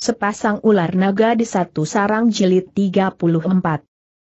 Sepasang ular naga di satu sarang jilid 34.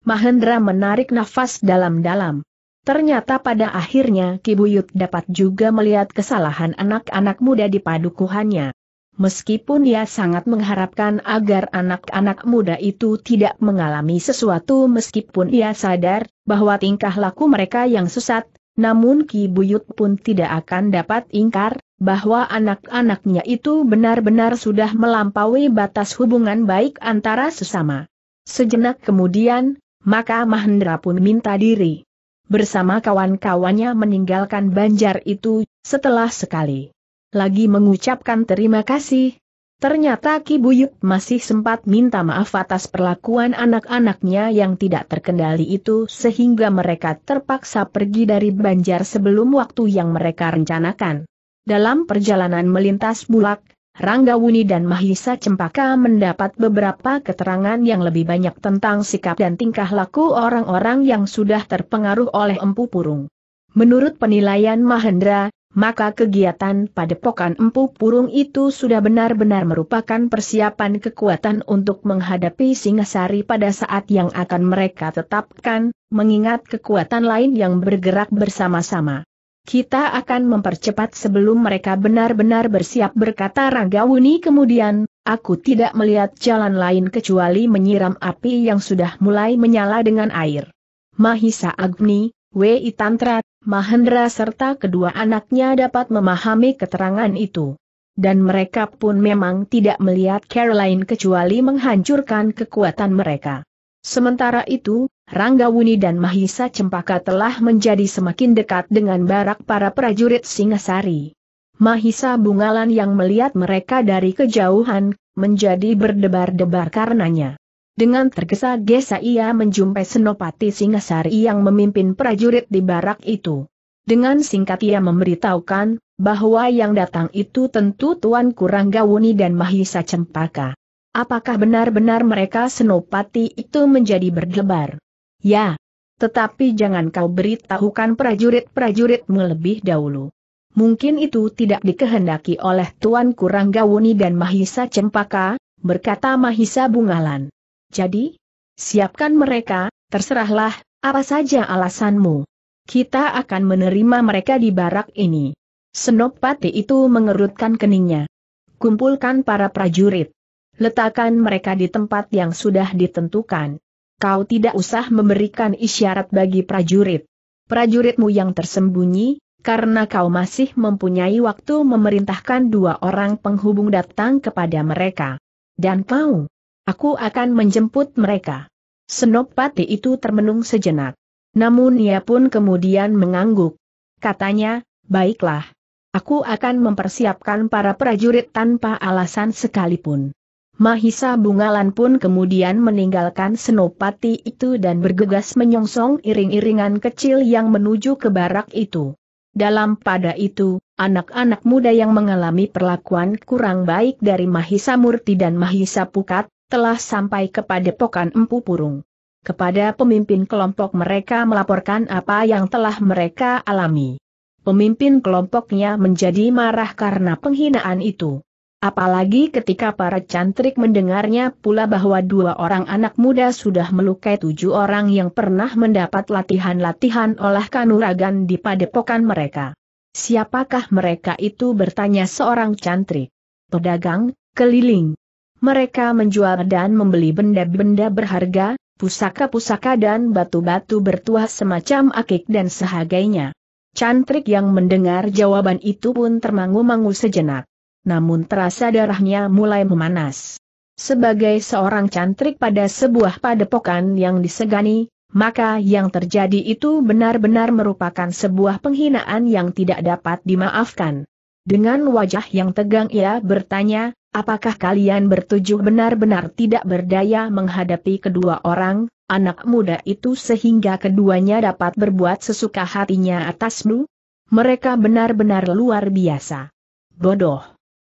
Mahendra menarik nafas dalam-dalam. Ternyata pada akhirnya Kibuyut dapat juga melihat kesalahan anak-anak muda di padukuhannya. Meskipun ia sangat mengharapkan agar anak-anak muda itu tidak mengalami sesuatu meskipun ia sadar bahwa tingkah laku mereka yang sesat, namun Ki Buyut pun tidak akan dapat ingkar, bahwa anak-anaknya itu benar-benar sudah melampaui batas hubungan baik antara sesama. Sejenak kemudian, maka Mahendra pun minta diri. Bersama kawan-kawannya meninggalkan banjar itu, setelah sekali lagi mengucapkan terima kasih. Ternyata Ki Buyut masih sempat minta maaf atas perlakuan anak-anaknya yang tidak terkendali itu sehingga mereka terpaksa pergi dari Banjar sebelum waktu yang mereka rencanakan. Dalam perjalanan melintas Bulak, Ranggawuni dan Mahisa Cempaka mendapat beberapa keterangan yang lebih banyak tentang sikap dan tingkah laku orang-orang yang sudah terpengaruh oleh Empu Purung. Menurut penilaian Mahendra, maka kegiatan padepokan Empu Purung itu sudah benar-benar merupakan persiapan kekuatan untuk menghadapi Singasari pada saat yang akan mereka tetapkan, mengingat kekuatan lain yang bergerak bersama-sama. Kita akan mempercepat sebelum mereka benar-benar bersiap berkata Ranggawuni kemudian, aku tidak melihat jalan lain kecuali menyiram api yang sudah mulai menyala dengan air. Mahisa Agni, Wei Tantra, Mahendra serta kedua anaknya dapat memahami keterangan itu. Dan mereka pun memang tidak melihat Caroline kecuali menghancurkan kekuatan mereka. Sementara itu, Ranggawuni dan Mahisa Cempaka telah menjadi semakin dekat dengan barak para prajurit Singasari. Mahisa Bungalan yang melihat mereka dari kejauhan, menjadi berdebar-debar karenanya. Dengan tergesa-gesa ia menjumpai Senopati Singasari yang memimpin prajurit di barak itu. Dengan singkat ia memberitahukan, bahwa yang datang itu tentu Tuan Kuranggawuni dan Mahisa Cempaka. Apakah benar-benar mereka senopati itu menjadi berdebar? Ya. Tetapi jangan kau beritahukan prajurit-prajuritmu lebih dahulu. Mungkin itu tidak dikehendaki oleh Tuan Kuranggawuni dan Mahisa Cempaka, berkata Mahisa Bungalan. Jadi, siapkan mereka, terserahlah, apa saja alasanmu. Kita akan menerima mereka di barak ini. Senopati itu mengerutkan keningnya. Kumpulkan para prajurit. Letakkan mereka di tempat yang sudah ditentukan. Kau tidak usah memberikan isyarat bagi prajurit. Prajuritmu yang tersembunyi, karena kau masih mempunyai waktu memerintahkan dua orang penghubung datang kepada mereka. Dan kau, aku akan menjemput mereka. Senopati itu termenung sejenak. Namun ia pun kemudian mengangguk. Katanya, baiklah. Aku akan mempersiapkan para prajurit tanpa alasan sekalipun. Mahisa Bungalan pun kemudian meninggalkan senopati itu dan bergegas menyongsong iring-iringan kecil yang menuju ke barak itu. Dalam pada itu, anak-anak muda yang mengalami perlakuan kurang baik dari Mahisa Murti dan Mahisa Pukat, telah sampai kepada Pokan Empu Purung. Kepada pemimpin kelompok mereka melaporkan apa yang telah mereka alami. Pemimpin kelompoknya menjadi marah karena penghinaan itu. Apalagi ketika para cantrik mendengarnya pula bahwa dua orang anak muda sudah melukai tujuh orang yang pernah mendapat latihan-latihan olah kanuragan di padepokan mereka. Siapakah mereka itu bertanya seorang cantrik. Pedagang, keliling. Mereka menjual dan membeli benda-benda berharga, pusaka-pusaka dan batu-batu bertuah semacam akik dan sebagainya. Cantrik yang mendengar jawaban itu pun termangu-mangu sejenak namun terasa darahnya mulai memanas. Sebagai seorang cantrik pada sebuah padepokan yang disegani, maka yang terjadi itu benar-benar merupakan sebuah penghinaan yang tidak dapat dimaafkan. Dengan wajah yang tegang ia bertanya, apakah kalian bertujuh benar-benar tidak berdaya menghadapi kedua orang, anak muda itu sehingga keduanya dapat berbuat sesuka hatinya atasmu? Mereka benar-benar luar biasa. Bodoh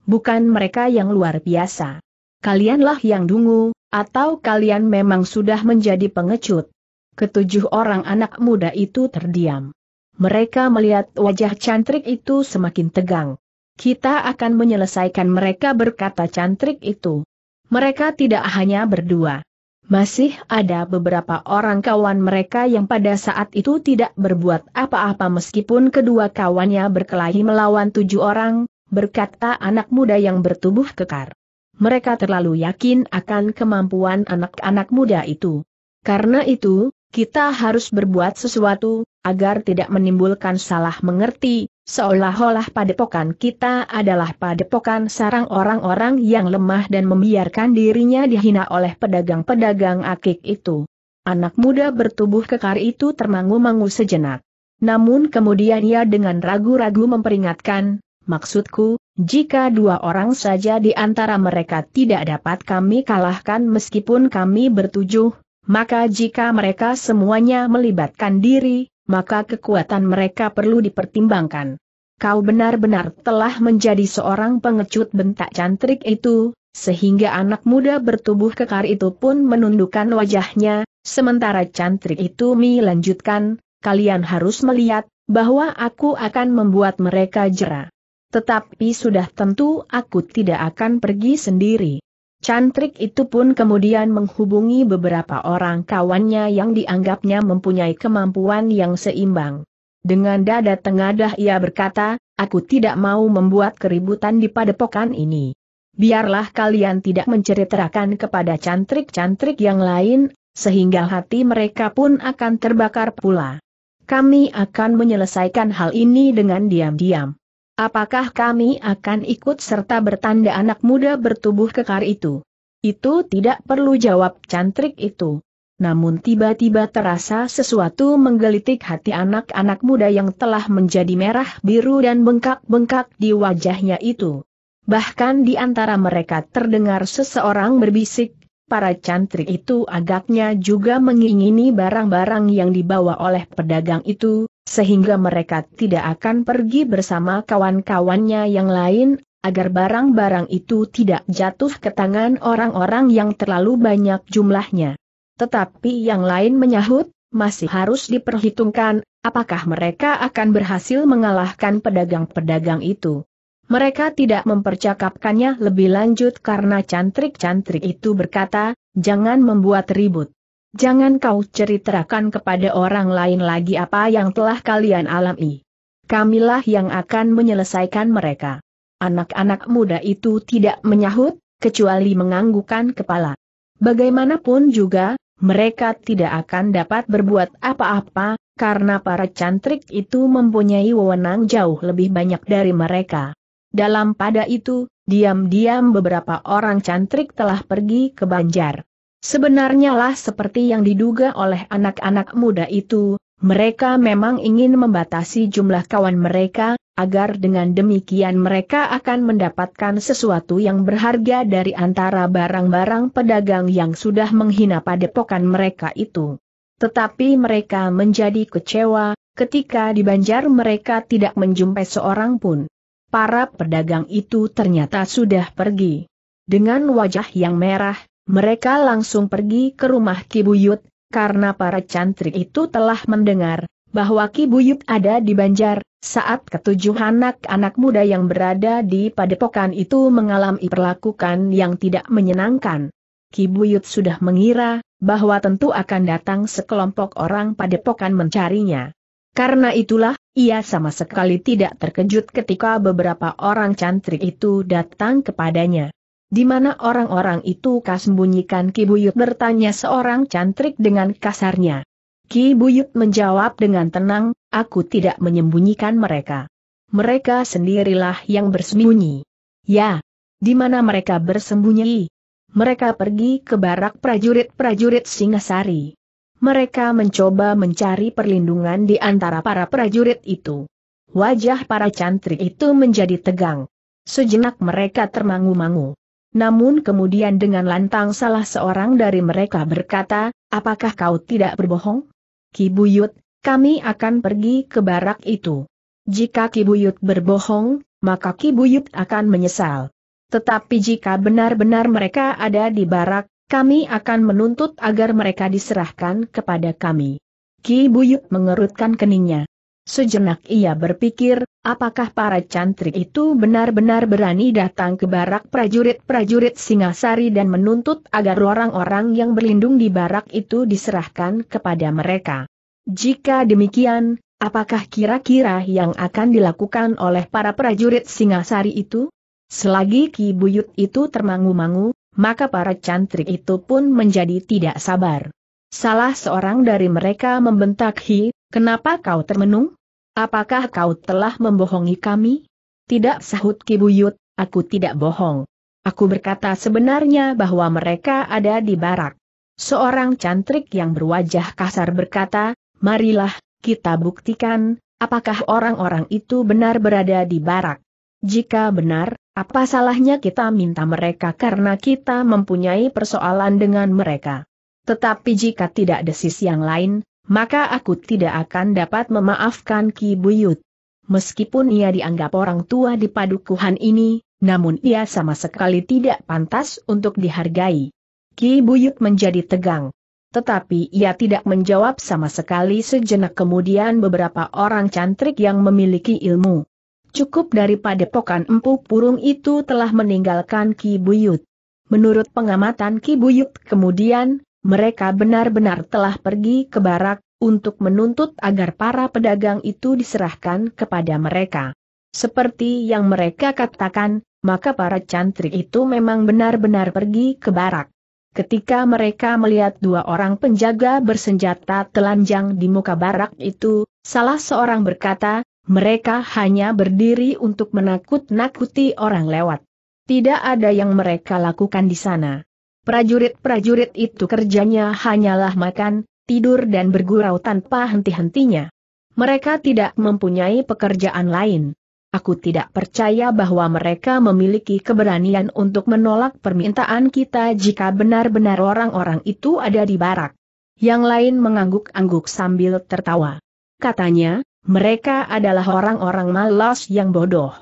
bukan mereka yang luar biasa. Kalianlah yang dungu, atau kalian memang sudah menjadi pengecut. Ketujuh orang anak muda itu terdiam. Mereka melihat wajah cantrik itu semakin tegang. Kita akan menyelesaikan mereka berkata cantrik itu. Mereka tidak hanya berdua. Masih ada beberapa orang kawan mereka yang pada saat itu tidak berbuat apa-apa meskipun kedua kawannya berkelahi melawan tujuh orang, berkata anak muda yang bertubuh kekar. Mereka terlalu yakin akan kemampuan anak-anak muda itu. Karena itu, kita harus berbuat sesuatu, agar tidak menimbulkan salah mengerti, seolah-olah padepokan kita adalah padepokan sarang orang-orang yang lemah dan membiarkan dirinya dihina oleh pedagang-pedagang akik itu. Anak muda bertubuh kekar itu termangu-mangu sejenak. Namun kemudian ia dengan ragu-ragu memperingatkan, maksudku, jika dua orang saja di antara mereka tidak dapat kami kalahkan meskipun kami bertujuh, maka jika mereka semuanya melibatkan diri, maka kekuatan mereka perlu dipertimbangkan. Kau benar-benar telah menjadi seorang pengecut bentak cantrik itu, sehingga anak muda bertubuh kekar itu pun menundukkan wajahnya, sementara cantrik itu melanjutkan, kalian harus melihat, bahwa aku akan membuat mereka jera. Tetapi sudah tentu aku tidak akan pergi sendiri. Cantrik itu pun kemudian menghubungi beberapa orang kawannya yang dianggapnya mempunyai kemampuan yang seimbang. Dengan dada tengadah ia berkata, aku tidak mau membuat keributan di padepokan ini. Biarlah kalian tidak menceritakan kepada cantrik-cantrik yang lain, sehingga hati mereka pun akan terbakar pula. Kami akan menyelesaikan hal ini dengan diam-diam. Apakah kami akan ikut serta bertanda anak muda bertubuh kekar itu? Itu tidak perlu jawab cantrik itu. Namun tiba-tiba terasa sesuatu menggelitik hati anak-anak muda yang telah menjadi merah biru dan bengkak-bengkak di wajahnya itu. Bahkan di antara mereka terdengar seseorang berbisik, para cantrik itu agaknya juga mengingini barang-barang yang dibawa oleh pedagang itu, sehingga mereka tidak akan pergi bersama kawan-kawannya yang lain, agar barang-barang itu tidak jatuh ke tangan orang-orang yang terlalu banyak jumlahnya. Tetapi yang lain menyahut, masih harus diperhitungkan, apakah mereka akan berhasil mengalahkan pedagang-pedagang itu. Mereka tidak mempercakapkannya lebih lanjut karena cantrik-cantrik itu berkata, jangan membuat ribut. Jangan kau ceritakan kepada orang lain lagi apa yang telah kalian alami. Kamilah yang akan menyelesaikan mereka. Anak-anak muda itu tidak menyahut, kecuali menganggukkan kepala. Bagaimanapun juga, mereka tidak akan dapat berbuat apa-apa, karena para cantrik itu mempunyai wewenang jauh lebih banyak dari mereka. Dalam pada itu, diam-diam beberapa orang cantrik telah pergi ke Banjar. Sebenarnya lah seperti yang diduga oleh anak-anak muda itu, mereka memang ingin membatasi jumlah kawan mereka, agar dengan demikian mereka akan mendapatkan sesuatu yang berharga dari antara barang-barang pedagang yang sudah menghina padepokan mereka itu. Tetapi mereka menjadi kecewa, ketika di Banjar mereka tidak menjumpai seorang pun. Para pedagang itu ternyata sudah pergi. Dengan wajah yang merah, mereka langsung pergi ke rumah Kibuyut, karena para cantrik itu telah mendengar, bahwa Kibuyut ada di Banjar, saat ketujuh anak-anak muda yang berada di padepokan itu mengalami perlakukan yang tidak menyenangkan. Kibuyut sudah mengira, bahwa tentu akan datang sekelompok orang padepokan mencarinya. Karena itulah, ia sama sekali tidak terkejut ketika beberapa orang cantrik itu datang kepadanya. Di mana orang-orang itu kau sembunyikan Ki Buyut bertanya seorang cantrik dengan kasarnya. Ki Buyut menjawab dengan tenang, aku tidak menyembunyikan mereka. Mereka sendirilah yang bersembunyi. Ya, di mana mereka bersembunyi? Mereka pergi ke barak prajurit-prajurit Singasari. Mereka mencoba mencari perlindungan di antara para prajurit itu. Wajah para cantrik itu menjadi tegang. Sejenak mereka termangu-mangu. Namun kemudian dengan lantang salah seorang dari mereka berkata, apakah kau tidak berbohong? Kibuyut, kami akan pergi ke barak itu. Jika Kibuyut berbohong, maka Kibuyut akan menyesal. Tetapi jika benar-benar mereka ada di barak, kami akan menuntut agar mereka diserahkan kepada kami. Ki Buyut mengerutkan keningnya. Sejenak ia berpikir, apakah para cantrik itu benar-benar berani datang ke barak prajurit-prajurit Singasari dan menuntut agar orang-orang yang berlindung di barak itu diserahkan kepada mereka. Jika demikian, apakah kira-kira yang akan dilakukan oleh para prajurit Singasari itu? Selagi Ki Buyut itu termangu-mangu, maka para cantrik itu pun menjadi tidak sabar. Salah seorang dari mereka membentak Hi, kenapa kau termenung? Apakah kau telah membohongi kami? Tidak sahut Kibuyut, aku tidak bohong. Aku berkata sebenarnya bahwa mereka ada di barak. Seorang cantrik yang berwajah kasar berkata, marilah, kita buktikan, apakah orang-orang itu benar berada di barak. Jika benar, apa salahnya kita minta mereka karena kita mempunyai persoalan dengan mereka. Tetapi jika tidak desis yang lain, maka aku tidak akan dapat memaafkan Ki Buyut. Meskipun ia dianggap orang tua di padukuhan ini, namun ia sama sekali tidak pantas untuk dihargai. Ki Buyut menjadi tegang. Tetapi ia tidak menjawab sama sekali sejenak kemudian beberapa orang cantrik yang memiliki ilmu. Cukup daripada pokan empu purung itu telah meninggalkan Ki Buyut. Menurut pengamatan Ki Buyut kemudian, mereka benar-benar telah pergi ke barak, untuk menuntut agar para pedagang itu diserahkan kepada mereka. Seperti yang mereka katakan, maka para cantrik itu memang benar-benar pergi ke barak. Ketika mereka melihat dua orang penjaga bersenjata telanjang di muka barak itu, salah seorang berkata, mereka hanya berdiri untuk menakut-nakuti orang lewat. Tidak ada yang mereka lakukan di sana. Prajurit-prajurit itu kerjanya hanyalah makan, tidur dan bergurau tanpa henti-hentinya. Mereka tidak mempunyai pekerjaan lain. Aku tidak percaya bahwa mereka memiliki keberanian untuk menolak permintaan kita jika benar-benar orang-orang itu ada di barak. Yang lain mengangguk-angguk sambil tertawa. Katanya, mereka adalah orang-orang malas yang bodoh.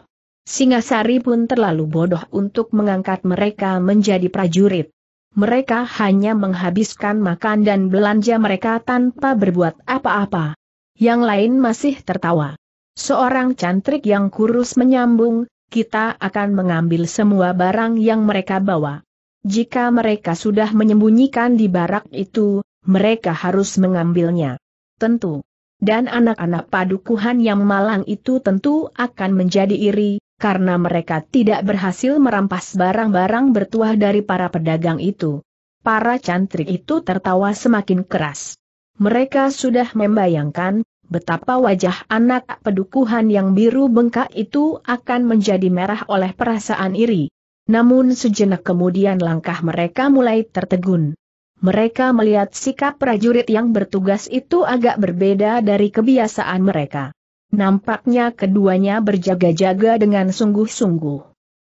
Singasari pun terlalu bodoh untuk mengangkat mereka menjadi prajurit mereka hanya menghabiskan makan dan belanja mereka tanpa berbuat apa-apa. Yang lain masih tertawa. Seorang cantrik yang kurus menyambung, kita akan mengambil semua barang yang mereka bawa. Jika mereka sudah menyembunyikan di barak itu, mereka harus mengambilnya. Tentu. Dan anak-anak padukuhan yang malang itu tentu akan menjadi iri, karena mereka tidak berhasil merampas barang-barang bertuah dari para pedagang itu. Para cantrik itu tertawa semakin keras. Mereka sudah membayangkan, betapa wajah anak pedukuhan yang biru bengkak itu akan menjadi merah oleh perasaan iri. Namun sejenak kemudian langkah mereka mulai tertegun. Mereka melihat sikap prajurit yang bertugas itu agak berbeda dari kebiasaan mereka. Nampaknya keduanya berjaga-jaga dengan sungguh-sungguh.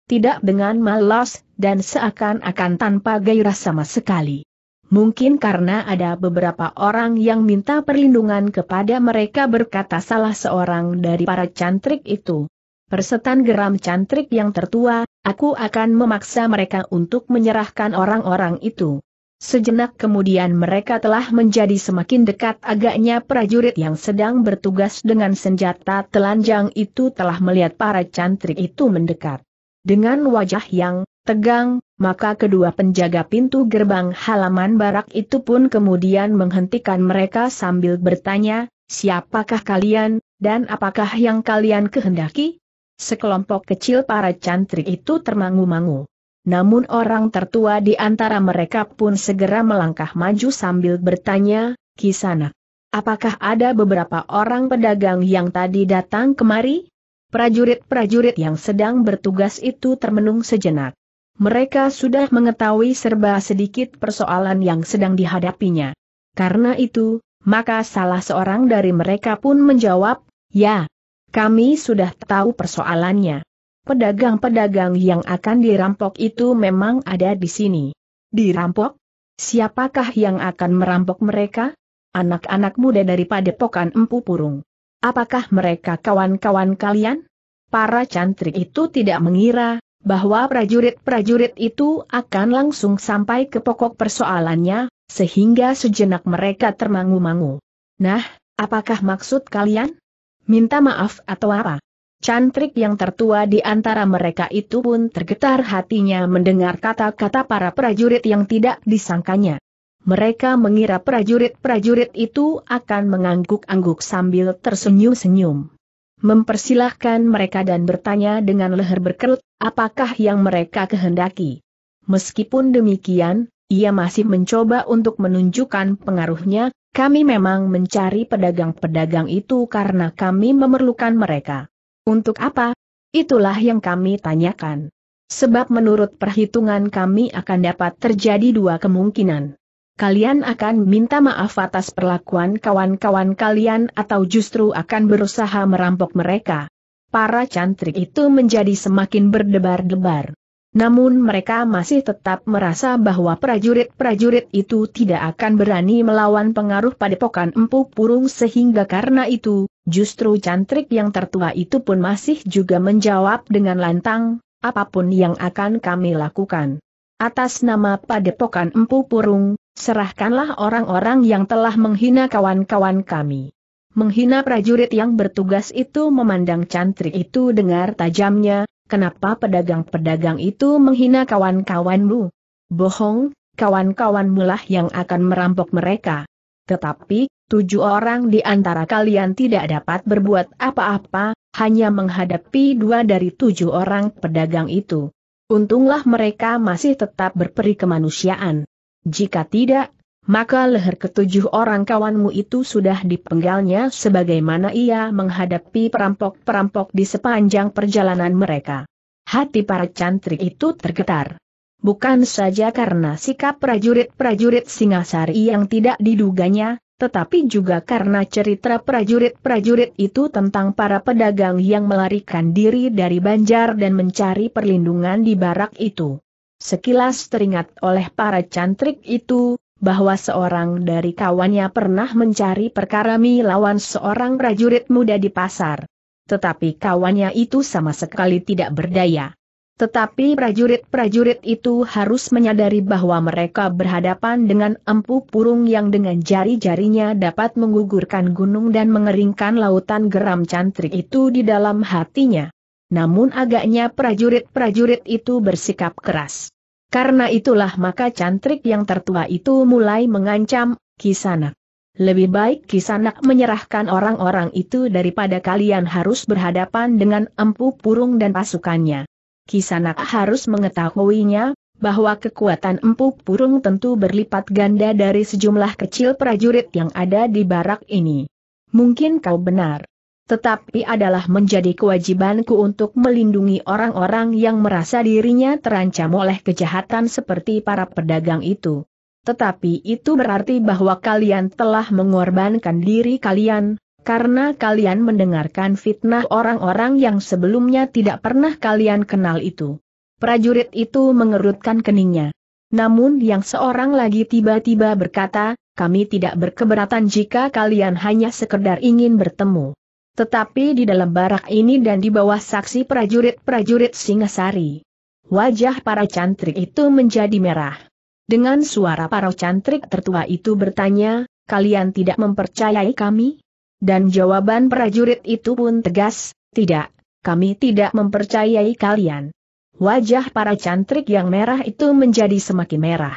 Tidak dengan malas, dan seakan-akan tanpa gairah sama sekali. Mungkin karena ada beberapa orang yang minta perlindungan kepada mereka berkata salah seorang dari para cantrik itu. Persetan geram cantrik yang tertua, aku akan memaksa mereka untuk menyerahkan orang-orang itu. Sejenak kemudian mereka telah menjadi semakin dekat agaknya prajurit yang sedang bertugas dengan senjata telanjang itu telah melihat para cantrik itu mendekat. Dengan wajah yang tegang, maka kedua penjaga pintu gerbang halaman barak itu pun kemudian menghentikan mereka sambil bertanya, siapakah kalian, dan apakah yang kalian kehendaki? Sekelompok kecil para cantrik itu termangu-mangu. Namun orang tertua di antara mereka pun segera melangkah maju sambil bertanya, Kisana. Apakah ada beberapa orang pedagang yang tadi datang kemari? Prajurit-prajurit yang sedang bertugas itu termenung sejenak. Mereka sudah mengetahui serba sedikit persoalan yang sedang dihadapinya. Karena itu, maka salah seorang dari mereka pun menjawab, ya, kami sudah tahu persoalannya pedagang-pedagang yang akan dirampok itu memang ada di sini. Dirampok? Siapakah yang akan merampok mereka? Anak-anak muda dari padepokan Empu Purung. Apakah mereka kawan-kawan kalian? Para cantrik itu tidak mengira bahwa prajurit-prajurit itu akan langsung sampai ke pokok persoalannya, sehingga sejenak mereka termangu-mangu. Nah, apakah maksud kalian? Minta maaf atau apa? Cantrik yang tertua di antara mereka itu pun tergetar hatinya mendengar kata-kata para prajurit yang tidak disangkanya. Mereka mengira prajurit-prajurit itu akan mengangguk-angguk sambil tersenyum-senyum. Mempersilahkan mereka dan bertanya dengan leher berkerut, apakah yang mereka kehendaki. Meskipun demikian, ia masih mencoba untuk menunjukkan pengaruhnya, kami memang mencari pedagang-pedagang itu karena kami memerlukan mereka. Untuk apa? Itulah yang kami tanyakan. Sebab menurut perhitungan kami akan dapat terjadi dua kemungkinan kalian akan minta maaf atas perlakuan kawan-kawan kalian atau justru akan berusaha merampok mereka. Para cantrik itu menjadi semakin berdebar-debar. Namun mereka masih tetap merasa bahwa prajurit-prajurit itu tidak akan berani melawan pengaruh padepokan Empu Purung sehingga karena itu, justru cantrik yang tertua itu pun masih juga menjawab dengan lantang, apa pun yang akan kami lakukan. Atas nama padepokan Empu Purung, serahkanlah orang-orang yang telah menghina kawan-kawan kami. Menghina prajurit yang bertugas itu memandang cantrik itu dengar tajamnya, kenapa pedagang-pedagang itu menghina kawan-kawanmu? Bohong, kawan-kawanmu lah yang akan merampok mereka. Tetapi, tujuh orang di antara kalian tidak dapat berbuat apa-apa, hanya menghadapi dua dari tujuh orang pedagang itu. Untunglah mereka masih tetap berperi kemanusiaan. Jika tidak, maka leher ketujuh orang kawanmu itu sudah dipenggalnya sebagaimana ia menghadapi perampok-perampok di sepanjang perjalanan mereka. Hati para cantrik itu tergetar. Bukan saja karena sikap prajurit-prajurit Singasari yang tidak diduganya, tetapi juga karena cerita prajurit-prajurit itu tentang para pedagang yang melarikan diri dari Banjar dan mencari perlindungan di barak itu. Sekilas teringat oleh para cantrik itu, bahwa seorang dari kawannya pernah mencari perkara mi lawan seorang prajurit muda di pasar. Tetapi kawannya itu sama sekali tidak berdaya. Tetapi prajurit-prajurit itu harus menyadari bahwa mereka berhadapan dengan empu purung yang dengan jari-jarinya dapat menggugurkan gunung dan mengeringkan lautan geram cantrik itu di dalam hatinya. Namun agaknya prajurit-prajurit itu bersikap keras. Karena itulah maka cantrik yang tertua itu mulai mengancam, Kisanak. Lebih baik Kisanak menyerahkan orang-orang itu daripada kalian harus berhadapan dengan empu purung dan pasukannya. Kisanak harus mengetahuinya, bahwa kekuatan empu purung tentu berlipat ganda dari sejumlah kecil prajurit yang ada di barak ini. Mungkin kau benar tetapi adalah menjadi kewajibanku untuk melindungi orang-orang yang merasa dirinya terancam oleh kejahatan seperti para pedagang itu. Tetapi itu berarti bahwa kalian telah mengorbankan diri kalian, karena kalian mendengarkan fitnah orang-orang yang sebelumnya tidak pernah kalian kenal itu. Prajurit itu mengerutkan keningnya. Namun yang seorang lagi tiba-tiba berkata, kami tidak berkeberatan jika kalian hanya sekedar ingin bertemu. Tetapi di dalam barak ini dan di bawah saksi prajurit-prajurit Singasari. Wajah para cantrik itu menjadi merah. Dengan suara para cantrik tertua itu bertanya, kalian tidak mempercayai kami? Dan jawaban prajurit itu pun tegas, tidak, kami tidak mempercayai kalian. Wajah para cantrik yang merah itu menjadi semakin merah.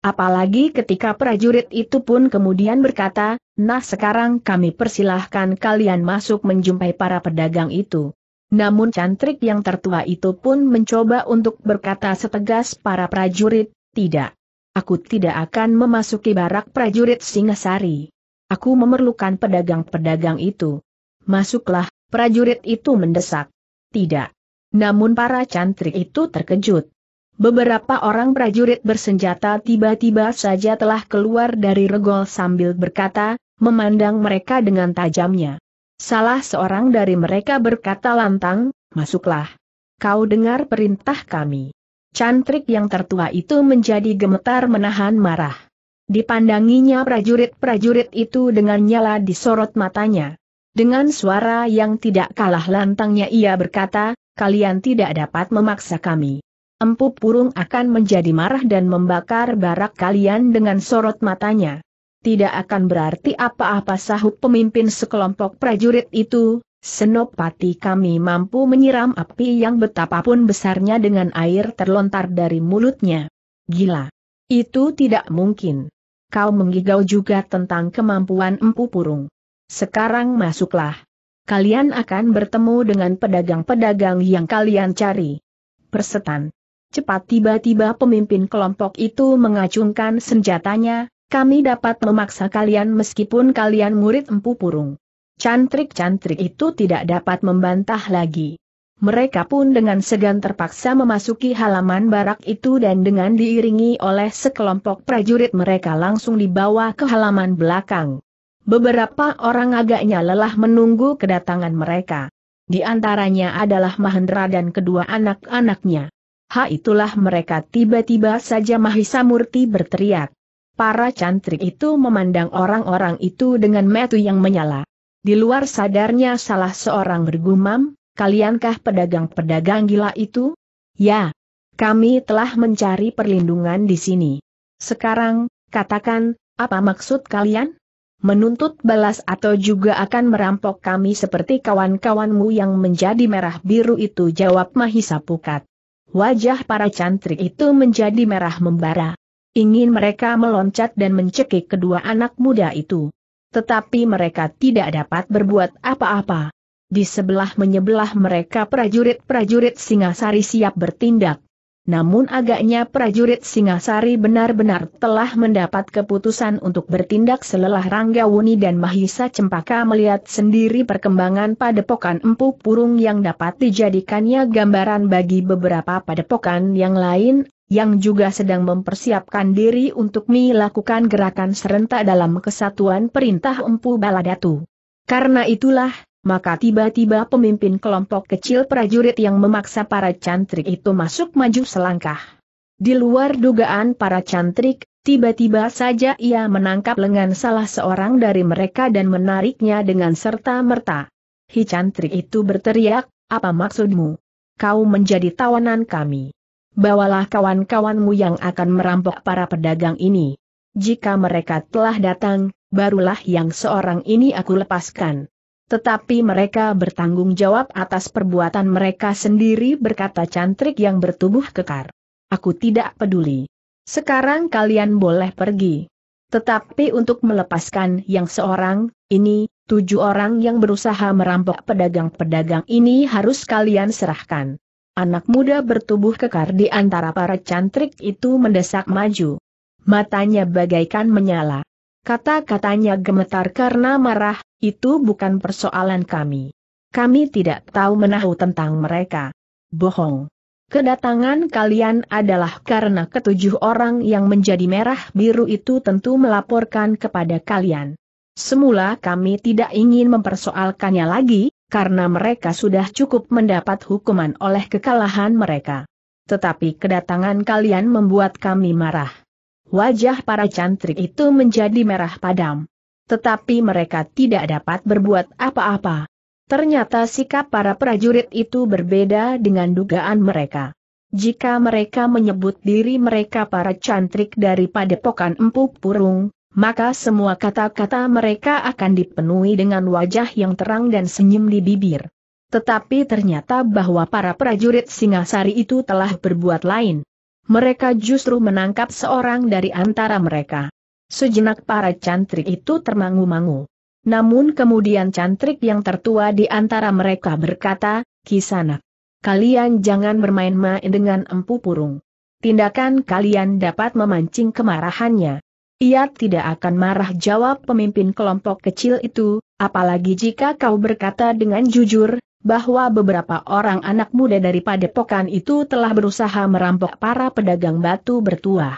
Apalagi ketika prajurit itu pun kemudian berkata, nah sekarang kami persilahkan kalian masuk menjumpai para pedagang itu. Namun cantrik yang tertua itu pun mencoba untuk berkata setegas para prajurit, tidak. Aku tidak akan memasuki barak prajurit Singasari. Aku memerlukan pedagang-pedagang itu. Masuklah, prajurit itu mendesak. Tidak. Namun para cantrik itu terkejut. Beberapa orang prajurit bersenjata tiba-tiba saja telah keluar dari regol sambil berkata, memandang mereka dengan tajamnya. Salah seorang dari mereka berkata lantang, masuklah. Kau dengar perintah kami. Cantrik yang tertua itu menjadi gemetar menahan marah. Dipandanginya prajurit-prajurit itu dengan nyala disorot matanya. Dengan suara yang tidak kalah lantangnya ia berkata, kalian tidak dapat memaksa kami. Empu Purung akan menjadi marah dan membakar barak kalian dengan sorot matanya. Tidak akan berarti apa-apa sahut pemimpin sekelompok prajurit itu, Senopati kami mampu menyiram api yang betapapun besarnya dengan air terlontar dari mulutnya. Gila. Itu tidak mungkin. Kau menggigau juga tentang kemampuan Empu Purung. Sekarang masuklah. Kalian akan bertemu dengan pedagang-pedagang yang kalian cari. Persetan. Cepat tiba-tiba pemimpin kelompok itu mengacungkan senjatanya, kami dapat memaksa kalian meskipun kalian murid Empu Purung. Cantrik-cantrik itu tidak dapat membantah lagi. Mereka pun dengan segan terpaksa memasuki halaman barak itu dan dengan diiringi oleh sekelompok prajurit mereka langsung dibawa ke halaman belakang. Beberapa orang agaknya lelah menunggu kedatangan mereka. Di antaranya adalah Mahendra dan kedua anak-anaknya. Ha itulah mereka tiba-tiba saja Mahisa Murti berteriak. Para cantrik itu memandang orang-orang itu dengan metu yang menyala. Di luar sadarnya salah seorang bergumam, kaliankah pedagang-pedagang gila itu? Ya. Kami telah mencari perlindungan di sini. Sekarang, katakan, apa maksud kalian? Menuntut balas atau juga akan merampok kami seperti kawan-kawanmu yang menjadi merah biru itu jawab Mahisa Pukat. Wajah para cantrik itu menjadi merah membara. Ingin mereka meloncat dan mencekik kedua anak muda itu. Tetapi mereka tidak dapat berbuat apa-apa. Di sebelah menyebelah mereka prajurit-prajurit Singasari siap bertindak. Namun agaknya prajurit Singasari benar-benar telah mendapat keputusan untuk bertindak selelah Ranggawuni dan Mahisa Cempaka melihat sendiri perkembangan padepokan Empu Purung yang dapat dijadikannya gambaran bagi beberapa padepokan yang lain, yang juga sedang mempersiapkan diri untuk melakukan gerakan serentak dalam kesatuan perintah Empu Baladatu. Karena itulah, maka tiba-tiba pemimpin kelompok kecil prajurit yang memaksa para cantrik itu masuk maju selangkah. Di luar dugaan para cantrik, tiba-tiba saja ia menangkap lengan salah seorang dari mereka dan menariknya dengan serta-merta. Hi cantrik itu berteriak, apa maksudmu? Kau menjadi tawanan kami bawalah kawan-kawanmu yang akan merampok para pedagang ini. Jika mereka telah datang, barulah yang seorang ini aku lepaskan. Tetapi mereka bertanggung jawab atas perbuatan mereka sendiri berkata cantrik yang bertubuh kekar. Aku tidak peduli. Sekarang kalian boleh pergi. Tetapi untuk melepaskan yang seorang, ini, tujuh orang yang berusaha merampok pedagang-pedagang ini harus kalian serahkan. Anak muda bertubuh kekar di antara para cantrik itu mendesak maju. Matanya bagaikan menyala. Kata-katanya gemetar karena marah, itu bukan persoalan kami. Kami tidak tahu menahu tentang mereka. Bohong. Kedatangan kalian adalah karena ketujuh orang yang menjadi merah biru itu tentu melaporkan kepada kalian. Semula kami tidak ingin mempersoalkannya lagi, karena mereka sudah cukup mendapat hukuman oleh kekalahan mereka. Tetapi kedatangan kalian membuat kami marah. Wajah para cantrik itu menjadi merah padam. Tetapi mereka tidak dapat berbuat apa-apa. Ternyata sikap para prajurit itu berbeda dengan dugaan mereka. Jika mereka menyebut diri mereka para cantrik dari padepokan Empu Purung, maka semua kata-kata mereka akan dipenuhi dengan wajah yang terang dan senyum di bibir. Tetapi ternyata bahwa para prajurit Singasari itu telah berbuat lain. Mereka justru menangkap seorang dari antara mereka. Sejenak para cantrik itu termangu-mangu. Namun kemudian cantrik yang tertua di antara mereka berkata, Kisanak, kalian jangan bermain-main dengan empu purung. Tindakan kalian dapat memancing kemarahannya. Ia tidak akan marah jawab pemimpin kelompok kecil itu, apalagi jika kau berkata dengan jujur, bahwa beberapa orang anak muda dari padepokan itu telah berusaha merampok para pedagang batu bertuah.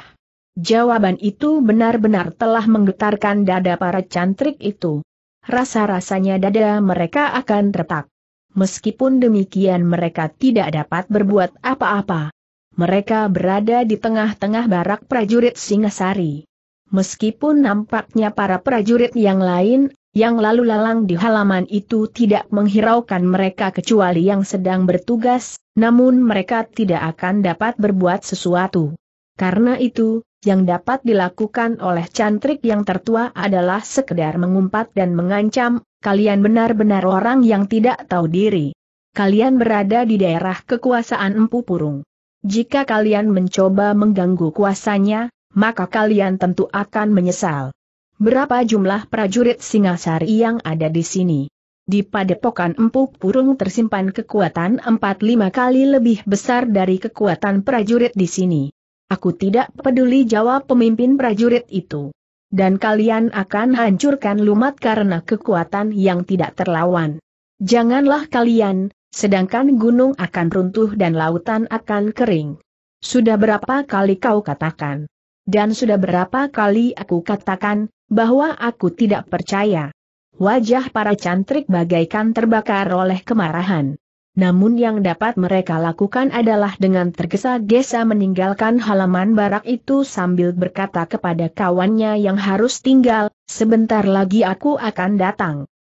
Jawaban itu benar-benar telah menggetarkan dada para cantrik itu. Rasa-rasanya dada mereka akan retak. Meskipun demikian mereka tidak dapat berbuat apa-apa. Mereka berada di tengah-tengah barak prajurit Singasari. Meskipun nampaknya para prajurit yang lain, yang lalu lalang di halaman itu tidak menghiraukan mereka kecuali yang sedang bertugas, namun mereka tidak akan dapat berbuat sesuatu. Karena itu, yang dapat dilakukan oleh cantrik yang tertua adalah sekedar mengumpat dan mengancam, kalian benar-benar orang yang tidak tahu diri. Kalian berada di daerah kekuasaan Empu Purung. Jika kalian mencoba mengganggu kuasanya, maka kalian tentu akan menyesal. Berapa jumlah prajurit Singasari yang ada di sini? Di padepokan Empu Purung tersimpan kekuatan 4-5 kali lebih besar dari kekuatan prajurit di sini. Aku tidak peduli jawab pemimpin prajurit itu. Dan kalian akan hancurkan lumat karena kekuatan yang tidak terlawan. Janganlah kalian, sedangkan gunung akan runtuh dan lautan akan kering. Sudah berapa kali kau katakan? Dan sudah berapa kali aku katakan, bahwa aku tidak percaya. Wajah para cantrik bagaikan terbakar oleh kemarahan. Namun yang dapat mereka lakukan adalah dengan tergesa-gesa meninggalkan halaman barak itu sambil berkata kepada kawannya yang harus tinggal, sebentar lagi aku akan datang.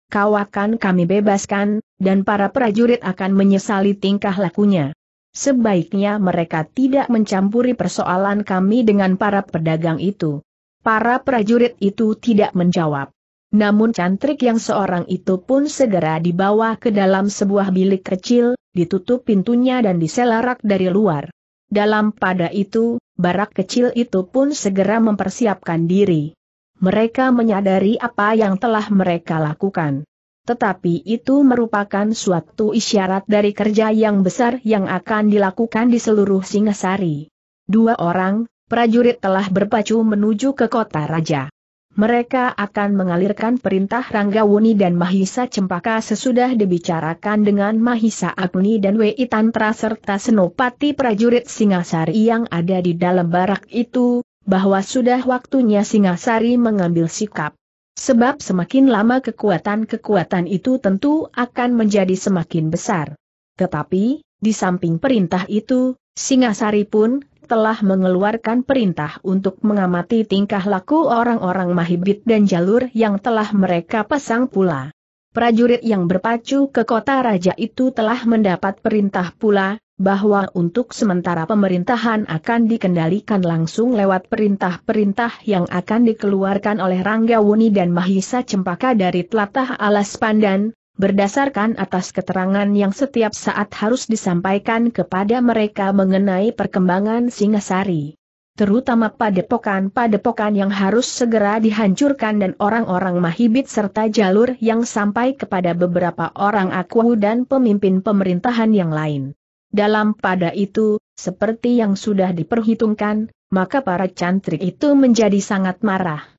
Kau akan kami bebaskan, dan para prajurit akan menyesali tingkah lakunya. Sebaiknya mereka tidak mencampuri persoalan kami dengan para pedagang itu. Para prajurit itu tidak menjawab. Namun cantrik yang seorang itu pun segera dibawa ke dalam sebuah bilik kecil, ditutup pintunya dan diselarak dari luar. Dalam pada itu, barak kecil itu pun segera mempersiapkan diri. Mereka menyadari apa yang telah mereka lakukan. Tetapi itu merupakan suatu isyarat dari kerja yang besar yang akan dilakukan di seluruh Singasari. Dua orang, prajurit telah berpacu menuju ke kota raja. Mereka akan mengalirkan perintah Ranggawuni dan Mahisa Cempaka sesudah dibicarakan dengan Mahisa Agni dan Wei Tantra serta Senopati prajurit Singasari yang ada di dalam barak itu, bahwa sudah waktunya Singasari mengambil sikap. Sebab semakin lama kekuatan-kekuatan itu tentu akan menjadi semakin besar. Tetapi, di samping perintah itu, Singasari pun telah mengeluarkan perintah untuk mengamati tingkah laku orang-orang Mahibit dan jalur yang telah mereka pasang pula. Prajurit yang berpacu ke kota raja itu telah mendapat perintah pula, bahwa untuk sementara pemerintahan akan dikendalikan langsung lewat perintah-perintah yang akan dikeluarkan oleh Ranggawuni dan Mahisa Cempaka dari telatah alas pandan, berdasarkan atas keterangan yang setiap saat harus disampaikan kepada mereka mengenai perkembangan Singasari. Terutama padepokan-padepokan yang harus segera dihancurkan dan orang-orang mahibit serta jalur yang sampai kepada beberapa orang aku dan pemimpin pemerintahan yang lain. Dalam pada itu, seperti yang sudah diperhitungkan, maka para cantrik itu menjadi sangat marah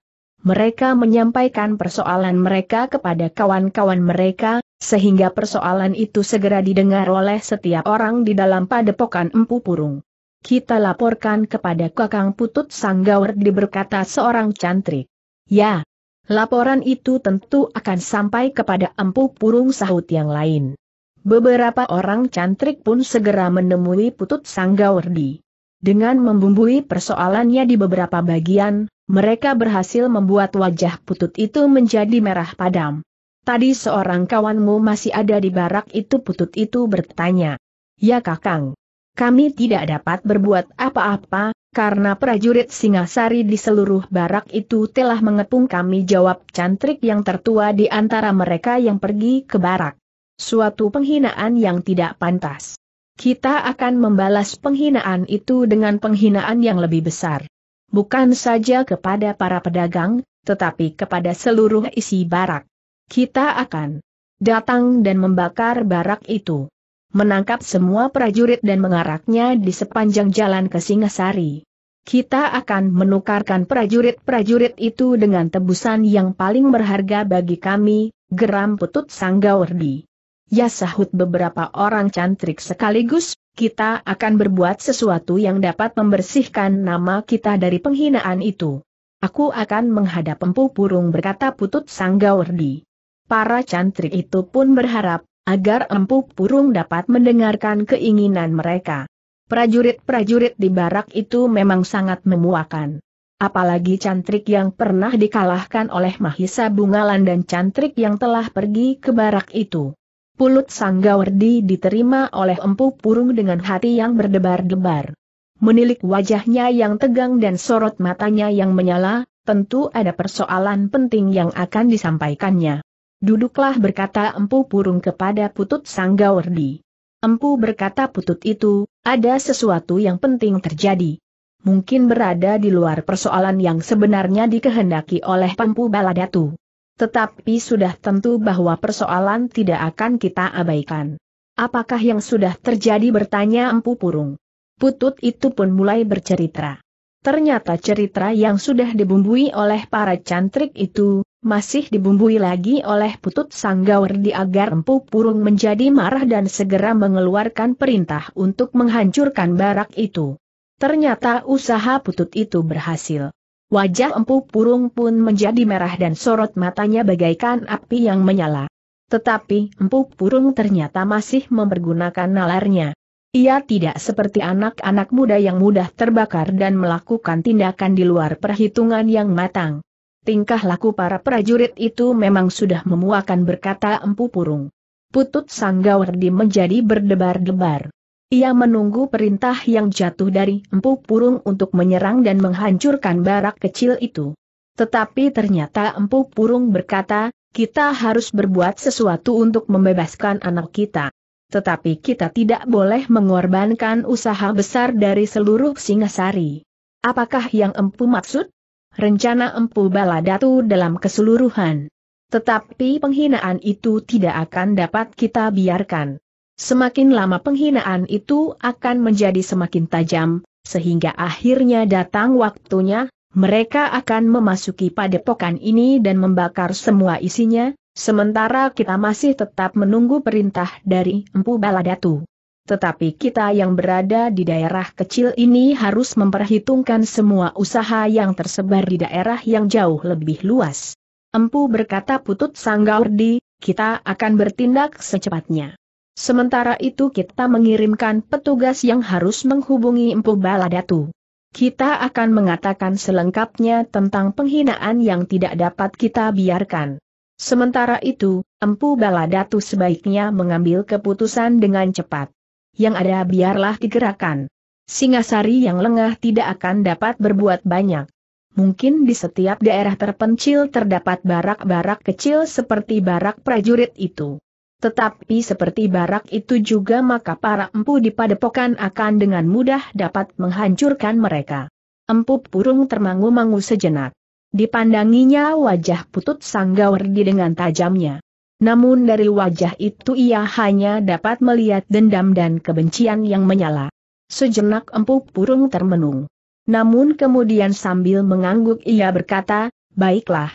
mereka menyampaikan persoalan mereka kepada kawan-kawan mereka, sehingga persoalan itu segera didengar oleh setiap orang di dalam padepokan Empu Purung. Kita laporkan kepada Kakang Putut Sanggawardi berkata seorang cantrik. Ya, laporan itu tentu akan sampai kepada Empu Purung sahut yang lain. Beberapa orang cantrik pun segera menemui Putut Sanggawardi. Dengan membumbui persoalannya di beberapa bagian, mereka berhasil membuat wajah putut itu menjadi merah padam. Tadi seorang kawanmu masih ada di barak itu putut itu bertanya. Ya kakang. Kami tidak dapat berbuat apa-apa, karena prajurit Singasari di seluruh barak itu telah mengepung kami jawab cantrik yang tertua di antara mereka yang pergi ke barak. Suatu penghinaan yang tidak pantas. Kita akan membalas penghinaan itu dengan penghinaan yang lebih besar bukan saja kepada para pedagang, tetapi kepada seluruh isi barak. Kita akan datang dan membakar barak itu. Menangkap semua prajurit dan mengaraknya di sepanjang jalan ke Singasari. Kita akan menukarkan prajurit-prajurit itu dengan tebusan yang paling berharga bagi kami, geram putut Sanggawardi. Ya sahut beberapa orang cantrik sekaligus, kita akan berbuat sesuatu yang dapat membersihkan nama kita dari penghinaan itu. Aku akan menghadap Empu Purung berkata Putut Sanggawardi. Para cantrik itu pun berharap, agar Empu Purung dapat mendengarkan keinginan mereka. Prajurit-prajurit di barak itu memang sangat memuakan. Apalagi cantrik yang pernah dikalahkan oleh Mahisa Bungalan dan cantrik yang telah pergi ke barak itu. Pulut Sanggawardi diterima oleh Empu Purung dengan hati yang berdebar-debar. Menilik wajahnya yang tegang dan sorot matanya yang menyala, tentu ada persoalan penting yang akan disampaikannya. Duduklah berkata Empu Purung kepada Putut Sanggawardi. Empu berkata Putut itu, ada sesuatu yang penting terjadi. Mungkin berada di luar persoalan yang sebenarnya dikehendaki oleh Empu Baladatu. Tetapi sudah tentu bahwa persoalan tidak akan kita abaikan. Apakah yang sudah terjadi bertanya Empu Purung. Putut itu pun mulai bercerita. Ternyata cerita yang sudah dibumbui oleh para cantrik itu, masih dibumbui lagi oleh Putut Sanggawardi agar Empu Purung menjadi marah dan segera mengeluarkan perintah untuk menghancurkan barak itu. Ternyata usaha Putut itu berhasil. Wajah Empu Purung pun menjadi merah dan sorot matanya bagaikan api yang menyala. Tetapi Empu Purung ternyata masih mempergunakan nalarnya. Ia tidak seperti anak-anak muda yang mudah terbakar dan melakukan tindakan di luar perhitungan yang matang. Tingkah laku para prajurit itu memang sudah memuakan berkata Empu Purung. Putut Sanggawardi menjadi berdebar-debar. Ia menunggu perintah yang jatuh dari Empu Purung untuk menyerang dan menghancurkan barak kecil itu. Tetapi ternyata Empu Purung berkata, kita harus berbuat sesuatu untuk membebaskan anak kita. Tetapi kita tidak boleh mengorbankan usaha besar dari seluruh Singasari. Apakah yang Empu maksud? Rencana Empu Baladatu dalam keseluruhan. Tetapi penghinaan itu tidak akan dapat kita biarkan. Semakin lama penghinaan itu akan menjadi semakin tajam, sehingga akhirnya datang waktunya, mereka akan memasuki padepokan ini dan membakar semua isinya, sementara kita masih tetap menunggu perintah dari Empu Baladatu. Tetapi kita yang berada di daerah kecil ini harus memperhitungkan semua usaha yang tersebar di daerah yang jauh lebih luas. Empu berkata Putut Sanggaurdi, kita akan bertindak secepatnya. Sementara itu kita mengirimkan petugas yang harus menghubungi Empu Baladatu. Kita akan mengatakan selengkapnya tentang penghinaan yang tidak dapat kita biarkan. Sementara itu, Empu Baladatu sebaiknya mengambil keputusan dengan cepat. Yang ada biarlah digerakkan. Singasari yang lengah tidak akan dapat berbuat banyak. Mungkin di setiap daerah terpencil terdapat barak-barak kecil seperti barak prajurit itu. Tetapi seperti barak itu juga maka para empu di padepokan akan dengan mudah dapat menghancurkan mereka. Empu Purung termangu-mangu sejenak. Dipandanginya wajah putut Sanggawardi dengan tajamnya. Namun dari wajah itu ia hanya dapat melihat dendam dan kebencian yang menyala. Sejenak Empu Purung termenung. Namun kemudian sambil mengangguk ia berkata, baiklah,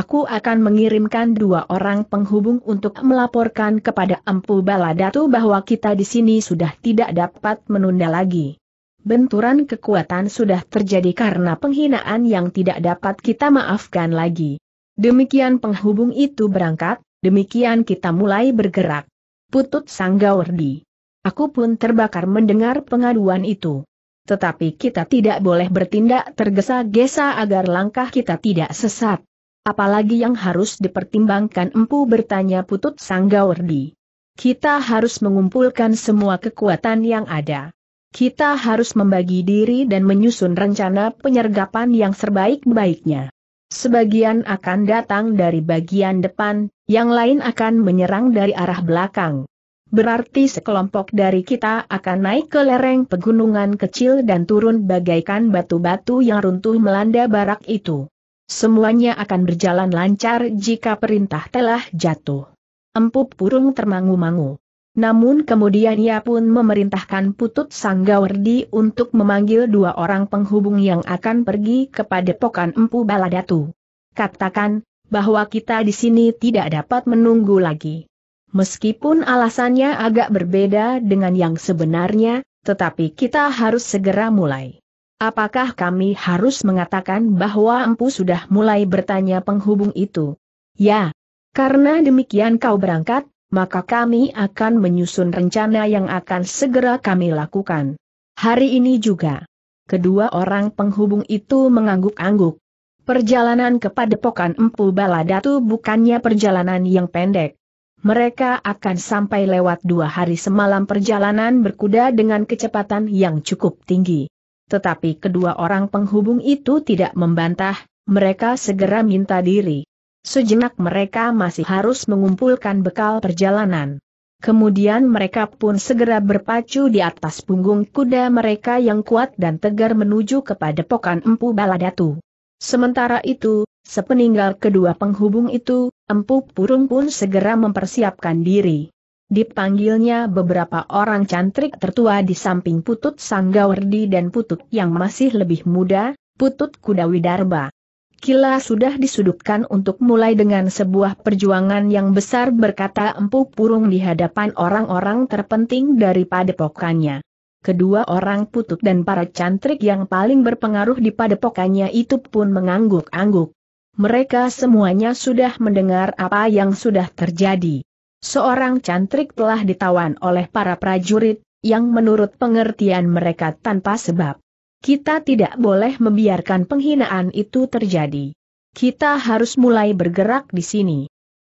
Aku akan mengirimkan dua orang penghubung untuk melaporkan kepada Empu Baladatu bahwa kita di sini sudah tidak dapat menunda lagi. Benturan kekuatan sudah terjadi karena penghinaan yang tidak dapat kita maafkan lagi. Demikian penghubung itu berangkat, demikian kita mulai bergerak. Putut Sanggawardi. Aku pun terbakar mendengar pengaduan itu. Tetapi kita tidak boleh bertindak tergesa-gesa agar langkah kita tidak sesat. Apalagi yang harus dipertimbangkan empu bertanya Putut Sanggawardi. Kita harus mengumpulkan semua kekuatan yang ada. Kita harus membagi diri dan menyusun rencana penyergapan yang sebaik-baiknya. Sebagian akan datang dari bagian depan, yang lain akan menyerang dari arah belakang. Berarti sekelompok dari kita akan naik ke lereng pegunungan kecil dan turun bagaikan batu-batu yang runtuh melanda barak itu. Semuanya akan berjalan lancar jika perintah telah jatuh. Empu Purung termangu-mangu. Namun kemudian ia pun memerintahkan Putut Sanggawardi untuk memanggil dua orang penghubung yang akan pergi kepada pokan Empu Baladatu. Katakan, bahwa kita di sini tidak dapat menunggu lagi. Meskipun alasannya agak berbeda dengan yang sebenarnya, tetapi kita harus segera mulai. Apakah kami harus mengatakan bahwa empu sudah mulai bertanya penghubung itu? Ya. Karena demikian kau berangkat, maka kami akan menyusun rencana yang akan segera kami lakukan. Hari ini juga. Kedua orang penghubung itu mengangguk-angguk. Perjalanan ke Padepokan Empu Baladatu bukannya perjalanan yang pendek. Mereka akan sampai lewat dua hari semalam perjalanan berkuda dengan kecepatan yang cukup tinggi. Tetapi kedua orang penghubung itu tidak membantah, mereka segera minta diri. Sejenak mereka masih harus mengumpulkan bekal perjalanan. Kemudian mereka pun segera berpacu di atas punggung kuda mereka yang kuat dan tegar menuju kepada pokan Empu Baladatu. Sementara itu, sepeninggal kedua penghubung itu, Empu Purung pun segera mempersiapkan diri. Dipanggilnya beberapa orang cantrik tertua di samping Putut Sanggawardi dan Putut yang masih lebih muda, Putut Kudawi Darba. Kila sudah disudutkan untuk mulai dengan sebuah perjuangan yang besar berkata Empu Purung di hadapan orang-orang terpenting dari padepokannya. Kedua orang putut dan para cantrik yang paling berpengaruh di padepokannya itu pun mengangguk-angguk. Mereka semuanya sudah mendengar apa yang sudah terjadi. Seorang cantrik telah ditawan oleh para prajurit, yang menurut pengertian mereka tanpa sebab. Kita tidak boleh membiarkan penghinaan itu terjadi. Kita harus mulai bergerak di sini.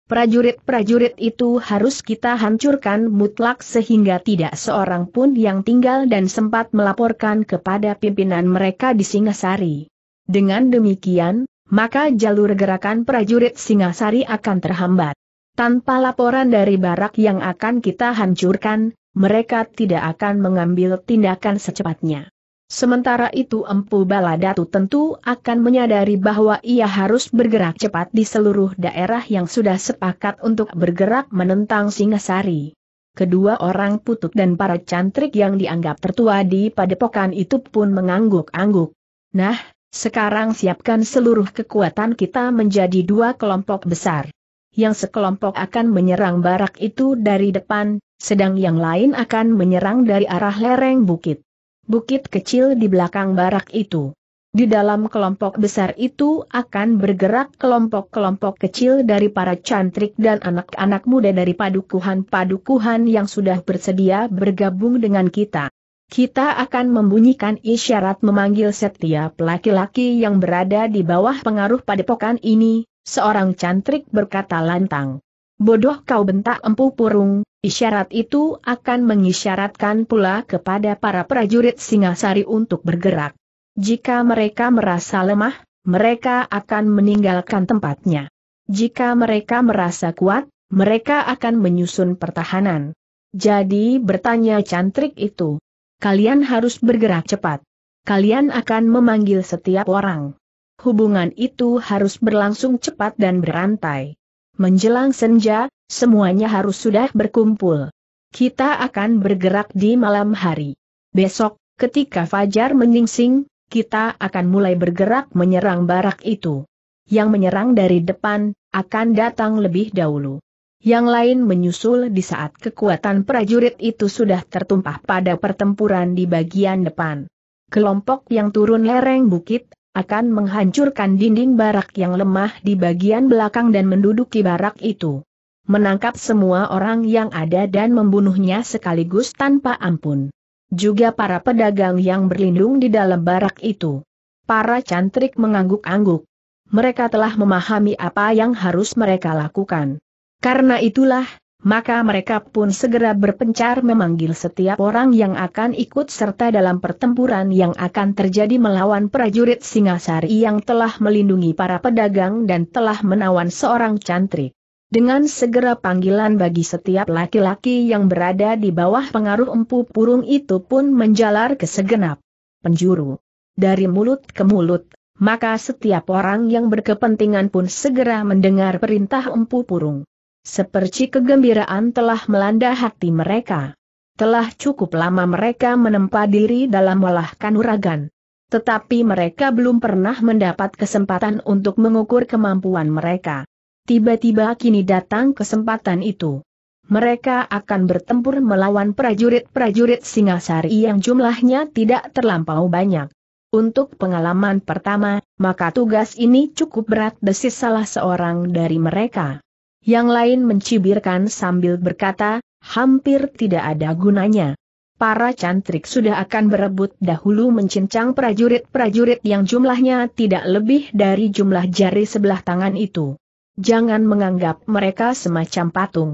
Prajurit-prajurit itu harus kita hancurkan mutlak sehingga tidak seorang pun yang tinggal dan sempat melaporkan kepada pimpinan mereka di Singasari. Dengan demikian, maka jalur gerakan prajurit Singasari akan terhambat. Tanpa laporan dari barak yang akan kita hancurkan, mereka tidak akan mengambil tindakan secepatnya. Sementara itu Empu Baladatu tentu akan menyadari bahwa ia harus bergerak cepat di seluruh daerah yang sudah sepakat untuk bergerak menentang Singasari. Kedua orang putut dan para cantrik yang dianggap tertua di padepokan itu pun mengangguk-angguk. Nah, sekarang siapkan seluruh kekuatan kita menjadi dua kelompok besar yang sekelompok akan menyerang barak itu dari depan, sedang yang lain akan menyerang dari arah lereng bukit. Bukit kecil di belakang barak itu. Di dalam kelompok besar itu akan bergerak kelompok-kelompok kecil dari para cantrik dan anak-anak muda dari padukuhan-padukuhan yang sudah bersedia bergabung dengan kita. Kita akan membunyikan isyarat memanggil setiap laki-laki yang berada di bawah pengaruh padepokan ini, Seorang cantrik berkata lantang. Bodoh kau bentak empu purung, isyarat itu akan mengisyaratkan pula kepada para prajurit Singasari untuk bergerak. Jika mereka merasa lemah, mereka akan meninggalkan tempatnya. Jika mereka merasa kuat, mereka akan menyusun pertahanan. Jadi bertanya cantrik itu. Kalian harus bergerak cepat. Kalian akan memanggil setiap orang hubungan itu harus berlangsung cepat dan berantai. Menjelang senja, semuanya harus sudah berkumpul. Kita akan bergerak di malam hari. Besok, ketika Fajar menyingsing, kita akan mulai bergerak menyerang barak itu. Yang menyerang dari depan, akan datang lebih dahulu. Yang lain menyusul di saat kekuatan prajurit itu sudah tertumpah pada pertempuran di bagian depan. Kelompok yang turun lereng bukit, akan menghancurkan dinding barak yang lemah di bagian belakang dan menduduki barak itu. Menangkap semua orang yang ada dan membunuhnya sekaligus tanpa ampun. Juga para pedagang yang berlindung di dalam barak itu. Para cantrik mengangguk-angguk. Mereka telah memahami apa yang harus mereka lakukan. Karena itulah, maka mereka pun segera berpencar memanggil setiap orang yang akan ikut serta dalam pertempuran yang akan terjadi melawan prajurit Singasari yang telah melindungi para pedagang dan telah menawan seorang cantrik. Dengan segera panggilan bagi setiap laki-laki yang berada di bawah pengaruh empu purung itu pun menjalar ke segenap penjuru. Dari mulut ke mulut, maka setiap orang yang berkepentingan pun segera mendengar perintah empu purung. Seperti kegembiraan telah melanda hati mereka. Telah cukup lama mereka menempa diri dalam olah kanuragan. Tetapi mereka belum pernah mendapat kesempatan untuk mengukur kemampuan mereka. Tiba-tiba kini datang kesempatan itu. Mereka akan bertempur melawan prajurit-prajurit Singasari yang jumlahnya tidak terlampau banyak. Untuk pengalaman pertama, maka tugas ini cukup berat desis salah seorang dari mereka. Yang lain mencibirkan sambil berkata, hampir tidak ada gunanya. Para cantrik sudah akan berebut dahulu mencincang prajurit-prajurit yang jumlahnya tidak lebih dari jumlah jari sebelah tangan itu. Jangan menganggap mereka semacam patung.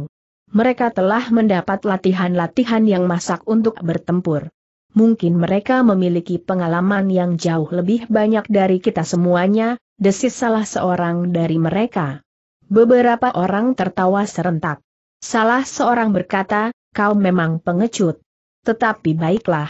Mereka telah mendapat latihan-latihan yang masak untuk bertempur. Mungkin mereka memiliki pengalaman yang jauh lebih banyak dari kita semuanya, desis salah seorang dari mereka. Beberapa orang tertawa serentak. Salah seorang berkata, kau memang pengecut. Tetapi baiklah.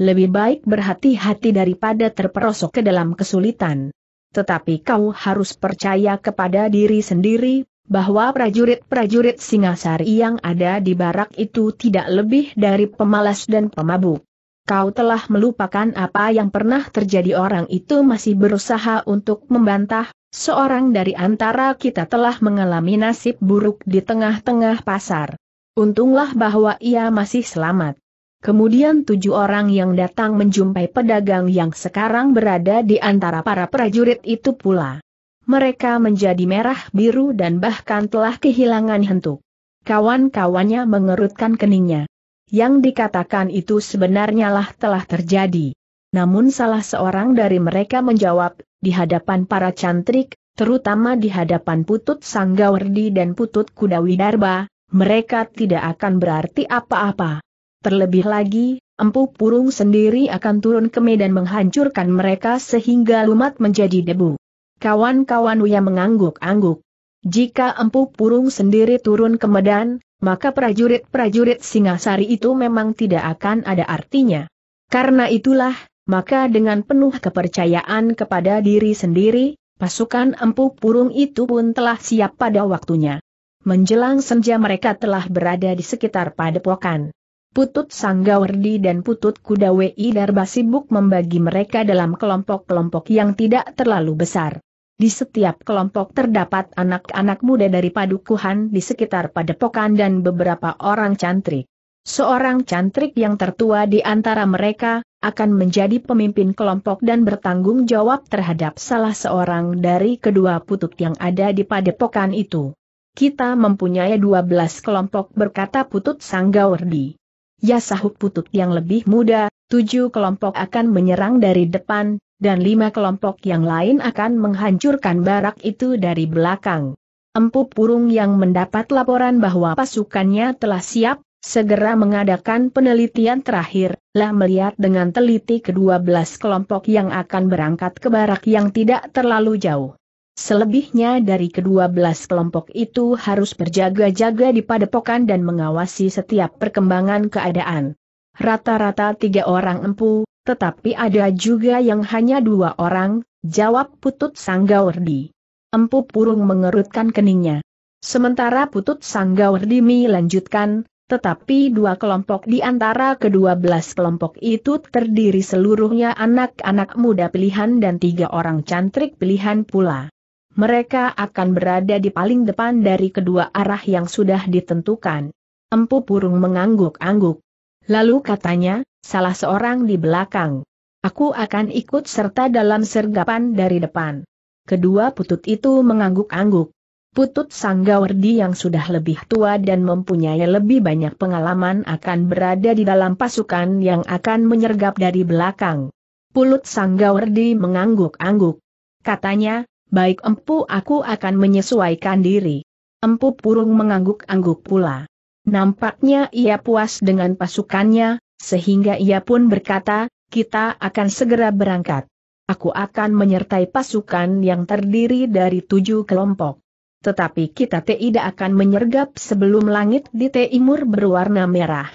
Lebih baik berhati-hati daripada terperosok ke dalam kesulitan. Tetapi kau harus percaya kepada diri sendiri, bahwa prajurit-prajurit Singasari yang ada di barak itu tidak lebih dari pemalas dan pemabuk kau telah melupakan apa yang pernah terjadi orang itu masih berusaha untuk membantah, seorang dari antara kita telah mengalami nasib buruk di tengah-tengah pasar. Untunglah bahwa ia masih selamat. Kemudian tujuh orang yang datang menjumpai pedagang yang sekarang berada di antara para prajurit itu pula. Mereka menjadi merah biru dan bahkan telah kehilangan hentuk. Kawan-kawannya mengerutkan keningnya. Yang dikatakan itu sebenarnya lah telah terjadi. Namun salah seorang dari mereka menjawab, di hadapan para cantrik, terutama di hadapan Putut Sanggawardi dan Putut Kudawidarba, mereka tidak akan berarti apa-apa. Terlebih lagi, Empu Purung sendiri akan turun ke medan menghancurkan mereka sehingga lumat menjadi debu. Kawan-kawan Uya mengangguk-angguk. Jika Empu Purung sendiri turun ke medan, maka prajurit-prajurit Singasari itu memang tidak akan ada artinya. Karena itulah, maka dengan penuh kepercayaan kepada diri sendiri, pasukan Empu Purung itu pun telah siap pada waktunya. Menjelang senja mereka telah berada di sekitar padepokan. Putut Sanggawardi dan Putut Kuda Wei Darba sibuk membagi mereka dalam kelompok-kelompok yang tidak terlalu besar. Di setiap kelompok terdapat anak-anak muda dari padukuhan di sekitar padepokan dan beberapa orang cantrik. Seorang cantrik yang tertua di antara mereka, akan menjadi pemimpin kelompok dan bertanggung jawab terhadap salah seorang dari kedua putut yang ada di padepokan itu. Kita mempunyai 12 kelompok berkata putut Sanggawardi. Ya sahut putut yang lebih muda, tujuh kelompok akan menyerang dari depan, dan lima kelompok yang lain akan menghancurkan barak itu dari belakang. Empu Purung yang mendapat laporan bahwa pasukannya telah siap, segera mengadakan penelitian terakhir, lah melihat dengan teliti kedua belas kelompok yang akan berangkat ke barak yang tidak terlalu jauh. Selebihnya dari kedua belas kelompok itu harus berjaga-jaga di padepokan dan mengawasi setiap perkembangan keadaan. Rata-rata tiga orang empu, tetapi ada juga yang hanya dua orang, jawab Putut Sanggawardi. Empu Purung mengerutkan keningnya. Sementara Putut Sanggawardi melanjutkan, tetapi dua kelompok di antara kedua belas kelompok itu terdiri seluruhnya anak-anak muda pilihan dan tiga orang cantrik pilihan pula. Mereka akan berada di paling depan dari kedua arah yang sudah ditentukan. Empu Purung mengangguk-angguk. Lalu katanya, salah seorang di belakang. Aku akan ikut serta dalam sergapan dari depan. Kedua putut itu mengangguk-angguk. Putut Sanggawardi yang sudah lebih tua dan mempunyai lebih banyak pengalaman akan berada di dalam pasukan yang akan menyergap dari belakang. Pulut Sanggawardi mengangguk-angguk. Katanya, baik empu aku akan menyesuaikan diri. Empu Purung mengangguk-angguk pula. Nampaknya ia puas dengan pasukannya, sehingga ia pun berkata, kita akan segera berangkat. Aku akan menyertai pasukan yang terdiri dari tujuh kelompok. Tetapi kita tidak akan menyergap sebelum langit di timur berwarna merah.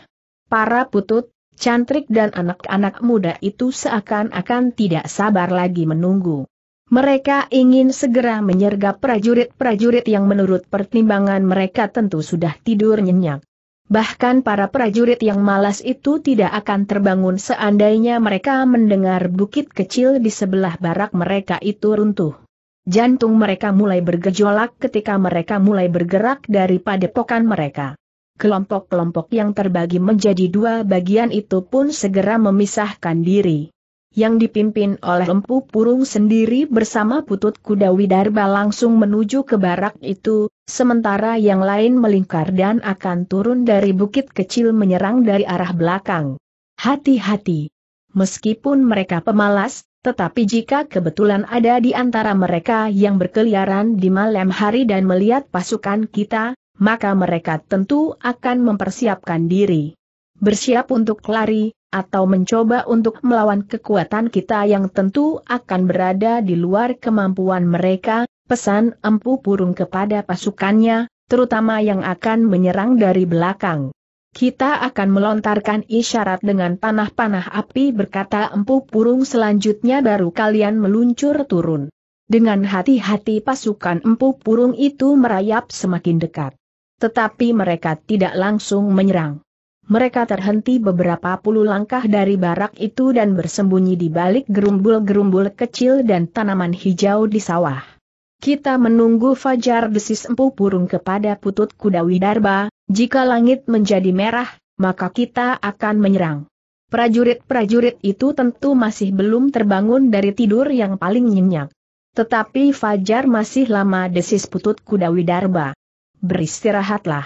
Para putut, cantrik dan anak-anak muda itu seakan-akan tidak sabar lagi menunggu. Mereka ingin segera menyergap prajurit-prajurit yang menurut pertimbangan mereka tentu sudah tidur nyenyak. Bahkan para prajurit yang malas itu tidak akan terbangun seandainya mereka mendengar bukit kecil di sebelah barak mereka itu runtuh. Jantung mereka mulai bergejolak ketika mereka mulai bergerak dari padepokan mereka. Kelompok-kelompok yang terbagi menjadi dua bagian itu pun segera memisahkan diri yang dipimpin oleh Empu Purung sendiri bersama Putut Kuda Widarba langsung menuju ke barak itu, sementara yang lain melingkar dan akan turun dari bukit kecil menyerang dari arah belakang. Hati-hati! Meskipun mereka pemalas, tetapi jika kebetulan ada di antara mereka yang berkeliaran di malam hari dan melihat pasukan kita, maka mereka tentu akan mempersiapkan diri. Bersiap untuk lari, atau mencoba untuk melawan kekuatan kita yang tentu akan berada di luar kemampuan mereka, pesan Empu Purung kepada pasukannya, terutama yang akan menyerang dari belakang. Kita akan melontarkan isyarat dengan panah-panah api berkata Empu Purung selanjutnya baru kalian meluncur turun. Dengan hati-hati pasukan Empu Purung itu merayap semakin dekat. Tetapi mereka tidak langsung menyerang. Mereka terhenti beberapa puluh langkah dari barak itu dan bersembunyi di balik gerumbul-gerumbul kecil dan tanaman hijau di sawah. Kita menunggu fajar desis empu purung kepada putut kuda Widarba, jika langit menjadi merah, maka kita akan menyerang. Prajurit-prajurit itu tentu masih belum terbangun dari tidur yang paling nyenyak. Tetapi fajar masih lama desis putut kuda Widarba. Beristirahatlah.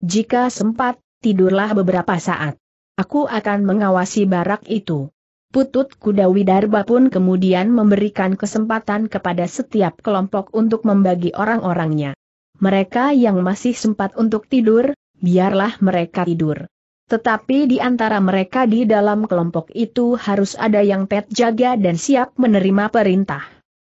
Jika sempat, tidurlah beberapa saat. Aku akan mengawasi barak itu. Putut kuda Widarba pun kemudian memberikan kesempatan kepada setiap kelompok untuk membagi orang-orangnya. Mereka yang masih sempat untuk tidur, biarlah mereka tidur. Tetapi di antara mereka di dalam kelompok itu harus ada yang pet jaga dan siap menerima perintah.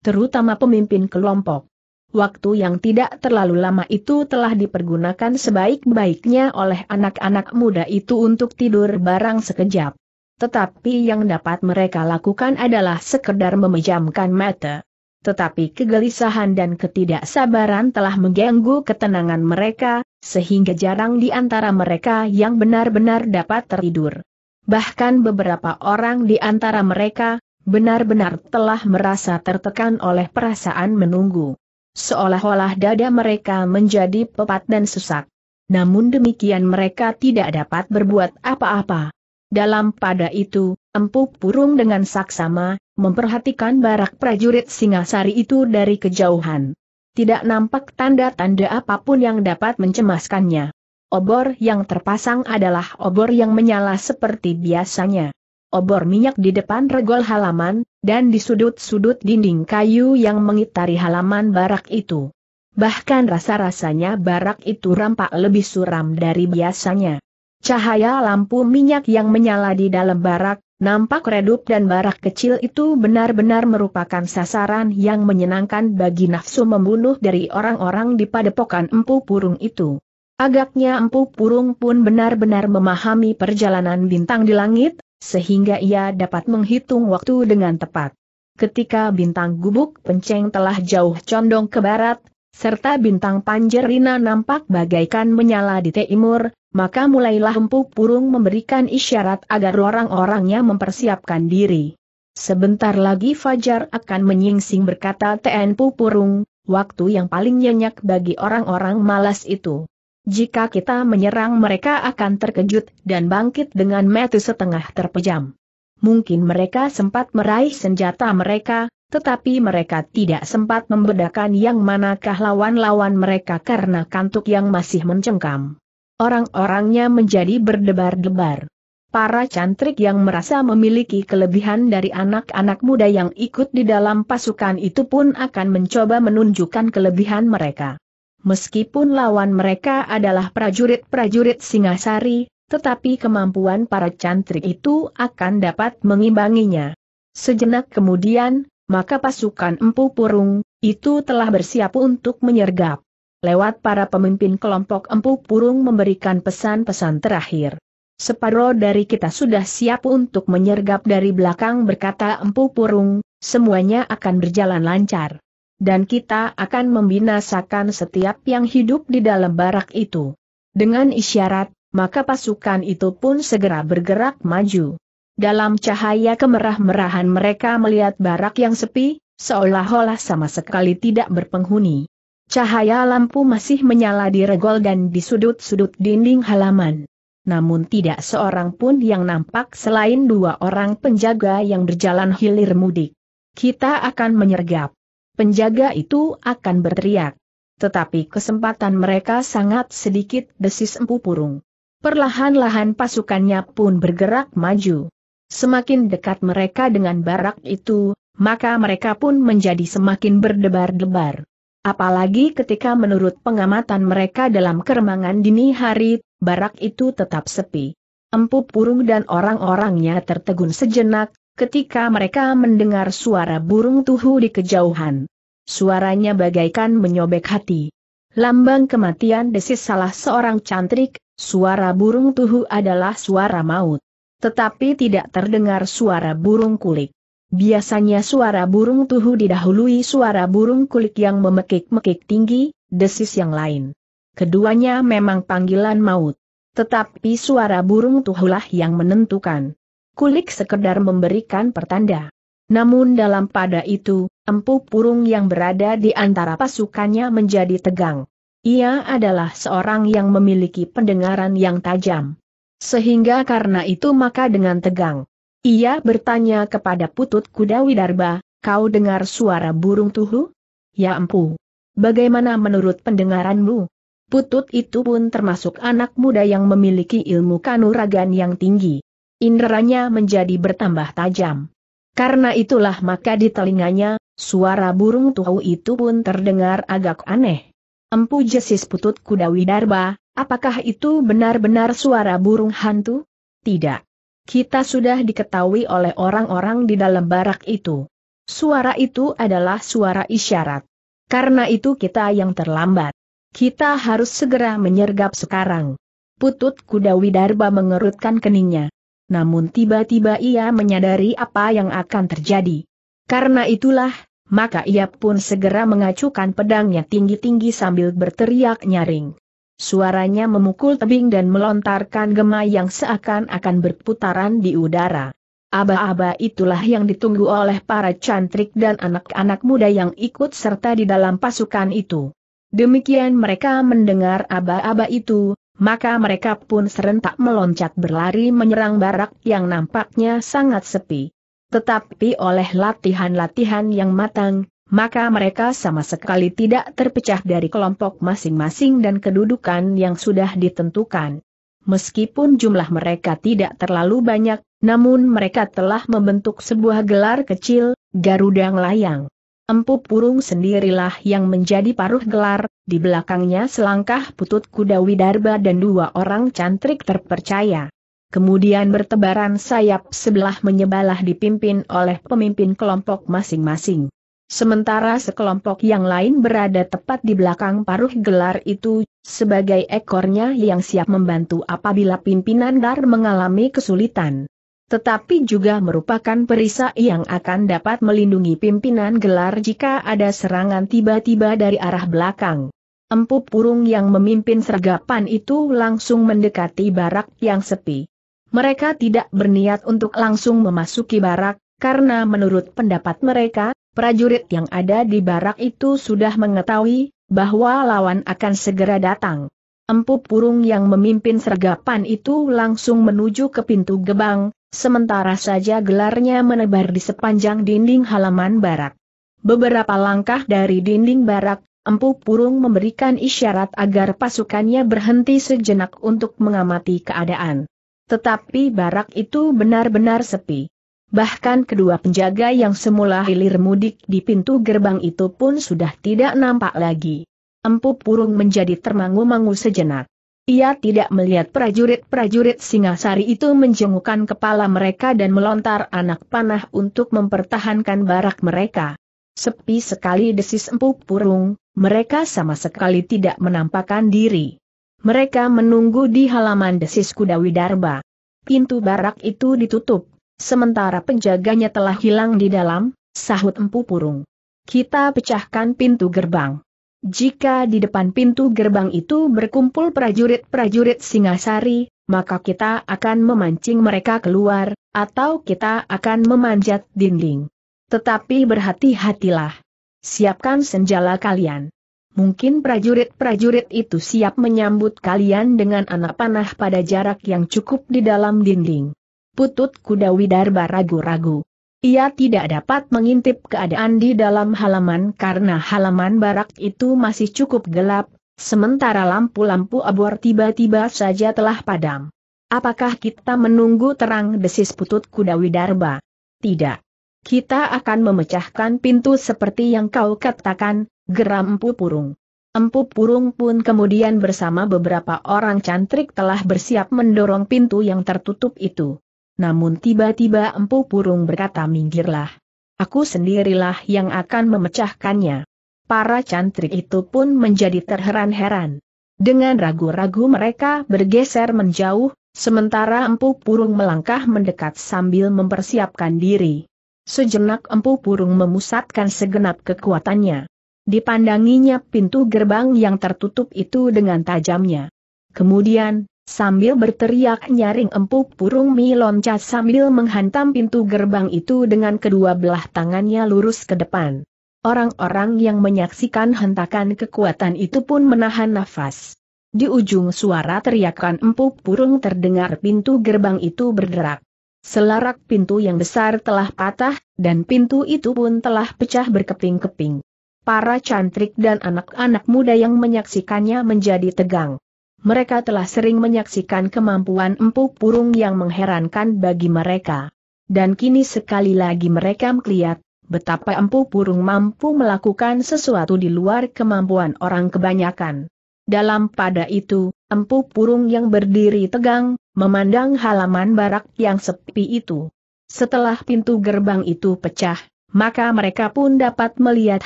Terutama pemimpin kelompok. Waktu yang tidak terlalu lama itu telah dipergunakan sebaik-baiknya oleh anak-anak muda itu untuk tidur barang sekejap. Tetapi yang dapat mereka lakukan adalah sekedar memejamkan mata. Tetapi kegelisahan dan ketidaksabaran telah mengganggu ketenangan mereka, sehingga jarang di antara mereka yang benar-benar dapat tertidur. Bahkan beberapa orang di antara mereka, benar-benar telah merasa tertekan oleh perasaan menunggu seolah-olah dada mereka menjadi pepat dan sesak. Namun demikian mereka tidak dapat berbuat apa-apa. Dalam pada itu, Empu Purung dengan saksama, memperhatikan barak prajurit Singasari itu dari kejauhan. Tidak nampak tanda-tanda apa pun yang dapat mencemaskannya. Obor yang terpasang adalah obor yang menyala seperti biasanya obor minyak di depan regol halaman, dan di sudut-sudut dinding kayu yang mengitari halaman barak itu. Bahkan rasa-rasanya barak itu rampak lebih suram dari biasanya. Cahaya lampu minyak yang menyala di dalam barak, nampak redup dan barak kecil itu benar-benar merupakan sasaran yang menyenangkan bagi nafsu membunuh dari orang-orang di padepokan empu purung itu. Agaknya empu purung pun benar-benar memahami perjalanan bintang di langit, sehingga ia dapat menghitung waktu dengan tepat. Ketika bintang gubuk penceng telah jauh condong ke barat, serta bintang panjerina nampak bagaikan menyala di timur, maka mulailah Empu Purung memberikan isyarat agar orang-orangnya mempersiapkan diri. Sebentar lagi Fajar akan menyingsing berkata TN Purung, waktu yang paling nyenyak bagi orang-orang malas itu. Jika kita menyerang mereka akan terkejut dan bangkit dengan metu setengah terpejam. Mungkin mereka sempat meraih senjata mereka, tetapi mereka tidak sempat membedakan yang manakah lawan-lawan mereka karena kantuk yang masih mencengkam. Orang-orangnya menjadi berdebar-debar. Para cantrik yang merasa memiliki kelebihan dari anak-anak muda yang ikut di dalam pasukan itu pun akan mencoba menunjukkan kelebihan mereka. Meskipun lawan mereka adalah prajurit-prajurit Singasari, tetapi kemampuan para cantrik itu akan dapat mengimbanginya. Sejenak kemudian, maka pasukan Empu Purung, itu telah bersiap untuk menyergap. Lewat para pemimpin kelompok Empu Purung memberikan pesan-pesan terakhir. Separuh dari kita sudah siap untuk menyergap dari belakang berkata Empu Purung, semuanya akan berjalan lancar dan kita akan membinasakan setiap yang hidup di dalam barak itu. Dengan isyarat, maka pasukan itu pun segera bergerak maju. Dalam cahaya kemerah-merahan mereka melihat barak yang sepi, seolah-olah sama sekali tidak berpenghuni. Cahaya lampu masih menyala di regol dan di sudut-sudut dinding halaman. Namun tidak seorang pun yang nampak selain dua orang penjaga yang berjalan hilir mudik. Kita akan menyergap penjaga itu akan berteriak. Tetapi kesempatan mereka sangat sedikit desis empu purung. Perlahan-lahan pasukannya pun bergerak maju. Semakin dekat mereka dengan barak itu, maka mereka pun menjadi semakin berdebar-debar. Apalagi ketika menurut pengamatan mereka dalam keremangan dini hari, barak itu tetap sepi. Empu Purung dan orang-orangnya tertegun sejenak, ketika mereka mendengar suara burung tuhu di kejauhan. Suaranya bagaikan menyobek hati. Lambang kematian desis salah seorang cantrik, suara burung tuhu adalah suara maut. Tetapi tidak terdengar suara burung kulik. Biasanya suara burung tuhu didahului suara burung kulik yang memekik-mekik tinggi, desis yang lain. Keduanya memang panggilan maut. Tetapi suara burung tuhulah yang menentukan. Kulik sekedar memberikan pertanda. Namun dalam pada itu, Empu Purung yang berada di antara pasukannya menjadi tegang. Ia adalah seorang yang memiliki pendengaran yang tajam. Sehingga karena itu maka dengan tegang. Ia bertanya kepada Putut Kuda Widarba, kau dengar suara burung tuhu? Ya empu. Bagaimana menurut pendengaranmu? Putut itu pun termasuk anak muda yang memiliki ilmu kanuragan yang tinggi. Inderanya menjadi bertambah tajam. Karena itulah maka di telinganya, suara burung tuhu itu pun terdengar agak aneh. Empu jesis putut kuda widarba, apakah itu benar-benar suara burung hantu? Tidak. Kita sudah diketahui oleh orang-orang di dalam barak itu. Suara itu adalah suara isyarat. Karena itu kita yang terlambat. Kita harus segera menyergap sekarang. Putut kuda widarba mengerutkan keningnya. Namun tiba-tiba ia menyadari apa yang akan terjadi. Karena itulah, maka ia pun segera mengacukan pedangnya tinggi-tinggi sambil berteriak nyaring. Suaranya memukul tebing dan melontarkan gema yang seakan-akan berputaran di udara. Aba-aba itulah yang ditunggu oleh para cantrik dan anak-anak muda yang ikut serta di dalam pasukan itu. Demikian mereka mendengar aba-aba itu, maka mereka pun serentak meloncat berlari menyerang barak yang nampaknya sangat sepi. Tetapi oleh latihan-latihan yang matang, maka mereka sama sekali tidak terpecah dari kelompok masing-masing dan kedudukan yang sudah ditentukan. Meskipun jumlah mereka tidak terlalu banyak, namun mereka telah membentuk sebuah gelar kecil, Garuda Layang. Empu Purung sendirilah yang menjadi paruh gelar, di belakangnya selangkah putut kuda Widarba dan dua orang cantrik terpercaya. Kemudian bertebaran sayap sebelah menyebalah dipimpin oleh pemimpin kelompok masing-masing. Sementara sekelompok yang lain berada tepat di belakang paruh gelar itu, sebagai ekornya yang siap membantu apabila pimpinan dar mengalami kesulitan tetapi juga merupakan perisai yang akan dapat melindungi pimpinan gelar jika ada serangan tiba-tiba dari arah belakang. Empu Purung yang memimpin sergapan itu langsung mendekati barak yang sepi. Mereka tidak berniat untuk langsung memasuki barak, karena menurut pendapat mereka, prajurit yang ada di barak itu sudah mengetahui bahwa lawan akan segera datang. Empu Purung yang memimpin sergapan itu langsung menuju ke pintu gebang, sementara saja gelarnya menebar di sepanjang dinding halaman barak. Beberapa langkah dari dinding barak, Empu Purung memberikan isyarat agar pasukannya berhenti sejenak untuk mengamati keadaan. Tetapi barak itu benar-benar sepi. Bahkan kedua penjaga yang semula hilir mudik di pintu gerbang itu pun sudah tidak nampak lagi. Empu Purung menjadi termangu-mangu sejenak. Ia tidak melihat prajurit-prajurit Singasari itu menjengukkan kepala mereka dan melontar anak panah untuk mempertahankan barak mereka. Sepi sekali desis empu purung, mereka sama sekali tidak menampakkan diri. Mereka menunggu di halaman desis kuda Widarba. Pintu barak itu ditutup, sementara penjaganya telah hilang di dalam, sahut empu purung. Kita pecahkan pintu gerbang. Jika di depan pintu gerbang itu berkumpul prajurit-prajurit Singasari, maka kita akan memancing mereka keluar, atau kita akan memanjat dinding. Tetapi berhati-hatilah. Siapkan senjala kalian. Mungkin prajurit-prajurit itu siap menyambut kalian dengan anak panah pada jarak yang cukup di dalam dinding. Putut kuda Widarba ragu-ragu. Ia tidak dapat mengintip keadaan di dalam halaman karena halaman barak itu masih cukup gelap, sementara lampu-lampu obor tiba-tiba saja telah padam. Apakah kita menunggu terang desis putut kuda Widarba? Tidak. Kita akan memecahkan pintu seperti yang kau katakan, geram Empu Purung. Empu Purung pun kemudian bersama beberapa orang cantrik telah bersiap mendorong pintu yang tertutup itu. Namun tiba-tiba Empu Purung berkata minggirlah. Aku sendirilah yang akan memecahkannya. Para cantrik itu pun menjadi terheran-heran. Dengan ragu-ragu mereka bergeser menjauh, sementara Empu Purung melangkah mendekat sambil mempersiapkan diri. Sejenak Empu Purung memusatkan segenap kekuatannya. Dipandanginya pintu gerbang yang tertutup itu dengan tajamnya. Kemudian, sambil berteriak nyaring empu purung mi loncat sambil menghantam pintu gerbang itu dengan kedua belah tangannya lurus ke depan. Orang-orang yang menyaksikan hentakan kekuatan itu pun menahan nafas. Di ujung suara teriakan empu purung terdengar pintu gerbang itu berderak. Selarak pintu yang besar telah patah, dan pintu itu pun telah pecah berkeping-keping. Para cantrik dan anak-anak muda yang menyaksikannya menjadi tegang. Mereka telah sering menyaksikan kemampuan empu purung yang mengherankan bagi mereka. Dan kini sekali lagi mereka melihat betapa empu purung mampu melakukan sesuatu di luar kemampuan orang kebanyakan. Dalam pada itu, empu purung yang berdiri tegang, memandang halaman barak yang sepi itu. Setelah pintu gerbang itu pecah, maka mereka pun dapat melihat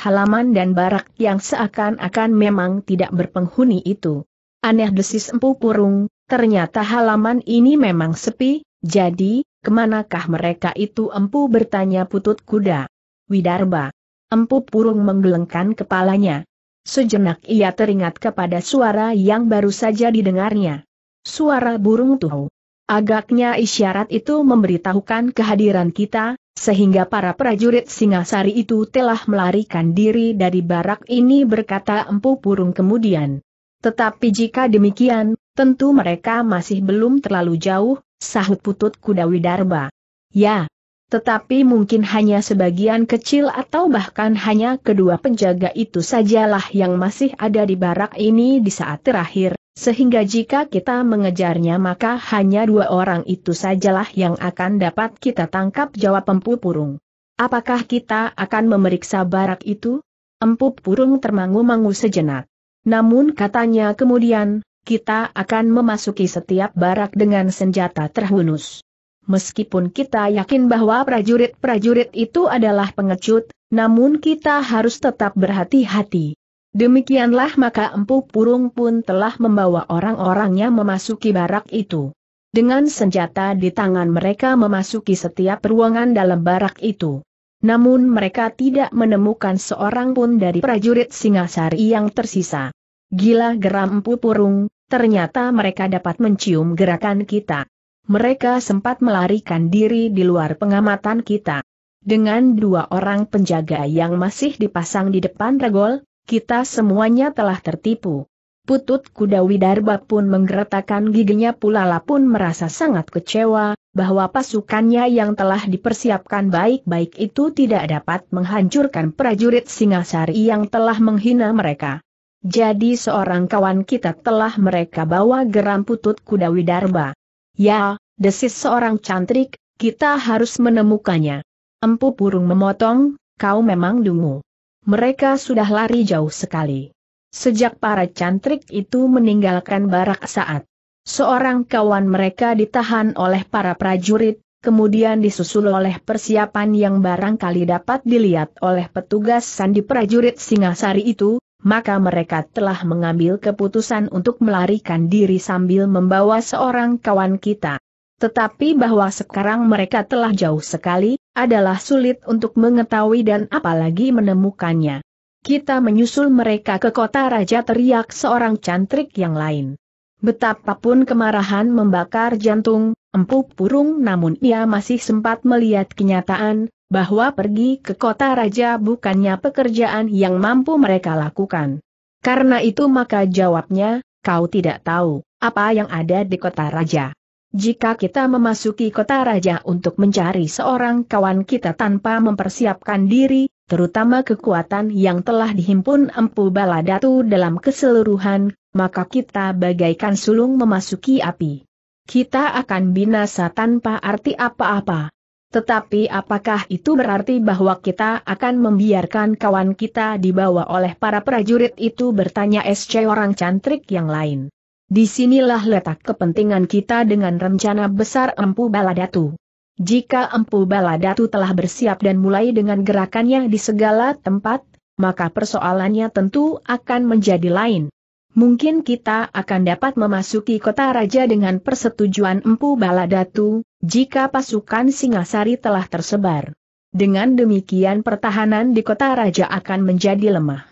halaman dan barak yang seakan-akan memang tidak berpenghuni itu. Aneh desis empu purung, ternyata halaman ini memang sepi, jadi, ke manakah mereka itu empu bertanya putut kuda. Widarba. Empu purung menggelengkan kepalanya. Sejenak ia teringat kepada suara yang baru saja didengarnya. Suara burung tuh. Agaknya isyarat itu memberitahukan kehadiran kita, sehingga para prajurit Singasari itu telah melarikan diri dari barak ini berkata Empu Purung kemudian. Tetapi jika demikian, tentu mereka masih belum terlalu jauh, sahut putut kuda Widarba. Ya, tetapi mungkin hanya sebagian kecil atau bahkan hanya kedua penjaga itu sajalah yang masih ada di barak ini di saat terakhir, sehingga jika kita mengejarnya maka hanya dua orang itu sajalah yang akan dapat kita tangkap jawab Empu Purung. Apakah kita akan memeriksa barak itu? Empu Purung termangu-mangu sejenak. Namun katanya kemudian, kita akan memasuki setiap barak dengan senjata terhunus. Meskipun kita yakin bahwa prajurit-prajurit itu adalah pengecut, namun kita harus tetap berhati-hati. Demikianlah maka Empu Purung pun telah membawa orang-orangnya memasuki barak itu. Dengan senjata di tangan mereka memasuki setiap ruangan dalam barak itu. Namun mereka tidak menemukan seorang pun dari prajurit Singasari yang tersisa. Gila geram Empu Purung, ternyata mereka dapat mencium gerakan kita. Mereka sempat melarikan diri di luar pengamatan kita. Dengan dua orang penjaga yang masih dipasang di depan regol, kita semuanya telah tertipu. Putut kuda Widarba pun menggeretakkan giginya pula pun merasa sangat kecewa, bahwa pasukannya yang telah dipersiapkan baik-baik itu tidak dapat menghancurkan prajurit Singasari yang telah menghina mereka. Jadi seorang kawan kita telah mereka bawa geram putut kuda Widarba. Ya, desis seorang cantrik, kita harus menemukannya. Empu Purung memotong, kau memang dungu mereka sudah lari jauh sekali. Sejak para cantrik itu meninggalkan barak saat seorang kawan mereka ditahan oleh para prajurit, kemudian disusul oleh persiapan yang barangkali dapat dilihat oleh petugas sandi prajurit Singasari itu, maka mereka telah mengambil keputusan untuk melarikan diri sambil membawa seorang kawan kita. Tetapi bahwa sekarang mereka telah jauh sekali, adalah sulit untuk mengetahui dan apalagi menemukannya. Kita menyusul mereka ke kota raja teriak seorang cantrik yang lain. Betapapun kemarahan membakar jantung, empuk purung namun ia masih sempat melihat kenyataan, bahwa pergi ke kota raja bukannya pekerjaan yang mampu mereka lakukan. Karena itu maka jawabnya, kau tidak tahu, apa yang ada di kota raja. Jika kita memasuki kota raja untuk mencari seorang kawan kita tanpa mempersiapkan diri, terutama kekuatan yang telah dihimpun Empu Baladatu dalam keseluruhan, maka kita bagaikan sulung memasuki api. Kita akan binasa tanpa arti apa-apa. Tetapi apakah itu berarti bahwa kita akan membiarkan kawan kita dibawa oleh para prajurit itu bertanya SC orang cantrik yang lain. Di sinilah letak kepentingan kita dengan rencana besar Empu Baladatu. Jika Empu Baladatu telah bersiap dan mulai dengan gerakannya di segala tempat, maka persoalannya tentu akan menjadi lain. Mungkin kita akan dapat memasuki kota raja dengan persetujuan Empu Baladatu, jika pasukan Singasari telah tersebar. Dengan demikian pertahanan di kota raja akan menjadi lemah.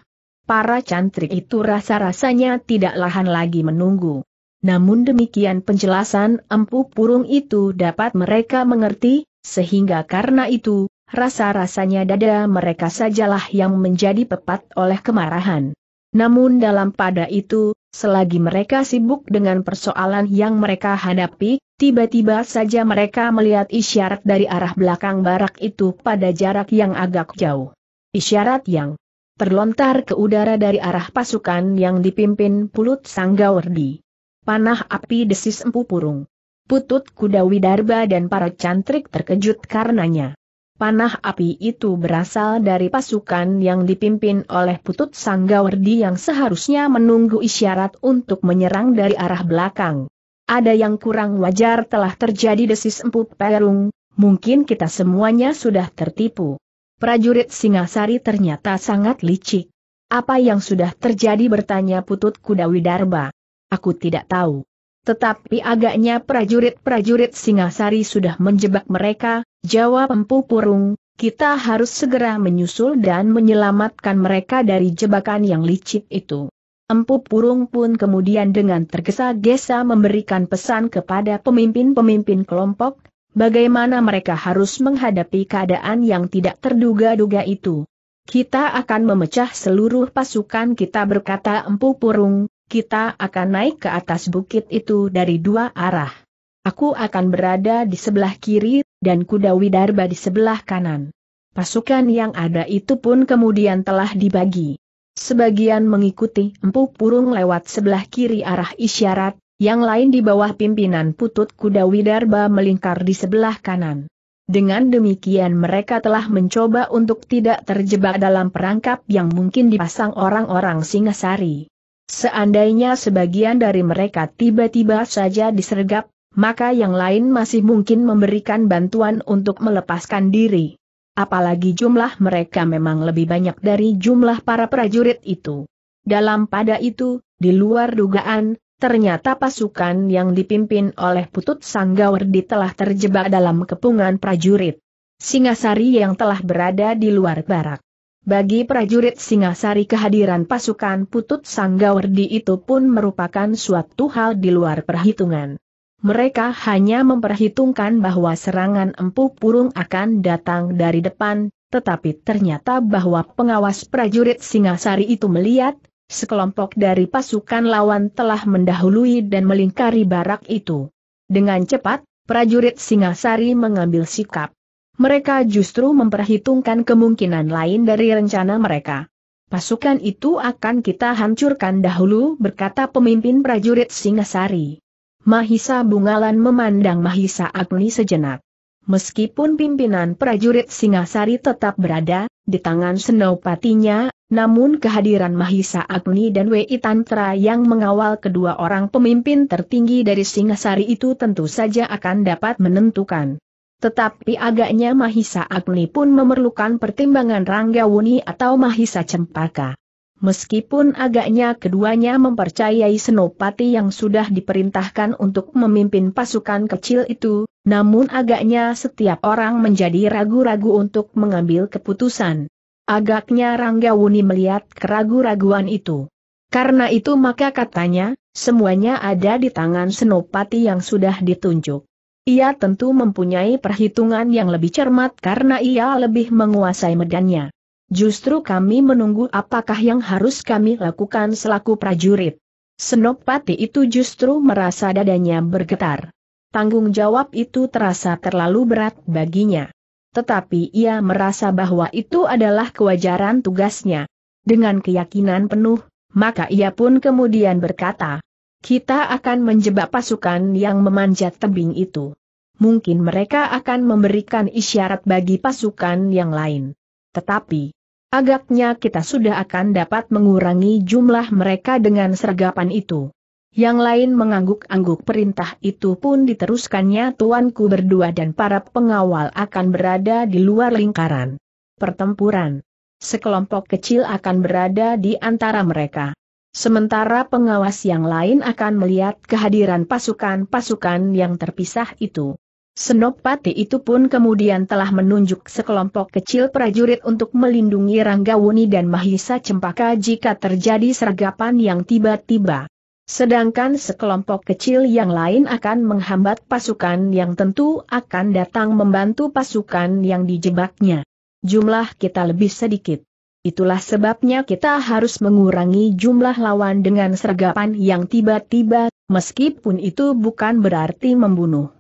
Para cantrik itu rasa-rasanya tidak lahan lagi menunggu. Namun demikian penjelasan Empu Purung itu dapat mereka mengerti, sehingga karena itu, rasa-rasanya dada mereka sajalah yang menjadi pepat oleh kemarahan. Namun dalam pada itu, selagi mereka sibuk dengan persoalan yang mereka hadapi, tiba-tiba saja mereka melihat isyarat dari arah belakang barak itu pada jarak yang agak jauh. Isyarat yang terlontar ke udara dari arah pasukan yang dipimpin Pulut Sanggawardi. Panah api desis empu purung. Putut kuda Widarba dan para cantrik terkejut karenanya. Panah api itu berasal dari pasukan yang dipimpin oleh Putut Sanggawardi yang seharusnya menunggu isyarat untuk menyerang dari arah belakang. Ada yang kurang wajar telah terjadi desis empuk perung, mungkin kita semuanya sudah tertipu. Prajurit Singasari ternyata sangat licik. Apa yang sudah terjadi bertanya Putut Kuda Widarba. Aku tidak tahu. Tetapi agaknya prajurit-prajurit Singasari sudah menjebak mereka, jawab Empu Purung, kita harus segera menyusul dan menyelamatkan mereka dari jebakan yang licik itu. Empu Purung pun kemudian dengan tergesa-gesa memberikan pesan kepada pemimpin-pemimpin kelompok, bagaimana mereka harus menghadapi keadaan yang tidak terduga-duga itu. Kita akan memecah seluruh pasukan kita berkata Empu Purung, kita akan naik ke atas bukit itu dari dua arah. Aku akan berada di sebelah kiri, dan kuda Widarba di sebelah kanan. Pasukan yang ada itu pun kemudian telah dibagi. Sebagian mengikuti Empu Purung lewat sebelah kiri arah isyarat, yang lain di bawah pimpinan Putut Kuda Widarba melingkar di sebelah kanan. Dengan demikian mereka telah mencoba untuk tidak terjebak dalam perangkap yang mungkin dipasang orang-orang Singasari. Seandainya sebagian dari mereka tiba-tiba saja disergap, maka yang lain masih mungkin memberikan bantuan untuk melepaskan diri. Apalagi jumlah mereka memang lebih banyak dari jumlah para prajurit itu. Dalam pada itu, di luar dugaan, ternyata pasukan yang dipimpin oleh Putut Sanggawardi telah terjebak dalam kepungan prajurit. Singasari yang telah berada di luar barak. Bagi prajurit Singasari kehadiran pasukan Putut Sanggawardi itu pun merupakan suatu hal di luar perhitungan. Mereka hanya memperhitungkan bahwa serangan Empu Purung akan datang dari depan, tetapi ternyata bahwa pengawas prajurit Singasari itu melihat, sekelompok dari pasukan lawan telah mendahului dan melingkari barak itu. Dengan cepat, prajurit Singasari mengambil sikap. Mereka justru memperhitungkan kemungkinan lain dari rencana mereka. Pasukan itu akan kita hancurkan dahulu berkata pemimpin prajurit Singasari. Mahisa Bungalan memandang Mahisa Agni sejenak. Meskipun pimpinan prajurit Singasari tetap berada di tangan Senopatinya, namun kehadiran Mahisa Agni dan Wei Tantra yang mengawal kedua orang pemimpin tertinggi dari Singasari itu tentu saja akan dapat menentukan. Tetapi agaknya Mahisa Agni pun memerlukan pertimbangan Ranggawuni atau Mahisa Cempaka. Meskipun agaknya keduanya mempercayai Senopati yang sudah diperintahkan untuk memimpin pasukan kecil itu, namun agaknya setiap orang menjadi ragu-ragu untuk mengambil keputusan. Agaknya Ranggawuni melihat keragu-raguan itu. Karena itu maka katanya, semuanya ada di tangan Senopati yang sudah ditunjuk. Ia tentu mempunyai perhitungan yang lebih cermat karena ia lebih menguasai medannya. Justru kami menunggu apakah yang harus kami lakukan selaku prajurit. Senopati itu justru merasa dadanya bergetar. Tanggung jawab itu terasa terlalu berat baginya. Tetapi ia merasa bahwa itu adalah kewajaran tugasnya. Dengan keyakinan penuh, maka ia pun kemudian berkata, kita akan menjebak pasukan yang memanjat tebing itu. mungkin mereka akan memberikan isyarat bagi pasukan yang lain. Tetapi, agaknya kita sudah akan dapat mengurangi jumlah mereka dengan sergapan itu. Yang lain mengangguk-angguk perintah itu pun diteruskannya tuanku berdua dan para pengawal akan berada di luar lingkaran pertempuran. Sekelompok kecil akan berada di antara mereka. Sementara pengawas yang lain akan melihat kehadiran pasukan-pasukan yang terpisah itu. Senopati itu pun kemudian telah menunjuk sekelompok kecil prajurit untuk melindungi Ranggawuni dan Mahisa Cempaka jika terjadi sergapan yang tiba-tiba. Sedangkan sekelompok kecil yang lain akan menghambat pasukan yang tentu akan datang membantu pasukan yang dijebaknya. Jumlah kita lebih sedikit. Itulah sebabnya kita harus mengurangi jumlah lawan dengan sergapan yang tiba-tiba, meskipun itu bukan berarti membunuh.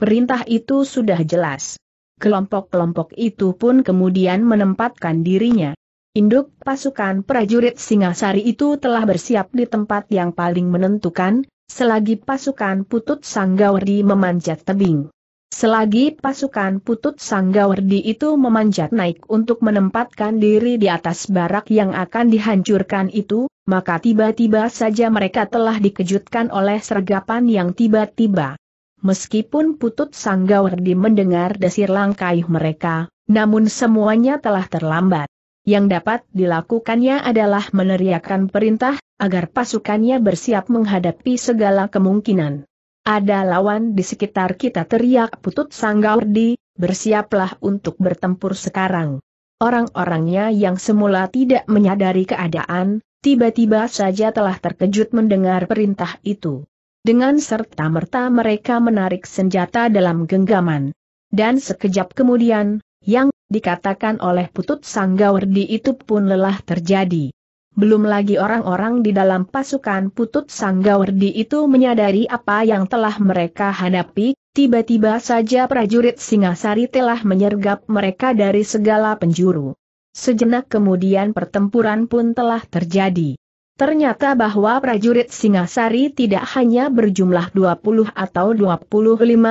Perintah itu sudah jelas. Kelompok-kelompok itu pun kemudian menempatkan dirinya Induk pasukan prajurit Singasari itu telah bersiap di tempat yang paling menentukan, selagi pasukan Putut Sanggawardi memanjat tebing. Selagi pasukan Putut Sanggawardi itu memanjat naik untuk menempatkan diri di atas barak yang akan dihancurkan itu, maka tiba-tiba saja mereka telah dikejutkan oleh sergapan yang tiba-tiba. Meskipun Putut Sanggawardi mendengar desir langkah mereka, namun semuanya telah terlambat. Yang dapat dilakukannya adalah meneriakkan perintah, agar pasukannya bersiap menghadapi segala kemungkinan. Ada lawan di sekitar kita teriak putut sanggaurdi, bersiaplah untuk bertempur sekarang. Orang-orangnya yang semula tidak menyadari keadaan, tiba-tiba saja telah terkejut mendengar perintah itu. Dengan serta-merta mereka menarik senjata dalam genggaman. Dan sekejap kemudian, yang dikatakan oleh Putut Sanggawardi itu pun lelah terjadi. Belum lagi orang-orang di dalam pasukan Putut Sanggawardi itu menyadari apa yang telah mereka hadapi, tiba-tiba saja prajurit Singasari telah menyergap mereka dari segala penjuru. Sejenak kemudian pertempuran pun telah terjadi. Ternyata bahwa prajurit Singasari tidak hanya berjumlah 20 atau 25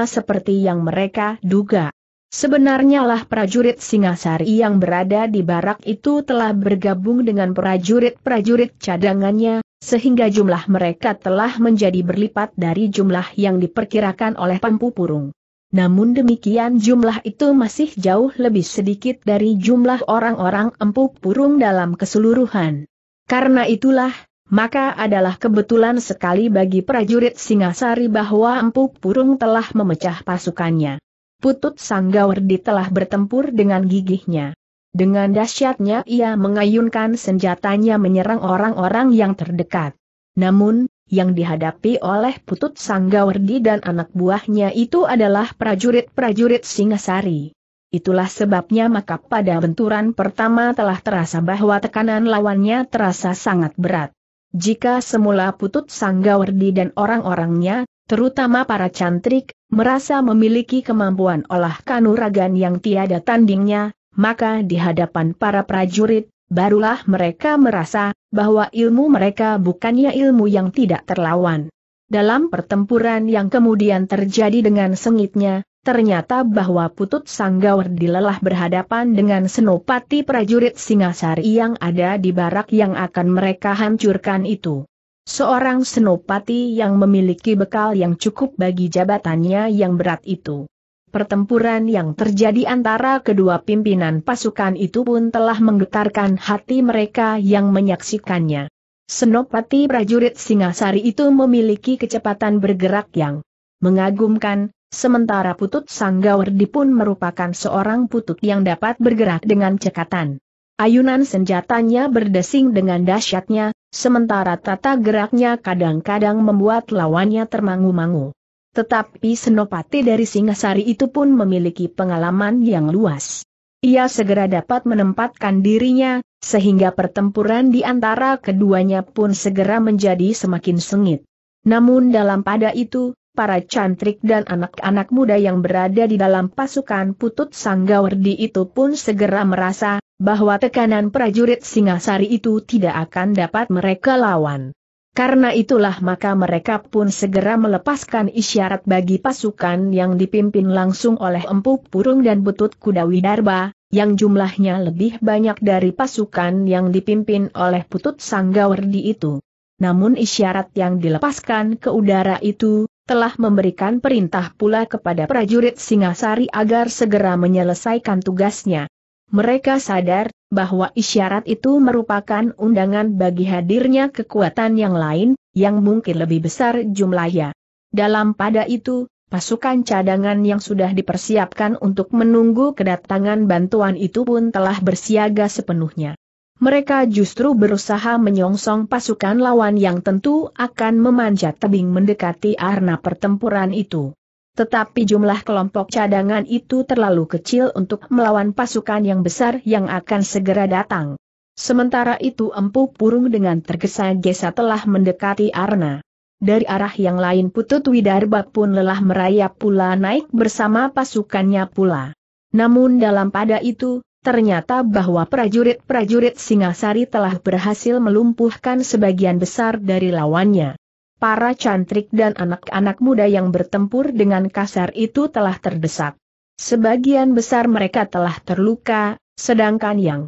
seperti yang mereka duga. Sebenarnya lah prajurit Singasari yang berada di barak itu telah bergabung dengan prajurit-prajurit cadangannya, sehingga jumlah mereka telah menjadi berlipat dari jumlah yang diperkirakan oleh Pampu Purung. Namun demikian jumlah itu masih jauh lebih sedikit dari jumlah orang-orang Empu Purung dalam keseluruhan. Karena itulah, maka adalah kebetulan sekali bagi prajurit Singasari bahwa Empu Purung telah memecah pasukannya. Putut Sanggawardi telah bertempur dengan gigihnya. Dengan dahsyatnya ia mengayunkan senjatanya menyerang orang-orang yang terdekat. Namun, yang dihadapi oleh Putut Sanggawardi dan anak buahnya itu adalah prajurit-prajurit Singasari. Itulah sebabnya maka pada benturan pertama telah terasa bahwa tekanan lawannya terasa sangat berat. Jika semula Putut Sanggawardi dan orang-orangnya, terutama para cantrik, merasa memiliki kemampuan olah kanuragan yang tiada tandingnya, maka di hadapan para prajurit, barulah mereka merasa bahwa ilmu mereka bukannya ilmu yang tidak terlawan. Dalam pertempuran yang kemudian terjadi dengan sengitnya, ternyata bahwa Putut Sanggawardi lelah berhadapan dengan senopati prajurit Singasari yang ada di barak yang akan mereka hancurkan itu seorang senopati yang memiliki bekal yang cukup bagi jabatannya yang berat itu. Pertempuran yang terjadi antara kedua pimpinan pasukan itu pun telah menggetarkan hati mereka yang menyaksikannya. Senopati prajurit Singasari itu memiliki kecepatan bergerak yang mengagumkan, sementara Putut Sanggawardi pun merupakan seorang putut yang dapat bergerak dengan cekatan. Ayunan senjatanya berdesing dengan dahsyatnya, sementara tata geraknya kadang-kadang membuat lawannya termangu-mangu. Tetapi Senopati dari Singasari itu pun memiliki pengalaman yang luas. Ia segera dapat menempatkan dirinya, sehingga pertempuran di antara keduanya pun segera menjadi semakin sengit. Namun dalam pada itu, para cantrik dan anak-anak muda yang berada di dalam pasukan Putut Sanggawardi itu pun segera merasa bahwa tekanan prajurit Singasari itu tidak akan dapat mereka lawan. Karena itulah maka mereka pun segera melepaskan isyarat bagi pasukan yang dipimpin langsung oleh Empu Purung dan Butut Kuda Widarba, yang jumlahnya lebih banyak dari pasukan yang dipimpin oleh Putut Sanggawardi itu. Namun isyarat yang dilepaskan ke udara itu, telah memberikan perintah pula kepada prajurit Singasari agar segera menyelesaikan tugasnya. Mereka sadar bahwa isyarat itu merupakan undangan bagi hadirnya kekuatan yang lain, yang mungkin lebih besar jumlahnya. Dalam pada itu, pasukan cadangan yang sudah dipersiapkan untuk menunggu kedatangan bantuan itu pun telah bersiaga sepenuhnya. Mereka justru berusaha menyongsong pasukan lawan yang tentu akan memanjat tebing mendekati arena pertempuran itu tetapi jumlah kelompok cadangan itu terlalu kecil untuk melawan pasukan yang besar yang akan segera datang. Sementara itu Empu Purung dengan tergesa-gesa telah mendekati Arna. Dari arah yang lain Putut Widarba pun lelah merayap pula naik bersama pasukannya pula. Namun dalam pada itu, ternyata bahwa prajurit-prajurit Singasari telah berhasil melumpuhkan sebagian besar dari lawannya para cantrik dan anak-anak muda yang bertempur dengan kasar itu telah terdesak. Sebagian besar mereka telah terluka, sedangkan yang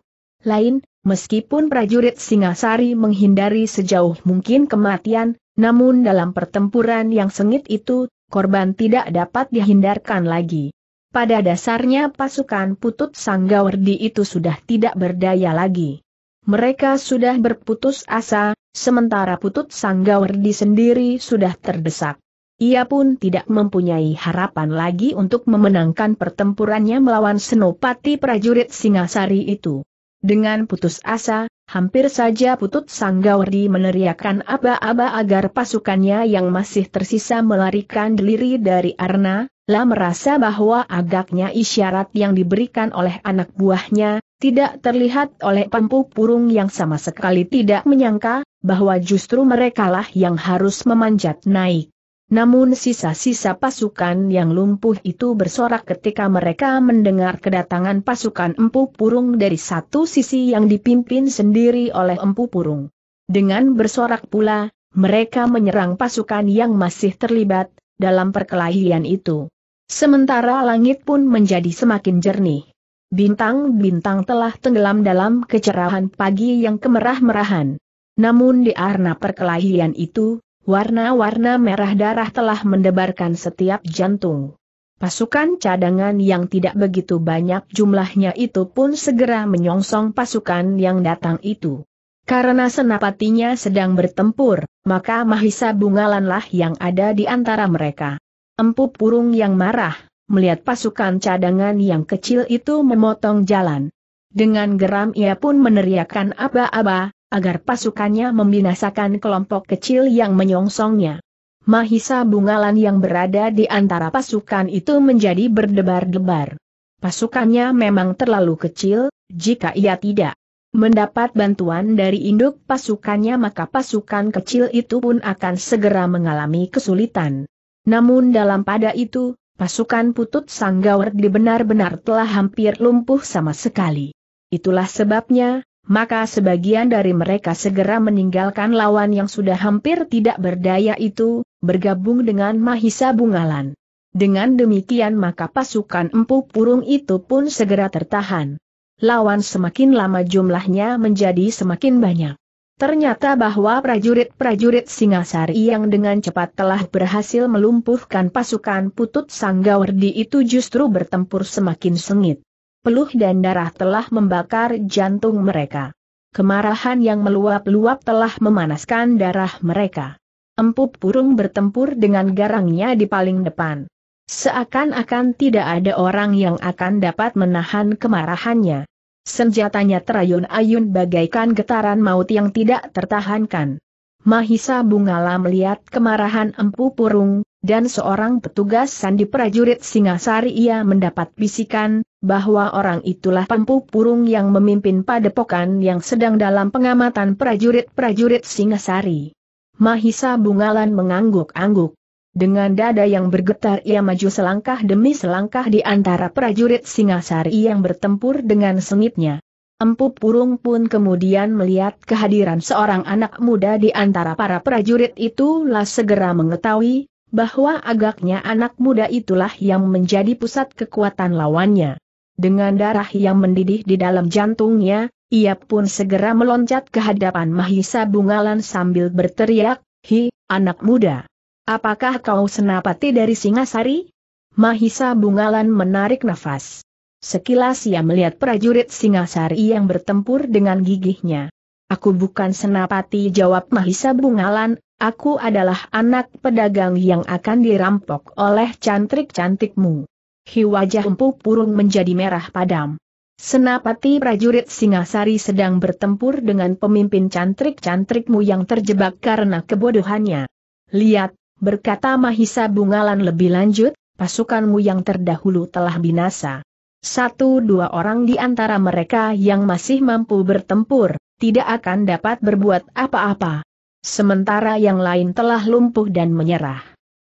lain, meskipun prajurit Singasari menghindari sejauh mungkin kematian, namun dalam pertempuran yang sengit itu, korban tidak dapat dihindarkan lagi. Pada dasarnya pasukan Putut Sanggawardi itu sudah tidak berdaya lagi. Mereka sudah berputus asa, sementara Putut Sanggawardi sendiri sudah terdesak. Ia pun tidak mempunyai harapan lagi untuk memenangkan pertempurannya melawan Senopati prajurit Singasari itu. Dengan putus asa, hampir saja Putut Sanggawardi meneriakkan aba-aba agar pasukannya yang masih tersisa melarikan diri dari Arna, lah merasa bahwa agaknya isyarat yang diberikan oleh anak buahnya, tidak terlihat oleh Pempu Purung yang sama sekali tidak menyangka, bahwa justru merekalah yang harus memanjat naik. Namun sisa-sisa pasukan yang lumpuh itu bersorak ketika mereka mendengar kedatangan pasukan Empu Purung dari satu sisi yang dipimpin sendiri oleh Empu Purung. Dengan bersorak pula, mereka menyerang pasukan yang masih terlibat dalam perkelahian itu. Sementara langit pun menjadi semakin jernih. Bintang-bintang telah tenggelam dalam kecerahan pagi yang kemerah-merahan. Namun di arna perkelahian itu, warna-warna merah darah telah mendebarkan setiap jantung. Pasukan cadangan yang tidak begitu banyak jumlahnya itu pun segera menyongsong pasukan yang datang itu. Karena senapatinya sedang bertempur, maka Mahisa Bungalanlah yang ada di antara mereka. Empu Purung yang marah, melihat pasukan cadangan yang kecil itu memotong jalan. Dengan geram ia pun meneriakkan aba-aba, agar pasukannya membinasakan kelompok kecil yang menyongsongnya. Mahisa Bungalan yang berada di antara pasukan itu menjadi berdebar-debar. Pasukannya memang terlalu kecil, jika ia tidak mendapat bantuan dari induk pasukannya maka pasukan kecil itu pun akan segera mengalami kesulitan. Namun dalam pada itu, pasukan Putut Sanggawardi benar-benar telah hampir lumpuh sama sekali. Itulah sebabnya, maka sebagian dari mereka segera meninggalkan lawan yang sudah hampir tidak berdaya itu, bergabung dengan Mahisa Bungalan. Dengan demikian maka pasukan Empu Purung itu pun segera tertahan. Lawan semakin lama jumlahnya menjadi semakin banyak. Ternyata bahwa prajurit-prajurit Singasari yang dengan cepat telah berhasil melumpuhkan pasukan Putut Sanggawardi itu justru bertempur semakin sengit. Peluh dan darah telah membakar jantung mereka. Kemarahan yang meluap-luap telah memanaskan darah mereka. Empuk Purung bertempur dengan garangnya di paling depan. Seakan-akan tidak ada orang yang akan dapat menahan kemarahannya. Senjatanya terayun-ayun bagaikan getaran maut yang tidak tertahankan. Mahisa Bungala melihat kemarahan Empu Purung, dan seorang petugas sandi prajurit Singasari ia mendapat bisikan, bahwa orang itulah Empu Purung yang memimpin padepokan yang sedang dalam pengamatan prajurit-prajurit Singasari. Mahisa Bungalan mengangguk-angguk. Dengan dada yang bergetar ia maju selangkah demi selangkah di antara prajurit Singasari yang bertempur dengan sengitnya. Empu Purung pun kemudian melihat kehadiran seorang anak muda di antara para prajurit itu lah segera mengetahui bahwa agaknya anak muda itulah yang menjadi pusat kekuatan lawannya. Dengan darah yang mendidih di dalam jantungnya, ia pun segera meloncat ke hadapan Mahisa Bungalan sambil berteriak, Hi, anak muda! Apakah kau senapati dari Singasari? Mahisa Bungalan menarik nafas. Sekilas ia melihat prajurit Singasari yang bertempur dengan gigihnya. Aku bukan senapati jawab Mahisa Bungalan, aku adalah anak pedagang yang akan dirampok oleh cantrik-cantikmu. Hi wajah empu purung menjadi merah padam. Senapati prajurit Singasari sedang bertempur dengan pemimpin cantrik-cantrikmu yang terjebak karena kebodohannya. Lihat, berkata Mahisa Bungalan lebih lanjut, pasukanmu yang terdahulu telah binasa. Satu dua orang di antara mereka yang masih mampu bertempur, tidak akan dapat berbuat apa-apa. Sementara yang lain telah lumpuh dan menyerah.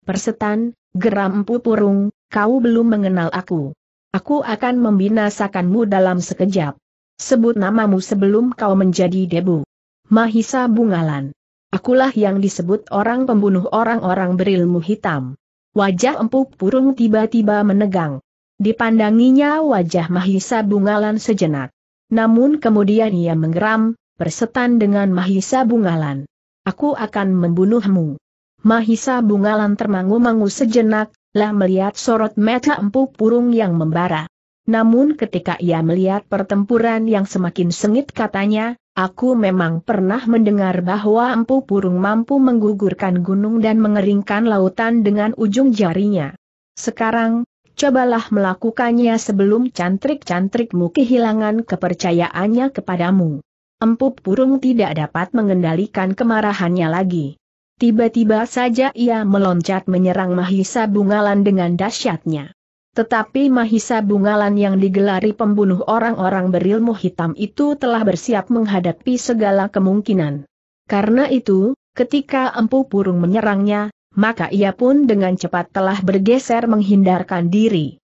Persetan, geram Empu Purung, kau belum mengenal aku. Aku akan membinasakanmu dalam sekejap. Sebut namamu sebelum kau menjadi debu. Mahisa Bungalan. Akulah yang disebut orang pembunuh orang-orang berilmu hitam. Wajah Empu Purung tiba-tiba menegang. Dipandanginya wajah Mahisa Bungalan sejenak. Namun kemudian ia menggeram, bersetan dengan Mahisa Bungalan. Aku akan membunuhmu. Mahisa Bungalan termangu-mangu sejenak, lah melihat sorot mata empu purung yang membara. Namun ketika ia melihat pertempuran yang semakin sengit katanya, aku memang pernah mendengar bahwa empu purung mampu menggugurkan gunung dan mengeringkan lautan dengan ujung jarinya. Sekarang, cobalah melakukannya sebelum cantrik-cantrikmu kehilangan kepercayaannya kepadamu. Empu Purung tidak dapat mengendalikan kemarahannya lagi. Tiba-tiba saja ia meloncat menyerang Mahisa Bungalan dengan dahsyatnya. Tetapi Mahisa Bungalan yang digelari pembunuh orang-orang berilmu hitam itu telah bersiap menghadapi segala kemungkinan. Karena itu, ketika Empu Purung menyerangnya, maka ia pun dengan cepat telah bergeser menghindarkan diri.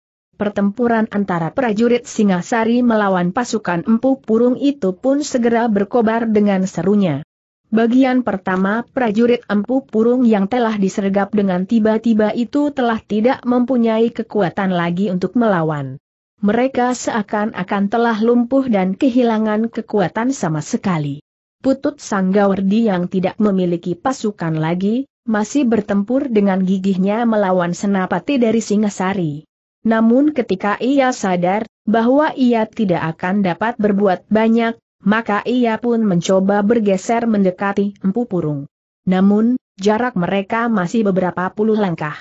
Pertempuran antara prajurit Singasari melawan pasukan Empu Purung itu pun segera berkobar dengan serunya. Bagian pertama prajurit Empu Purung yang telah disergap dengan tiba-tiba itu telah tidak mempunyai kekuatan lagi untuk melawan. Mereka seakan-akan telah lumpuh dan kehilangan kekuatan sama sekali. Putut Sanggawardi yang tidak memiliki pasukan lagi, masih bertempur dengan gigihnya melawan senapati dari Singasari. Namun ketika ia sadar, bahwa ia tidak akan dapat berbuat banyak, maka ia pun mencoba bergeser mendekati Empu Purung. Namun, jarak mereka masih beberapa puluh langkah.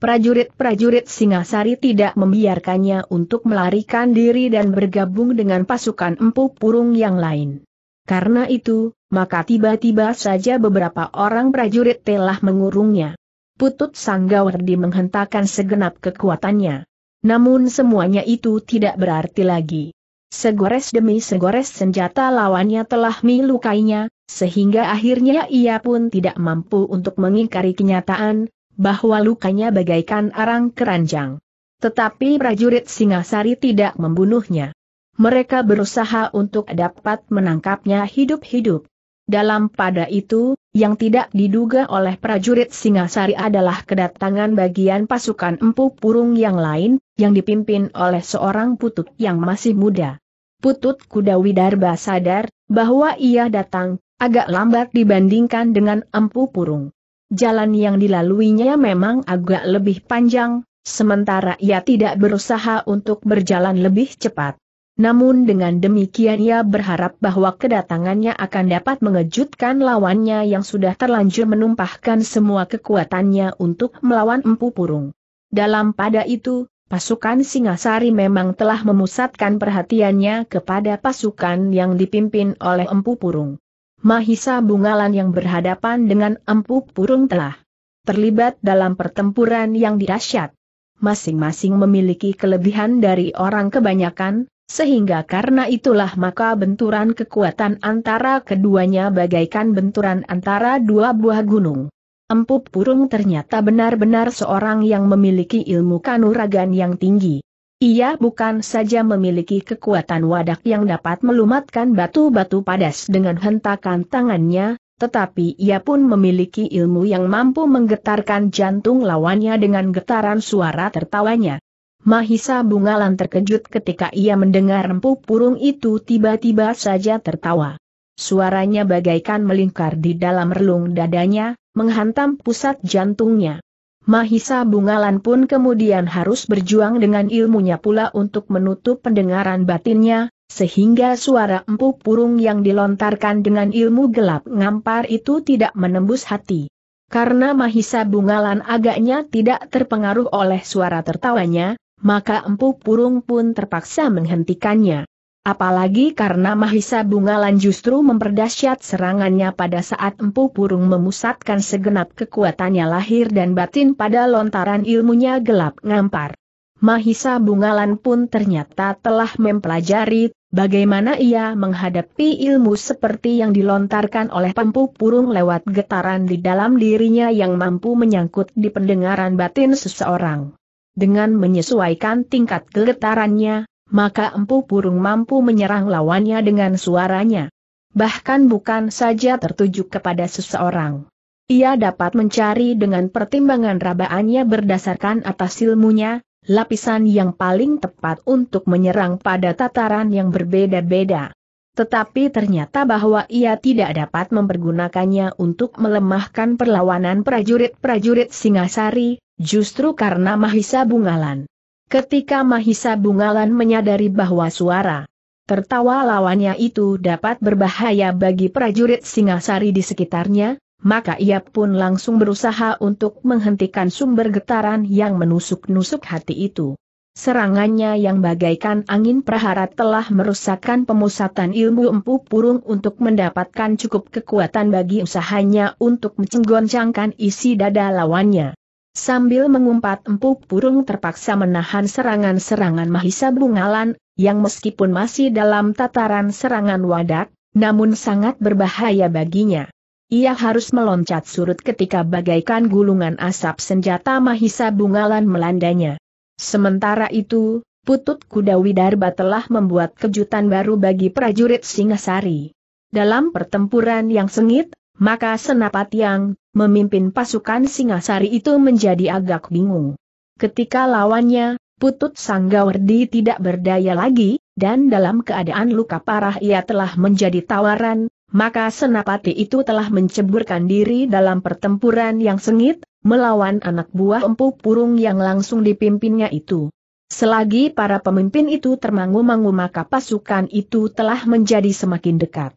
Prajurit-prajurit Singasari tidak membiarkannya untuk melarikan diri dan bergabung dengan pasukan Empu Purung yang lain. Karena itu, maka tiba-tiba saja beberapa orang prajurit telah mengurungnya. Putut Sanggawardi menghentakkan segenap kekuatannya. Namun semuanya itu tidak berarti lagi. Segores demi segores senjata lawannya telah melukainya, sehingga akhirnya ia pun tidak mampu untuk mengingkari kenyataan, bahwa lukanya bagaikan arang keranjang. Tetapi prajurit Singasari tidak membunuhnya. Mereka berusaha untuk dapat menangkapnya hidup-hidup. Dalam pada itu, yang tidak diduga oleh prajurit Singasari adalah kedatangan bagian pasukan Empu Purung yang lain, yang dipimpin oleh seorang putut yang masih muda. Putut Kuda Widarba sadar, bahwa ia datang, agak lambat dibandingkan dengan Empu Purung. Jalan yang dilaluinya memang agak lebih panjang, sementara ia tidak berusaha untuk berjalan lebih cepat. Namun dengan demikian ia berharap bahwa kedatangannya akan dapat mengejutkan lawannya yang sudah terlanjur menumpahkan semua kekuatannya untuk melawan Empu Purung. Dalam pada itu, pasukan Singasari memang telah memusatkan perhatiannya kepada pasukan yang dipimpin oleh Empu Purung. Mahisa Bungalan yang berhadapan dengan Empu Purung telah terlibat dalam pertempuran yang dahsyat. Masing-masing memiliki kelebihan dari orang kebanyakan, sehingga karena itulah maka benturan kekuatan antara keduanya bagaikan benturan antara dua buah gunung. Empu Purung ternyata benar-benar seorang yang memiliki ilmu kanuragan yang tinggi. Ia bukan saja memiliki kekuatan wadak yang dapat melumatkan batu-batu padas dengan hentakan tangannya, tetapi ia pun memiliki ilmu yang mampu menggetarkan jantung lawannya dengan getaran suara tertawanya. Mahisa Bungalan terkejut ketika ia mendengar empu purung itu tiba-tiba saja tertawa. Suaranya bagaikan melingkar di dalam relung dadanya, menghantam pusat jantungnya. Mahisa Bungalan pun kemudian harus berjuang dengan ilmunya pula untuk menutup pendengaran batinnya, sehingga suara empu purung yang dilontarkan dengan ilmu gelap ngampar itu tidak menembus hati. Karena Mahisa Bungalan agaknya tidak terpengaruh oleh suara tertawanya, maka empu purung pun terpaksa menghentikannya. Apalagi karena Mahisa Bungalan justru memperdahsyat serangannya pada saat Empu Purung memusatkan segenap kekuatannya lahir dan batin pada lontaran ilmunya gelap ngampar. Mahisa Bungalan pun ternyata telah mempelajari bagaimana ia menghadapi ilmu seperti yang dilontarkan oleh Empu Purung lewat getaran di dalam dirinya yang mampu menyangkut di pendengaran batin seseorang. Dengan menyesuaikan tingkat getarannya, maka Empu Purung mampu menyerang lawannya dengan suaranya. Bahkan bukan saja tertuju kepada seseorang. Ia dapat mencari dengan pertimbangan rabaannya berdasarkan atas ilmunya, lapisan yang paling tepat untuk menyerang pada tataran yang berbeda-beda. Tetapi ternyata bahwa ia tidak dapat mempergunakannya untuk melemahkan perlawanan prajurit-prajurit Singasari, justru karena Mahisa Bungalan. Ketika Mahisa Bungalan menyadari bahwa suara tertawa lawannya itu dapat berbahaya bagi prajurit Singasari di sekitarnya, maka ia pun langsung berusaha untuk menghentikan sumber getaran yang menusuk-nusuk hati itu. Serangannya yang bagaikan angin praharat telah merusakkan pemusatan ilmu empu purung untuk mendapatkan cukup kekuatan bagi usahanya untuk menggoncangkan isi dada lawannya. Sambil mengumpat empu purung terpaksa menahan serangan-serangan Mahisa Bungalan, yang meskipun masih dalam tataran serangan wadak, namun sangat berbahaya baginya. Ia harus meloncat surut ketika bagaikan gulungan asap senjata Mahisa Bungalan melandanya. Sementara itu, Putut Kuda Widarba telah membuat kejutan baru bagi prajurit Singasari. Dalam pertempuran yang sengit, maka Senapat yang memimpin pasukan Singasari itu menjadi agak bingung. Ketika lawannya, Putut Sanggawardi tidak berdaya lagi, dan dalam keadaan luka parah ia telah menjadi tawaran, maka Senapati itu telah menceburkan diri dalam pertempuran yang sengit, melawan anak buah empu purung yang langsung dipimpinnya itu. Selagi para pemimpin itu termangu-mangu maka pasukan itu telah menjadi semakin dekat.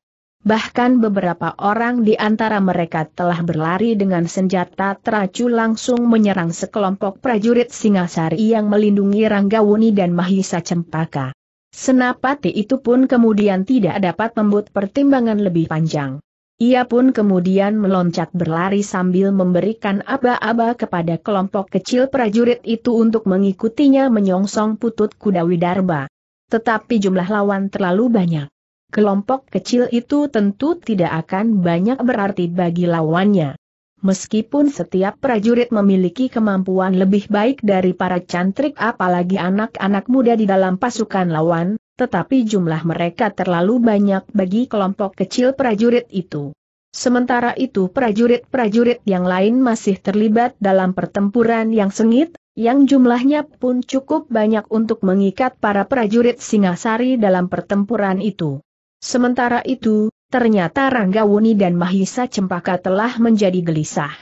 Bahkan beberapa orang di antara mereka telah berlari dengan senjata teracu langsung menyerang sekelompok prajurit Singasari yang melindungi Ranggawuni dan Mahisa Cempaka. Senapati itu pun kemudian tidak dapat membuat pertimbangan lebih panjang. Ia pun kemudian meloncat berlari sambil memberikan aba-aba kepada kelompok kecil prajurit itu untuk mengikutinya menyongsong putut kuda Widarba. Tetapi jumlah lawan terlalu banyak kelompok kecil itu tentu tidak akan banyak berarti bagi lawannya. Meskipun setiap prajurit memiliki kemampuan lebih baik dari para cantrik apalagi anak-anak muda di dalam pasukan lawan, tetapi jumlah mereka terlalu banyak bagi kelompok kecil prajurit itu. Sementara itu prajurit-prajurit yang lain masih terlibat dalam pertempuran yang sengit, yang jumlahnya pun cukup banyak untuk mengikat para prajurit Singasari dalam pertempuran itu. Sementara itu, ternyata Ranggawuni dan Mahisa Cempaka telah menjadi gelisah.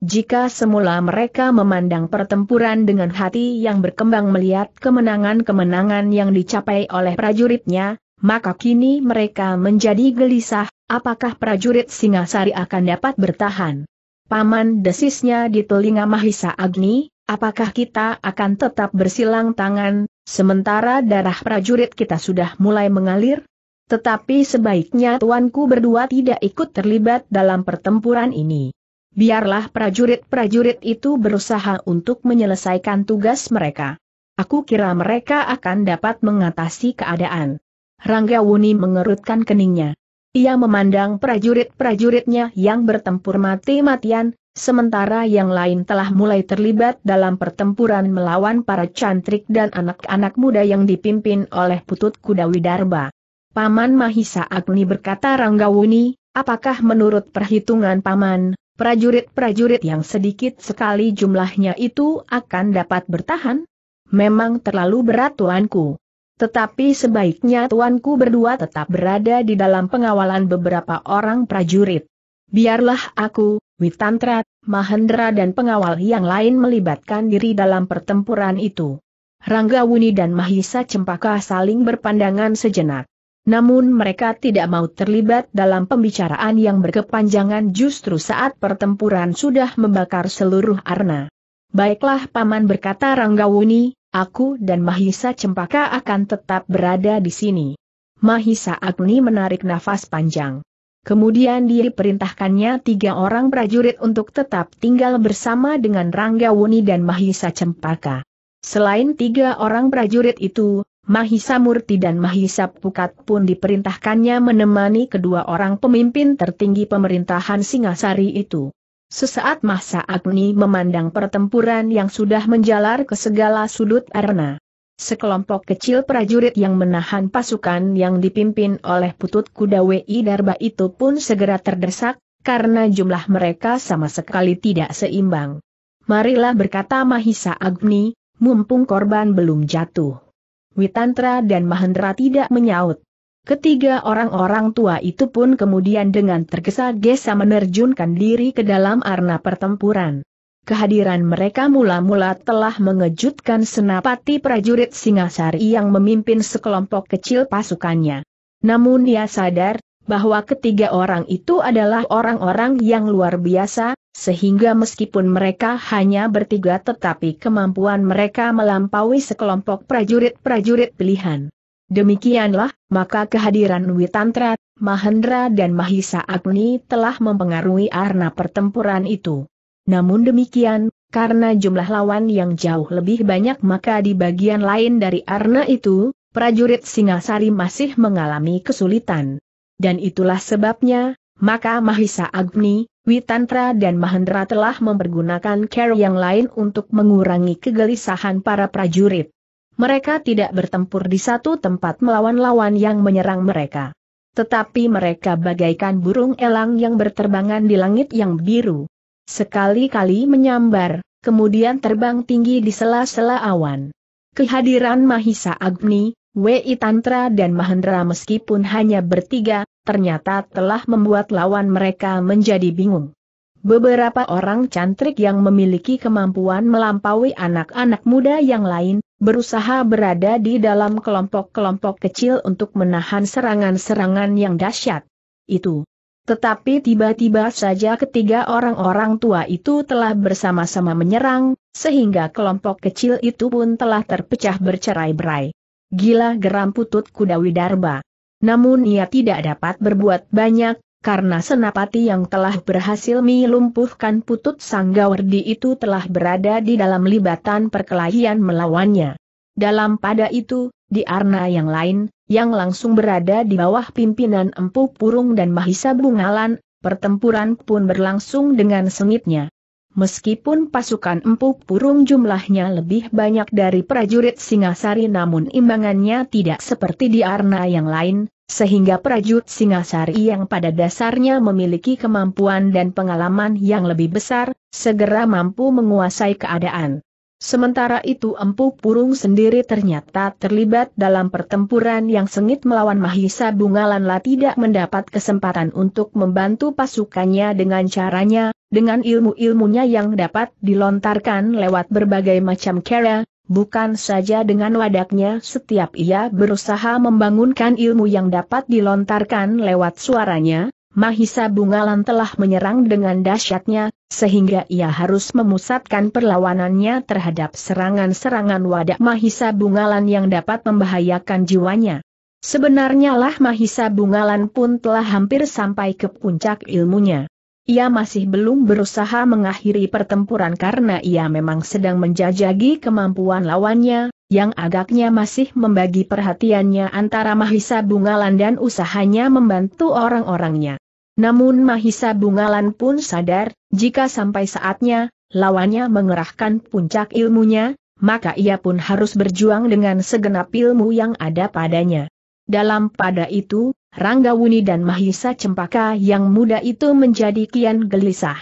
Jika semula mereka memandang pertempuran dengan hati yang berkembang melihat kemenangan-kemenangan yang dicapai oleh prajuritnya, maka kini mereka menjadi gelisah, apakah prajurit Singasari akan dapat bertahan. Paman desisnya di telinga Mahisa Agni, apakah kita akan tetap bersilang tangan, sementara darah prajurit kita sudah mulai mengalir? Tetapi sebaiknya tuanku berdua tidak ikut terlibat dalam pertempuran ini. Biarlah prajurit-prajurit itu berusaha untuk menyelesaikan tugas mereka. Aku kira mereka akan dapat mengatasi keadaan. Rangga Wuni mengerutkan keningnya. Ia memandang prajurit-prajuritnya yang bertempur mati-matian, sementara yang lain telah mulai terlibat dalam pertempuran melawan para cantrik dan anak-anak muda yang dipimpin oleh Putut Kuda Widarba. Paman Mahisa Agni berkata Ranggawuni, apakah menurut perhitungan Paman, prajurit-prajurit yang sedikit sekali jumlahnya itu akan dapat bertahan? Memang terlalu berat tuanku. Tetapi sebaiknya tuanku berdua tetap berada di dalam pengawalan beberapa orang prajurit. Biarlah aku, Witantra, Mahendra dan pengawal yang lain melibatkan diri dalam pertempuran itu. Ranggawuni dan Mahisa Cempaka saling berpandangan sejenak. Namun mereka tidak mau terlibat dalam pembicaraan yang berkepanjangan justru saat pertempuran sudah membakar seluruh arna. Baiklah Paman berkata Ranggawuni, aku dan Mahisa Cempaka akan tetap berada di sini. Mahisa Agni menarik nafas panjang. Kemudian dia diperintahkannya tiga orang prajurit untuk tetap tinggal bersama dengan Ranggawuni dan Mahisa Cempaka. Selain tiga orang prajurit itu, Mahisa Murti dan Mahisa Pukat pun diperintahkannya menemani kedua orang pemimpin tertinggi pemerintahan Singasari itu. Sesaat Masa Agni memandang pertempuran yang sudah menjalar ke segala sudut arena. Sekelompok kecil prajurit yang menahan pasukan yang dipimpin oleh putut kuda W.I. Darba itu pun segera terdesak, karena jumlah mereka sama sekali tidak seimbang. Marilah berkata Mahisa Agni, mumpung korban belum jatuh. Witantra dan Mahendra tidak menyaut. Ketiga orang-orang tua itu pun kemudian dengan tergesa-gesa menerjunkan diri ke dalam arena pertempuran. Kehadiran mereka mula-mula telah mengejutkan senapati prajurit Singasari yang memimpin sekelompok kecil pasukannya. Namun ia sadar, bahwa ketiga orang itu adalah orang-orang yang luar biasa, sehingga meskipun mereka hanya bertiga tetapi kemampuan mereka melampaui sekelompok prajurit-prajurit pilihan. Demikianlah, maka kehadiran Witantra, Mahendra dan Mahisa Agni telah mempengaruhi arna pertempuran itu. Namun demikian, karena jumlah lawan yang jauh lebih banyak maka di bagian lain dari arna itu, prajurit Singasari masih mengalami kesulitan. Dan itulah sebabnya, maka Mahisa Agni, Witantra dan Mahendra telah mempergunakan cara yang lain untuk mengurangi kegelisahan para prajurit. Mereka tidak bertempur di satu tempat melawan lawan yang menyerang mereka. Tetapi mereka bagaikan burung elang yang berterbangan di langit yang biru. Sekali-kali menyambar, kemudian terbang tinggi di sela-sela awan. Kehadiran Mahisa Agni, Wei Tantra dan Mahendra meskipun hanya bertiga, ternyata telah membuat lawan mereka menjadi bingung. Beberapa orang cantrik yang memiliki kemampuan melampaui anak-anak muda yang lain, berusaha berada di dalam kelompok-kelompok kecil untuk menahan serangan-serangan yang dahsyat. Itu. Tetapi tiba-tiba saja ketiga orang-orang tua itu telah bersama-sama menyerang, sehingga kelompok kecil itu pun telah terpecah bercerai-berai. Gila geram putut kuda Widarba. Namun ia tidak dapat berbuat banyak, karena senapati yang telah berhasil melumpuhkan putut Sanggawardi itu telah berada di dalam libatan perkelahian melawannya. Dalam pada itu, di arna yang lain, yang langsung berada di bawah pimpinan Empu Purung dan Mahisa Bungalan, pertempuran pun berlangsung dengan sengitnya. Meskipun pasukan Empu Purung jumlahnya lebih banyak dari prajurit Singasari namun imbangannya tidak seperti di Arna yang lain, sehingga prajurit Singasari yang pada dasarnya memiliki kemampuan dan pengalaman yang lebih besar, segera mampu menguasai keadaan. Sementara itu Empu Purung sendiri ternyata terlibat dalam pertempuran yang sengit melawan Mahisa Bungalanlah tidak mendapat kesempatan untuk membantu pasukannya dengan caranya, dengan ilmu-ilmunya yang dapat dilontarkan lewat berbagai macam cara, bukan saja dengan wadaknya setiap ia berusaha membangunkan ilmu yang dapat dilontarkan lewat suaranya, Mahisa Bungalan telah menyerang dengan dahsyatnya, sehingga ia harus memusatkan perlawanannya terhadap serangan-serangan wadah Mahisa Bungalan yang dapat membahayakan jiwanya. Sebenarnya lah Mahisa Bungalan pun telah hampir sampai ke puncak ilmunya. Ia masih belum berusaha mengakhiri pertempuran karena ia memang sedang menjajagi kemampuan lawannya, yang agaknya masih membagi perhatiannya antara Mahisa Bungalan dan usahanya membantu orang-orangnya. Namun Mahisa Bungalan pun sadar, jika sampai saatnya, lawannya mengerahkan puncak ilmunya, maka ia pun harus berjuang dengan segenap ilmu yang ada padanya. Dalam pada itu, Ranggawuni dan Mahisa Cempaka yang muda itu menjadi kian gelisah.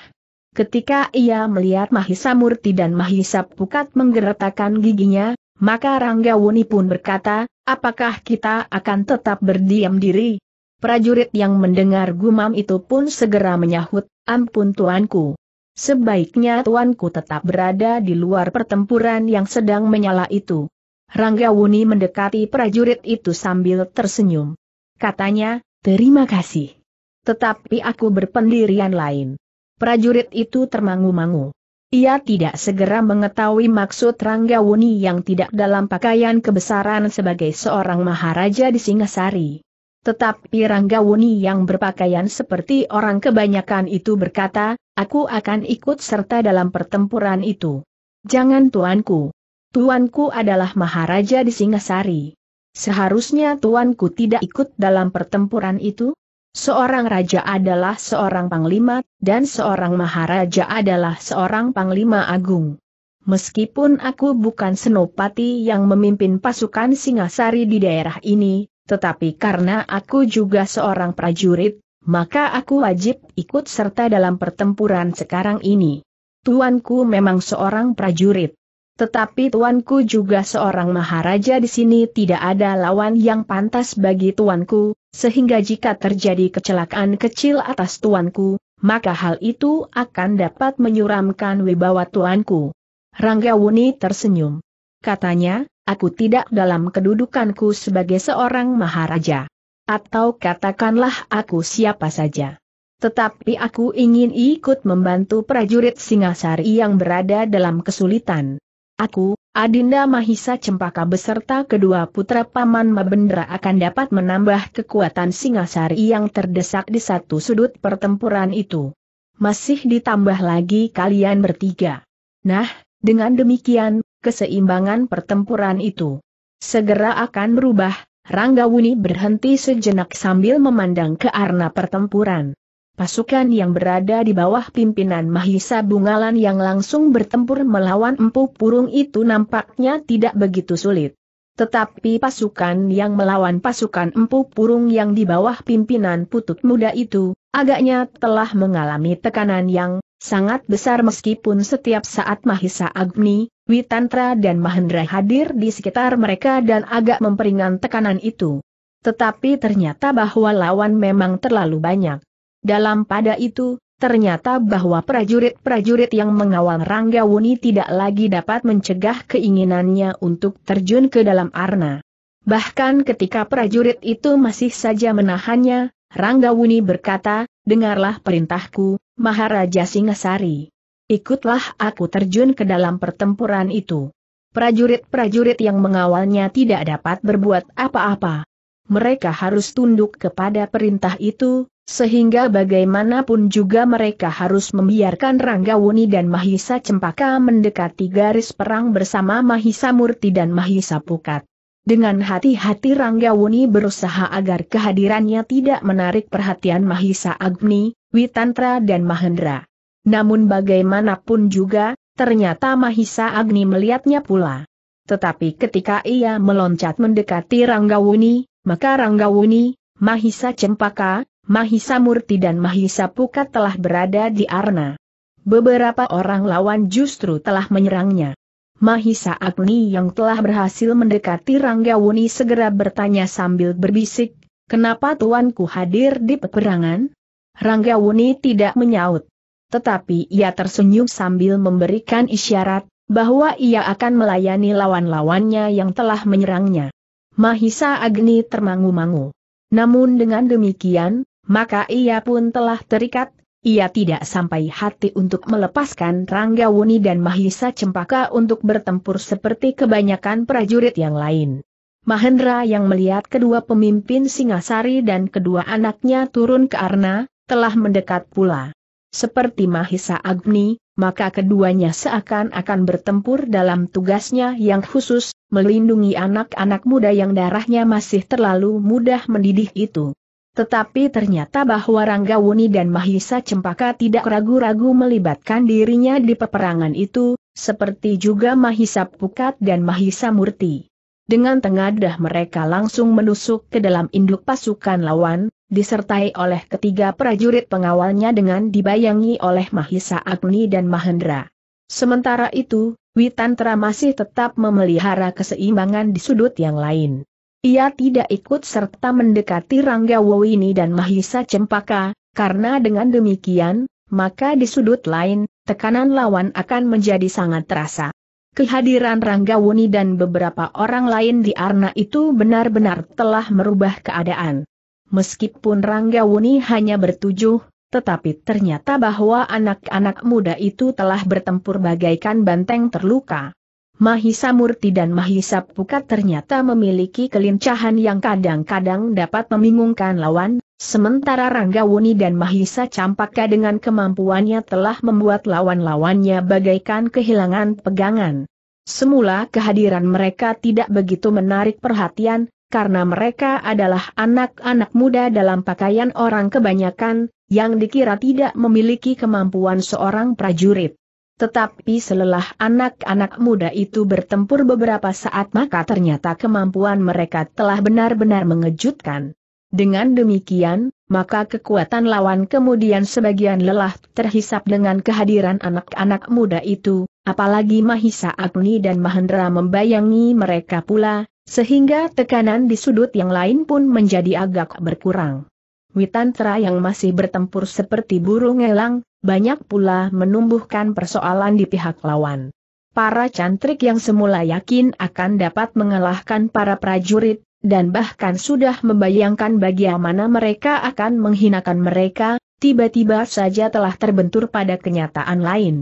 Ketika ia melihat Mahisa Murti dan Mahisa Pukat menggeretakkan giginya, maka Ranggawuni pun berkata, apakah kita akan tetap berdiam diri? Prajurit yang mendengar gumam itu pun segera menyahut, ampun tuanku. Sebaiknya tuanku tetap berada di luar pertempuran yang sedang menyala itu. Ranggawuni mendekati prajurit itu sambil tersenyum. Katanya, terima kasih. Tetapi aku berpendirian lain. Prajurit itu termangu-mangu. Ia tidak segera mengetahui maksud Ranggawuni yang tidak dalam pakaian kebesaran sebagai seorang maharaja di Singasari. Tetapi Ranggawuni yang berpakaian seperti orang kebanyakan itu berkata, aku akan ikut serta dalam pertempuran itu. Jangan tuanku. Tuanku adalah Maharaja di Singasari. Seharusnya tuanku tidak ikut dalam pertempuran itu? Seorang raja adalah seorang panglima, dan seorang maharaja adalah seorang panglima agung. Meskipun aku bukan senopati yang memimpin pasukan Singasari di daerah ini, tetapi karena aku juga seorang prajurit, maka aku wajib ikut serta dalam pertempuran sekarang ini. Tuanku memang seorang prajurit. Tetapi tuanku juga seorang maharaja di sini tidak ada lawan yang pantas bagi tuanku, sehingga jika terjadi kecelakaan kecil atas tuanku, maka hal itu akan dapat menyuramkan wibawa tuanku. Ranggawuni tersenyum. Katanya, aku tidak dalam kedudukanku sebagai seorang maharaja. Atau katakanlah aku siapa saja. Tetapi aku ingin ikut membantu prajurit Singasari yang berada dalam kesulitan. Aku, Adinda Mahisa Cempaka beserta kedua putra Paman Mabendra akan dapat menambah kekuatan Singasari yang terdesak di satu sudut pertempuran itu. Masih ditambah lagi kalian bertiga. Nah, dengan demikian, keseimbangan pertempuran itu segera akan berubah. Ranggawuni berhenti sejenak sambil memandang ke arna pertempuran. Pasukan yang berada di bawah pimpinan Mahisa Bungalan yang langsung bertempur melawan Empu Purung itu nampaknya tidak begitu sulit. Tetapi pasukan yang melawan pasukan Empu Purung yang di bawah pimpinan Putut Muda itu, agaknya telah mengalami tekanan yang sangat besar meskipun setiap saat Mahisa Agni, Witantra dan Mahendra hadir di sekitar mereka dan agak memperingan tekanan itu. Tetapi ternyata bahwa lawan memang terlalu banyak. Dalam pada itu, ternyata bahwa prajurit-prajurit yang mengawal Ranggawuni tidak lagi dapat mencegah keinginannya untuk terjun ke dalam arna. Bahkan ketika prajurit itu masih saja menahannya, Ranggawuni berkata, dengarlah perintahku, Maharaja Singasari. Ikutlah aku terjun ke dalam pertempuran itu. Prajurit-prajurit yang mengawalnya tidak dapat berbuat apa-apa. Mereka harus tunduk kepada perintah itu, sehingga bagaimanapun juga mereka harus membiarkan Ranggawuni dan Mahisa Cempaka mendekati garis perang bersama Mahisa Murti dan Mahisa Pukat. Dengan hati-hati Ranggawuni berusaha agar kehadirannya tidak menarik perhatian Mahisa Agni, Witantra dan Mahendra. Namun bagaimanapun juga, ternyata Mahisa Agni melihatnya pula. Tetapi ketika ia meloncat mendekati Ranggawuni, maka Ranggawuni, Mahisa Cempaka, Mahisa Murti dan Mahisa Pukat telah berada di Arna. Beberapa orang lawan justru telah menyerangnya. Mahisa Agni yang telah berhasil mendekati Ranggawuni segera bertanya sambil berbisik, kenapa tuanku hadir di peperangan? Ranggawuni tidak menyaut. Tetapi ia tersenyum sambil memberikan isyarat, bahwa ia akan melayani lawan-lawannya yang telah menyerangnya. Mahisa Agni termangu-mangu. Namun dengan demikian, maka ia pun telah terikat ia tidak sampai hati untuk melepaskan Ranggawuni dan Mahisa Cempaka untuk bertempur seperti kebanyakan prajurit yang lain. Mahendra yang melihat kedua pemimpin Singasari dan kedua anaknya turun ke Arna, telah mendekat pula. Seperti Mahisa Agni, maka keduanya seakan-akan bertempur dalam tugasnya yang khusus, melindungi anak-anak muda yang darahnya masih terlalu mudah mendidih itu. Tetapi ternyata bahwa Ranggawuni dan Mahisa Cempaka tidak ragu-ragu melibatkan dirinya di peperangan itu, seperti juga Mahisa Pukat dan Mahisa Murti. Dengan tengadah mereka langsung menusuk ke dalam induk pasukan lawan, disertai oleh ketiga prajurit pengawalnya dengan dibayangi oleh Mahisa Agni dan Mahendra. Sementara itu, Witantra masih tetap memelihara keseimbangan di sudut yang lain. Ia tidak ikut serta mendekati Rangga Wawini dan Mahisa Cempaka, karena dengan demikian, maka di sudut lain, tekanan lawan akan menjadi sangat terasa. Kehadiran Rangga Wuni dan beberapa orang lain di Arna itu benar-benar telah merubah keadaan. Meskipun Rangga Wuni hanya bertujuh, tetapi ternyata bahwa anak-anak muda itu telah bertempur bagaikan banteng terluka. Mahisa Murti dan Mahisa Pukat ternyata memiliki kelincahan yang kadang-kadang dapat membingungkan lawan, sementara Ranggawuni dan Mahisa Campaka dengan kemampuannya telah membuat lawan-lawannya bagaikan kehilangan pegangan. Semula kehadiran mereka tidak begitu menarik perhatian, karena mereka adalah anak-anak muda dalam pakaian orang kebanyakan, yang dikira tidak memiliki kemampuan seorang prajurit. Tetapi selelah anak-anak muda itu bertempur beberapa saat maka ternyata kemampuan mereka telah benar-benar mengejutkan. Dengan demikian, maka kekuatan lawan kemudian sebagian lelah terhisap dengan kehadiran anak-anak muda itu, apalagi Mahisa Agni dan Mahendra membayangi mereka pula, sehingga tekanan di sudut yang lain pun menjadi agak berkurang. Witantra yang masih bertempur seperti burung elang, banyak pula menumbuhkan persoalan di pihak lawan. Para cantrik yang semula yakin akan dapat mengalahkan para prajurit, dan bahkan sudah membayangkan bagaimana mereka akan menghinakan mereka, tiba-tiba saja telah terbentur pada kenyataan lain.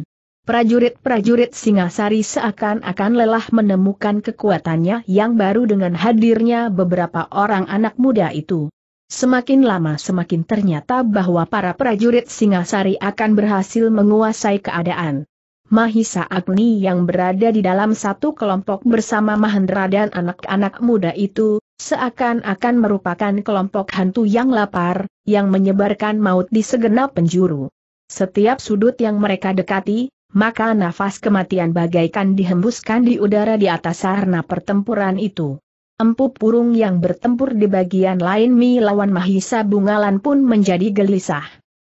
Prajurit-prajurit Singasari seakan-akan lelah menemukan kekuatannya yang baru dengan hadirnya beberapa orang anak muda itu. Semakin lama semakin ternyata bahwa para prajurit Singasari akan berhasil menguasai keadaan. Mahisa Agni yang berada di dalam satu kelompok bersama Mahendra dan anak-anak muda itu, seakan-akan merupakan kelompok hantu yang lapar, yang menyebarkan maut di segenap penjuru. Setiap sudut yang mereka dekati, maka nafas kematian bagaikan dihembuskan di udara di atas sarana pertempuran itu. Empu Purung yang bertempur di bagian lain Mi lawan Mahisa Bungalan pun menjadi gelisah.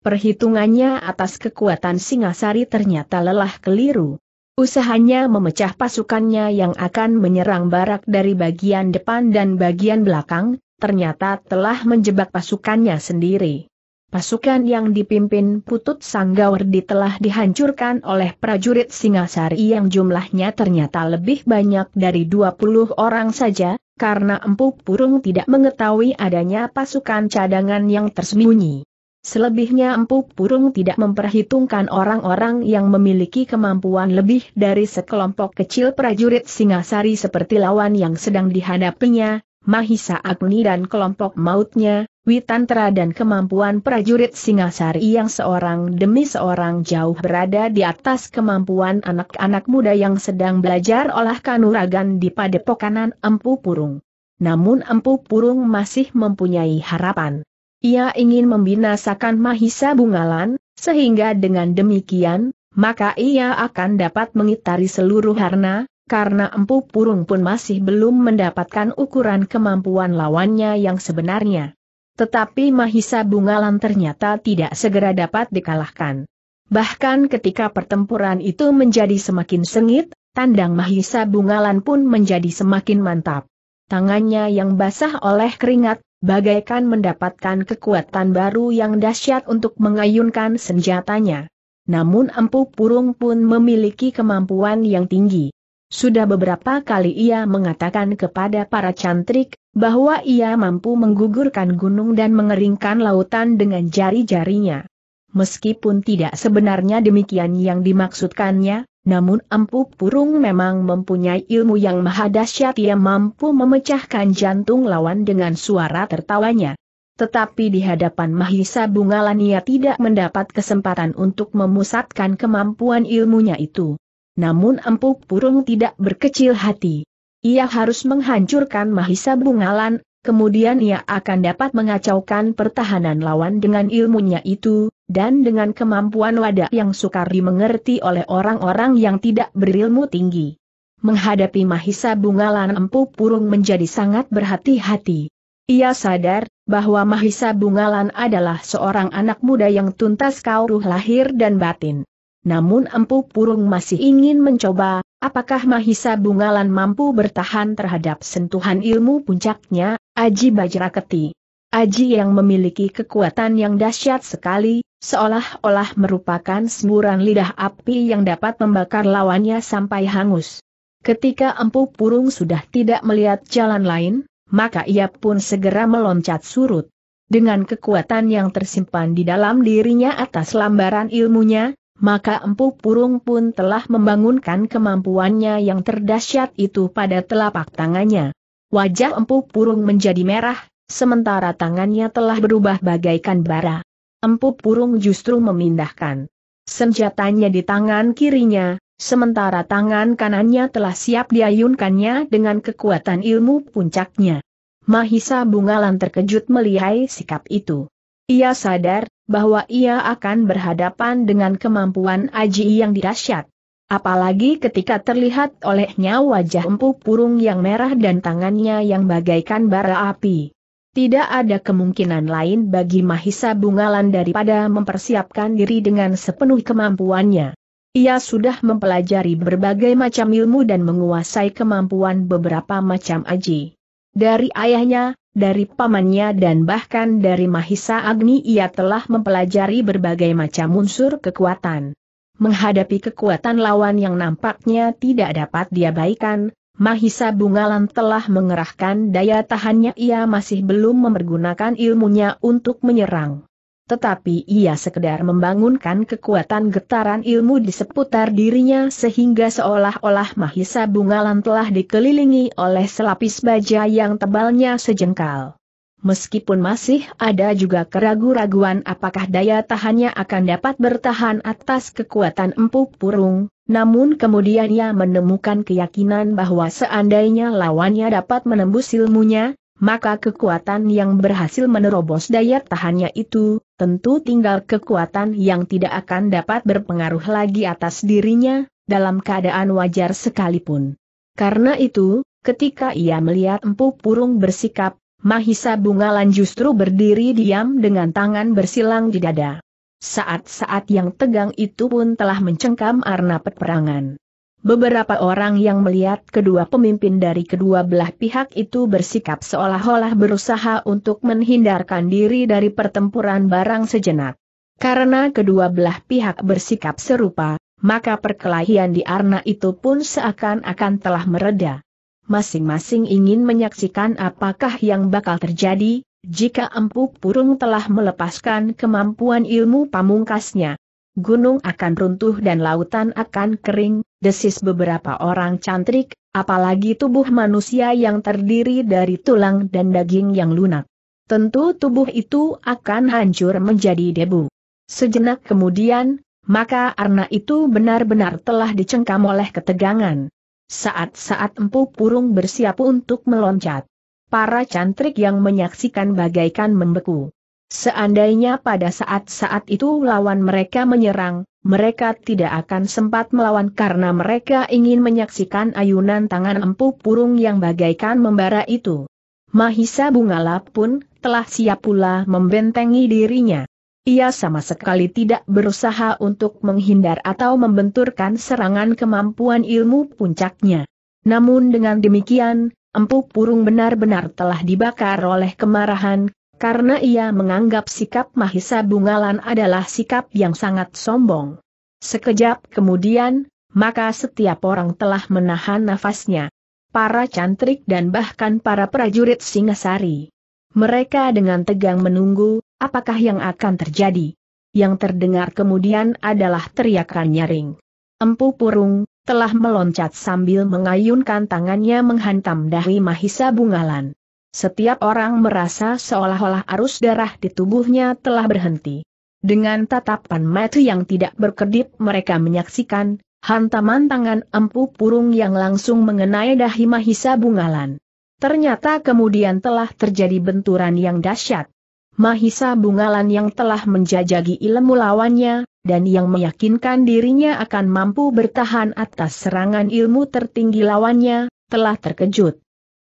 Perhitungannya atas kekuatan Singasari ternyata lelah keliru. Usahanya memecah pasukannya yang akan menyerang barak dari bagian depan dan bagian belakang, ternyata telah menjebak pasukannya sendiri. Pasukan yang dipimpin Putut Sanggawardi telah dihancurkan oleh prajurit Singasari yang jumlahnya ternyata lebih banyak dari 20 orang saja, karena Empu Purung tidak mengetahui adanya pasukan cadangan yang tersembunyi. Selebihnya Empu Purung tidak memperhitungkan orang-orang yang memiliki kemampuan lebih dari sekelompok kecil prajurit Singasari seperti lawan yang sedang dihadapinya, Mahisa Agni dan kelompok mautnya, Witantra dan kemampuan prajurit Singasari yang seorang demi seorang jauh berada di atas kemampuan anak-anak muda yang sedang belajar olah kanuragan di padepokanan Empu Purung. Namun Empu Purung masih mempunyai harapan. Ia ingin membinasakan Mahisa Bungalan, sehingga dengan demikian, maka ia akan dapat mengitari seluruh harna, karena Empu Purung pun masih belum mendapatkan ukuran kemampuan lawannya yang sebenarnya. Tetapi Mahisa Bungalan ternyata tidak segera dapat dikalahkan. Bahkan ketika pertempuran itu menjadi semakin sengit, tandang Mahisa Bungalan pun menjadi semakin mantap. Tangannya yang basah oleh keringat, bagaikan mendapatkan kekuatan baru yang dahsyat untuk mengayunkan senjatanya. Namun Empu Purung pun memiliki kemampuan yang tinggi. Sudah beberapa kali ia mengatakan kepada para cantrik, bahwa ia mampu menggugurkan gunung dan mengeringkan lautan dengan jari-jarinya. Meskipun tidak sebenarnya demikian yang dimaksudkannya, namun Empu Purung memang mempunyai ilmu yang maha dahsyat ia mampu memecahkan jantung lawan dengan suara tertawanya. Tetapi di hadapan Mahisa Bungalan ia tidak mendapat kesempatan untuk memusatkan kemampuan ilmunya itu. Namun Empu Purung tidak berkecil hati. Ia harus menghancurkan Mahisa Bungalan, kemudian ia akan dapat mengacaukan pertahanan lawan dengan ilmunya itu, dan dengan kemampuan wadah yang sukar dimengerti oleh orang-orang yang tidak berilmu tinggi. Menghadapi Mahisa Bungalan Empu Purung menjadi sangat berhati-hati. Ia sadar, bahwa Mahisa Bungalan adalah seorang anak muda yang tuntas kauruh lahir dan batin. Namun Empu Purung masih ingin mencoba, apakah Mahisa Bungalan mampu bertahan terhadap sentuhan ilmu puncaknya, Aji Bajraketi. Aji yang memiliki kekuatan yang dahsyat sekali, seolah-olah merupakan semburan lidah api yang dapat membakar lawannya sampai hangus. Ketika Empu Purung sudah tidak melihat jalan lain, maka ia pun segera meloncat surut. Dengan kekuatan yang tersimpan di dalam dirinya atas lambaran ilmunya, maka Empu Purung pun telah membangunkan kemampuannya yang terdahsyat itu pada telapak tangannya. Wajah Empu Purung menjadi merah, sementara tangannya telah berubah bagaikan bara. Empu Purung justru memindahkan senjatanya di tangan kirinya, sementara tangan kanannya telah siap diayunkannya dengan kekuatan ilmu puncaknya. Mahisa Bungalan terkejut melihat sikap itu. Ia sadar, bahwa ia akan berhadapan dengan kemampuan Aji yang dahsyat. Apalagi ketika terlihat olehnya wajah empu purung yang merah dan tangannya yang bagaikan bara api. Tidak ada kemungkinan lain bagi Mahisa Bungalan daripada mempersiapkan diri dengan sepenuh kemampuannya. Ia sudah mempelajari berbagai macam ilmu dan menguasai kemampuan beberapa macam aji. Dari ayahnya, dari pamannya dan bahkan dari Mahisa Agni ia telah mempelajari berbagai macam unsur kekuatan. Menghadapi kekuatan lawan yang nampaknya tidak dapat diabaikan, Mahisa Bungalan telah mengerahkan daya tahannya ia masih belum mempergunakan ilmunya untuk menyerang. Tetapi ia sekedar membangunkan kekuatan getaran ilmu di seputar dirinya sehingga seolah-olah Mahisa Bungalan telah dikelilingi oleh selapis baja yang tebalnya sejengkal. Meskipun masih ada juga keragu-raguan apakah daya tahannya akan dapat bertahan atas kekuatan empuk purung, namun kemudian ia menemukan keyakinan bahwa seandainya lawannya dapat menembus ilmunya, maka kekuatan yang berhasil menerobos daya tahannya itu, tentu tinggal kekuatan yang tidak akan dapat berpengaruh lagi atas dirinya, dalam keadaan wajar sekalipun. Karena itu, ketika ia melihat Empu Purung bersikap, Mahisa Bungalan justru berdiri diam dengan tangan bersilang di dada. Saat-saat yang tegang itu pun telah mencengkam arna peperangan. Beberapa orang yang melihat kedua pemimpin dari kedua belah pihak itu bersikap seolah-olah berusaha untuk menghindarkan diri dari pertempuran barang sejenak. Karena kedua belah pihak bersikap serupa, maka perkelahian di arna itu pun seakan-akan telah mereda. Masing-masing ingin menyaksikan apakah yang bakal terjadi, jika Empu Purung telah melepaskan kemampuan ilmu pamungkasnya gunung akan runtuh dan lautan akan kering, desis beberapa orang cantrik, apalagi tubuh manusia yang terdiri dari tulang dan daging yang lunak. Tentu tubuh itu akan hancur menjadi debu. Sejenak kemudian, maka Arna itu benar-benar telah dicengkam oleh ketegangan. Saat-saat Empu Purung bersiap untuk meloncat. Para cantrik yang menyaksikan bagaikan membeku. Seandainya pada saat-saat itu lawan mereka menyerang, mereka tidak akan sempat melawan karena mereka ingin menyaksikan ayunan tangan empu purung yang bagaikan membara itu. Mahisa Bungala pun telah siap pula membentengi dirinya. Ia sama sekali tidak berusaha untuk menghindar atau membenturkan serangan kemampuan ilmu puncaknya. Namun dengan demikian, Empu Purung benar-benar telah dibakar oleh kemarahan, karena ia menganggap sikap Mahisa Bungalan adalah sikap yang sangat sombong. Sekejap kemudian, maka setiap orang telah menahan nafasnya. Para cantrik dan bahkan para prajurit Singasari. Mereka dengan tegang menunggu, apakah yang akan terjadi. Yang terdengar kemudian adalah teriakan nyaring. Empu Purung, telah meloncat sambil mengayunkan tangannya menghantam dahi Mahisa Bungalan. Setiap orang merasa seolah-olah arus darah di tubuhnya telah berhenti. Dengan tatapan mata yang tidak berkedip mereka menyaksikan, hantaman tangan empu purung yang langsung mengenai dahi Mahisa Bungalan. Ternyata kemudian telah terjadi benturan yang dahsyat. Mahisa Bungalan yang telah menjajagi ilmu lawannya, dan yang meyakinkan dirinya akan mampu bertahan atas serangan ilmu tertinggi lawannya, telah terkejut.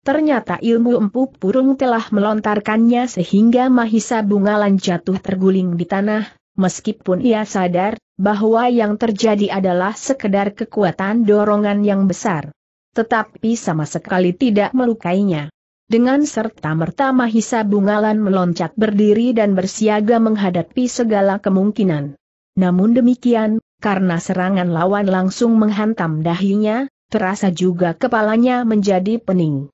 Ternyata ilmu empu purung telah melontarkannya sehingga Mahisa Bungalan jatuh terguling di tanah, meskipun ia sadar, bahwa yang terjadi adalah sekedar kekuatan dorongan yang besar. Tetapi sama sekali tidak melukainya. Dengan serta-merta Mahisa Bungalan meloncat berdiri dan bersiaga menghadapi segala kemungkinan. Namun demikian, karena serangan lawan langsung menghantam dahinya, terasa juga kepalanya menjadi pening.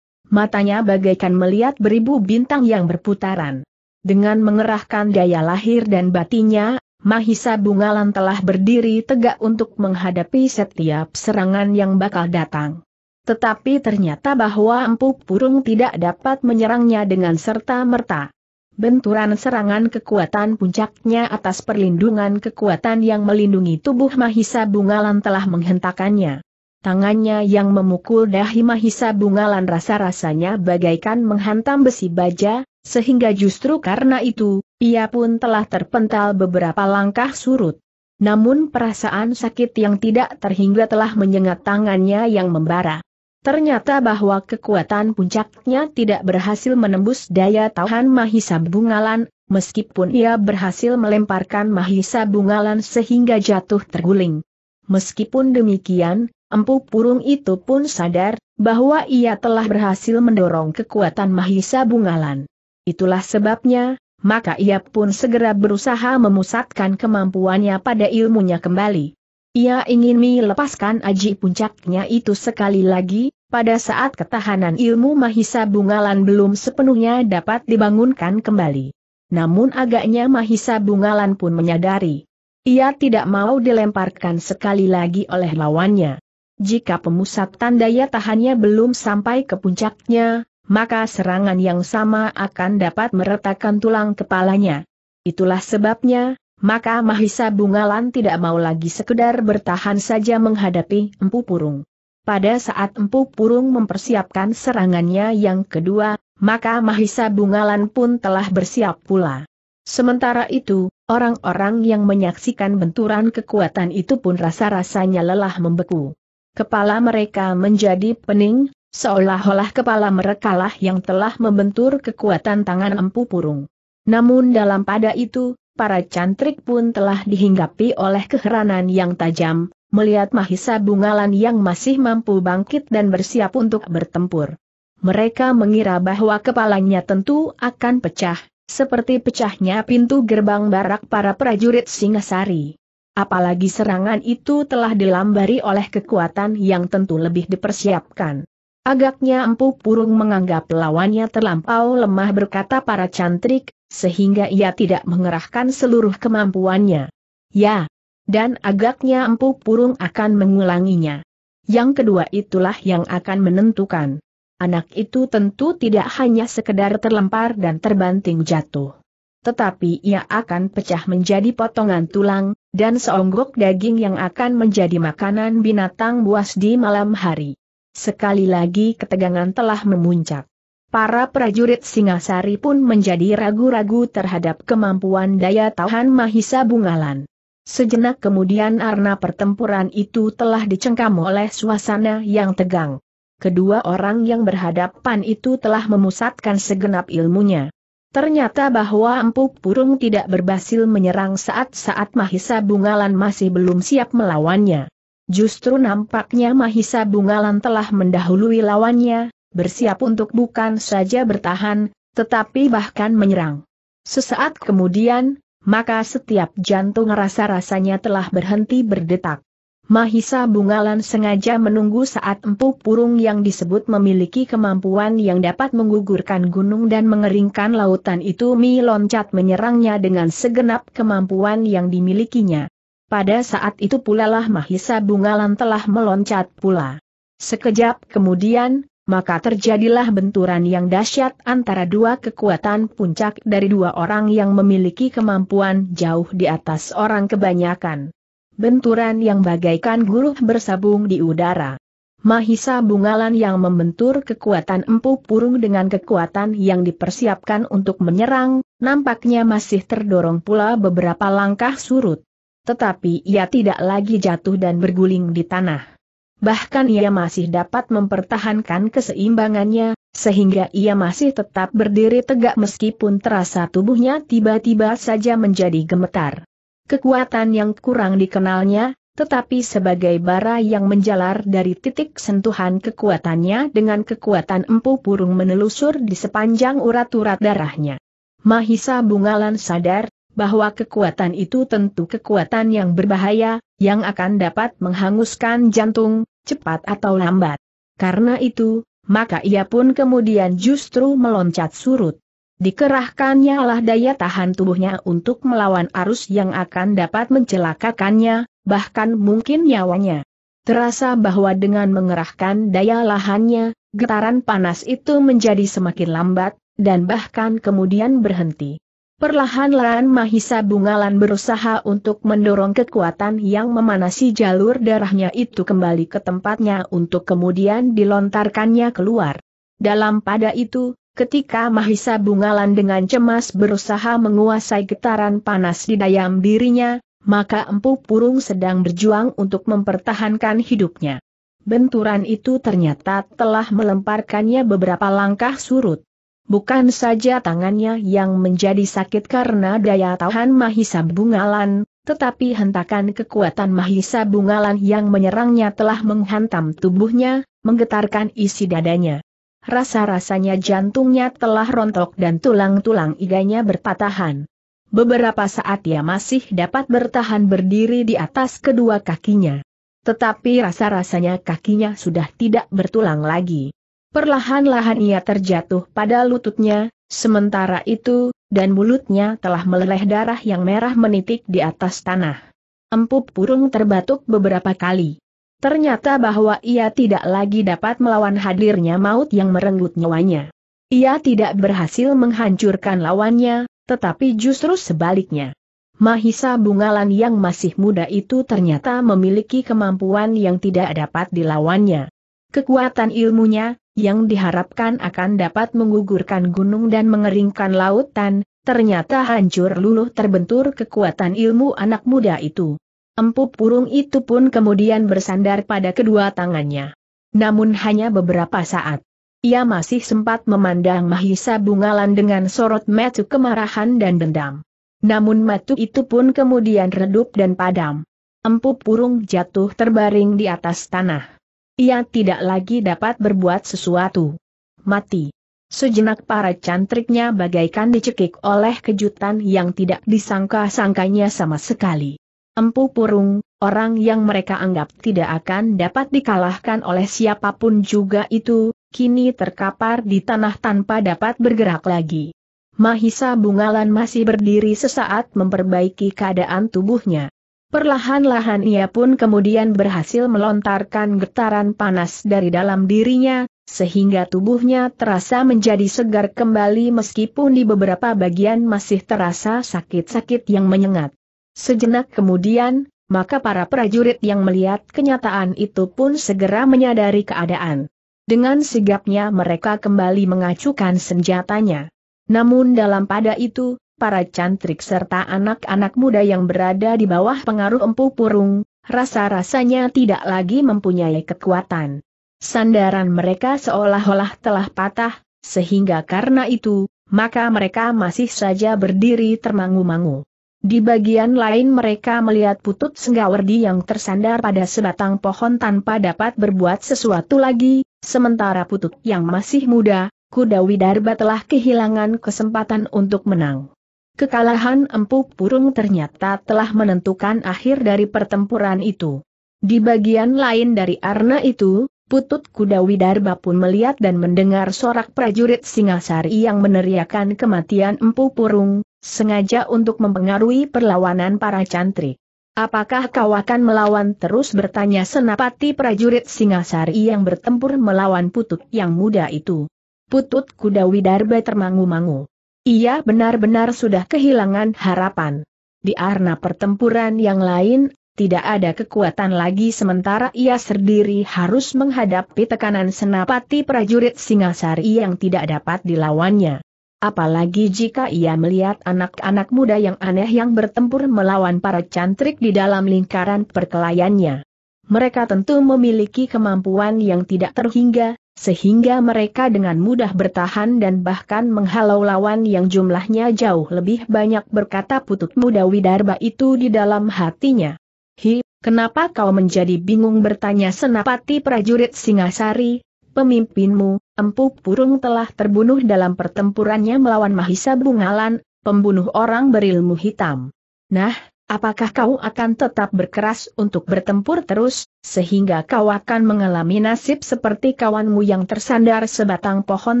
Matanya bagaikan melihat beribu bintang yang berputaran. Dengan mengerahkan daya lahir dan batinnya, Mahisa Bungalan telah berdiri tegak untuk menghadapi setiap serangan yang bakal datang. Tetapi ternyata bahwa Empu Purung tidak dapat menyerangnya dengan serta-merta. Benturan serangan kekuatan puncaknya atas perlindungan kekuatan yang melindungi tubuh Mahisa Bungalan telah menghentakkannya. Tangannya yang memukul dahi Mahisa Bungalan rasa-rasanya bagaikan menghantam besi baja, sehingga justru karena itu, ia pun telah terpental beberapa langkah surut. Namun perasaan sakit yang tidak terhingga telah menyengat tangannya yang membara. Ternyata bahwa kekuatan puncaknya tidak berhasil menembus daya tahan Mahisa Bungalan, meskipun ia berhasil melemparkan Mahisa Bungalan sehingga jatuh terguling. Meskipun demikian, Empu Purung itu pun sadar, bahwa ia telah berhasil mendorong kekuatan Mahisa Bungalan. Itulah sebabnya, maka ia pun segera berusaha memusatkan kemampuannya pada ilmunya kembali. Ia ingin melepaskan aji puncaknya itu sekali lagi, pada saat ketahanan ilmu Mahisa Bungalan belum sepenuhnya dapat dibangunkan kembali. Namun agaknya Mahisa Bungalan pun menyadari. Ia tidak mau dilemparkan sekali lagi oleh lawannya. Jika pemusatan daya tahannya belum sampai ke puncaknya, maka serangan yang sama akan dapat meretakan tulang kepalanya. Itulah sebabnya, maka Mahisa Bungalan tidak mau lagi sekedar bertahan saja menghadapi Empu Purung. Pada saat Empu Purung mempersiapkan serangannya yang kedua, maka Mahisa Bungalan pun telah bersiap pula. Sementara itu, orang-orang yang menyaksikan benturan kekuatan itu pun rasa-rasanya lelah membeku. Kepala mereka menjadi pening, seolah-olah kepala mereka lah yang telah membentur kekuatan tangan Empu Purung. Namun dalam pada itu, para cantrik pun telah dihinggapi oleh keheranan yang tajam, melihat Mahisa Bungalan yang masih mampu bangkit dan bersiap untuk bertempur. Mereka mengira bahwa kepalanya tentu akan pecah, seperti pecahnya pintu gerbang barak para prajurit Singasari. Apalagi serangan itu telah dilambari oleh kekuatan yang tentu lebih dipersiapkan. Agaknya Empu Purung menganggap lawannya terlampau lemah berkata para cantrik, sehingga ia tidak mengerahkan seluruh kemampuannya. Ya, dan agaknya Empu Purung akan mengulanginya. Yang kedua itulah yang akan menentukan. Anak itu tentu tidak hanya sekedar terlempar dan terbanting jatuh. Tetapi ia akan pecah menjadi potongan tulang, dan seonggok daging yang akan menjadi makanan binatang buas di malam hari. Sekali lagi ketegangan telah memuncak. Para prajurit Singasari pun menjadi ragu-ragu terhadap kemampuan daya tahan Mahisa Bungalan. Sejenak kemudian arna pertempuran itu telah dicengkam oleh suasana yang tegang. Kedua orang yang berhadapan itu telah memusatkan segenap ilmunya. Ternyata bahwa Empu Purung tidak berbasil menyerang saat-saat Mahisa Bungalan masih belum siap melawannya. Justru nampaknya Mahisa Bungalan telah mendahului lawannya, bersiap untuk bukan saja bertahan, tetapi bahkan menyerang. Sesaat kemudian, maka setiap jantung rasa-rasanya telah berhenti berdetak. Mahisa Bungalan sengaja menunggu saat empu purung yang disebut memiliki kemampuan yang dapat menggugurkan gunung dan mengeringkan lautan itu mi loncat menyerangnya dengan segenap kemampuan yang dimilikinya. Pada saat itu pula lah Mahisa Bungalan telah meloncat pula. Sekejap kemudian, maka terjadilah benturan yang dahsyat antara dua kekuatan puncak dari dua orang yang memiliki kemampuan jauh di atas orang kebanyakan. Benturan yang bagaikan guruh bersabung di udara. Mahisa Bungalan yang membentur kekuatan Empu Purung dengan kekuatan yang dipersiapkan untuk menyerang, nampaknya masih terdorong pula beberapa langkah surut. Tetapi ia tidak lagi jatuh dan berguling di tanah. Bahkan ia masih dapat mempertahankan keseimbangannya, sehingga ia masih tetap berdiri tegak meskipun terasa tubuhnya tiba-tiba saja menjadi gemetar. Kekuatan yang kurang dikenalnya, tetapi sebagai bara yang menjalar dari titik sentuhan kekuatannya dengan kekuatan empu purung menelusur di sepanjang urat-urat darahnya. Mahisa Bungalan sadar, bahwa kekuatan itu tentu kekuatan yang berbahaya, yang akan dapat menghanguskan jantung, cepat atau lambat. Karena itu, maka ia pun kemudian justru meloncat surut. Dikerahkannya lah daya tahan tubuhnya untuk melawan arus yang akan dapat mencelakakannya, bahkan mungkin nyawanya. Terasa bahwa dengan mengerahkan daya lahannya, getaran panas itu menjadi semakin lambat, dan bahkan kemudian berhenti. Perlahan-lahan Mahisa Bungalan berusaha untuk mendorong kekuatan yang memanasi jalur darahnya itu kembali ke tempatnya untuk kemudian dilontarkannya keluar. Dalam pada itu, ketika Mahisa Bungalan dengan cemas berusaha menguasai getaran panas di dayam dirinya, maka Empu Purung sedang berjuang untuk mempertahankan hidupnya. Benturan itu ternyata telah melemparkannya beberapa langkah surut. Bukan saja tangannya yang menjadi sakit karena daya tahan Mahisa Bungalan, tetapi hentakan kekuatan Mahisa Bungalan yang menyerangnya telah menghantam tubuhnya, menggetarkan isi dadanya. Rasa-rasanya jantungnya telah rontok dan tulang-tulang iganya berpatahan. Beberapa saat ia masih dapat bertahan berdiri di atas kedua kakinya. Tetapi rasa-rasanya kakinya sudah tidak bertulang lagi. Perlahan-lahan ia terjatuh pada lututnya, sementara itu, dan mulutnya telah meleleh darah yang merah menitik di atas tanah. Empu Purung terbatuk beberapa kali. Ternyata bahwa ia tidak lagi dapat melawan hadirnya maut yang merenggut nyawanya. Ia tidak berhasil menghancurkan lawannya, tetapi justru sebaliknya. Mahisa Bungalan yang masih muda itu ternyata memiliki kemampuan yang tidak dapat dilawannya. Kekuatan ilmunya, yang diharapkan akan dapat menggugurkan gunung dan mengeringkan lautan, ternyata hancur luluh terbentur kekuatan ilmu anak muda itu. Empu purung itu pun kemudian bersandar pada kedua tangannya. Namun hanya beberapa saat. Ia masih sempat memandang Mahisa Bungalan dengan sorot mata kemarahan dan dendam. Namun matu itu pun kemudian redup dan padam. Empu Purung jatuh terbaring di atas tanah. Ia tidak lagi dapat berbuat sesuatu. Mati. Sejenak para cantriknya bagaikan dicekik oleh kejutan yang tidak disangka-sangkanya sama sekali. Empu Purung, orang yang mereka anggap tidak akan dapat dikalahkan oleh siapa pun juga itu, kini terkapar di tanah tanpa dapat bergerak lagi. Mahisa Bungalan masih berdiri sesaat memperbaiki keadaan tubuhnya. Perlahan-lahan ia pun kemudian berhasil melontarkan getaran panas dari dalam dirinya, sehingga tubuhnya terasa menjadi segar kembali meskipun di beberapa bagian masih terasa sakit-sakit yang menyengat. Sejenak kemudian, maka para prajurit yang melihat kenyataan itu pun segera menyadari keadaan. Dengan sigapnya mereka kembali mengacukan senjatanya. Namun dalam pada itu, para cantrik serta anak-anak muda yang berada di bawah pengaruh empu purung, rasa-rasanya tidak lagi mempunyai kekuatan. Sandaran mereka seolah-olah telah patah, sehingga karena itu, maka mereka masih saja berdiri termangu-mangu. Di bagian lain mereka melihat putut senggawardi yang tersandar pada sebatang pohon tanpa dapat berbuat sesuatu lagi, Sementara Putut yang masih muda, kuda Widarba telah kehilangan kesempatan untuk menang. Kekalahan Empu Purung ternyata telah menentukan akhir dari pertempuran itu. Di bagian lain dari arna itu, Putut kuda Widarba pun melihat dan mendengar sorak prajurit Singasari yang meneriakan kematian Empu Purung, sengaja untuk mempengaruhi perlawanan para cantrik. Apakah kau akan melawan terus bertanya senapati prajurit Singasari yang bertempur melawan putut yang muda itu. Putut kuda Widarba termangu-mangu. Ia benar-benar sudah kehilangan harapan. Di arna pertempuran yang lain, tidak ada kekuatan lagi sementara ia sendiri harus menghadapi tekanan senapati prajurit Singasari yang tidak dapat dilawannya. Apalagi jika ia melihat anak-anak muda yang aneh yang bertempur melawan para cantrik di dalam lingkaran perkelayannya. Mereka tentu memiliki kemampuan yang tidak terhingga, sehingga mereka dengan mudah bertahan dan bahkan menghalau lawan yang jumlahnya jauh lebih banyak berkata putut muda Widarba itu di dalam hatinya. Hi, kenapa kau menjadi bingung bertanya senapati prajurit Singasari, pemimpinmu, Empu Purung telah terbunuh dalam pertempurannya melawan Mahisa Bungalan, pembunuh orang berilmu hitam. Nah, apakah kau akan tetap berkeras untuk bertempur terus, sehingga kau akan mengalami nasib seperti kawanmu yang tersandar sebatang pohon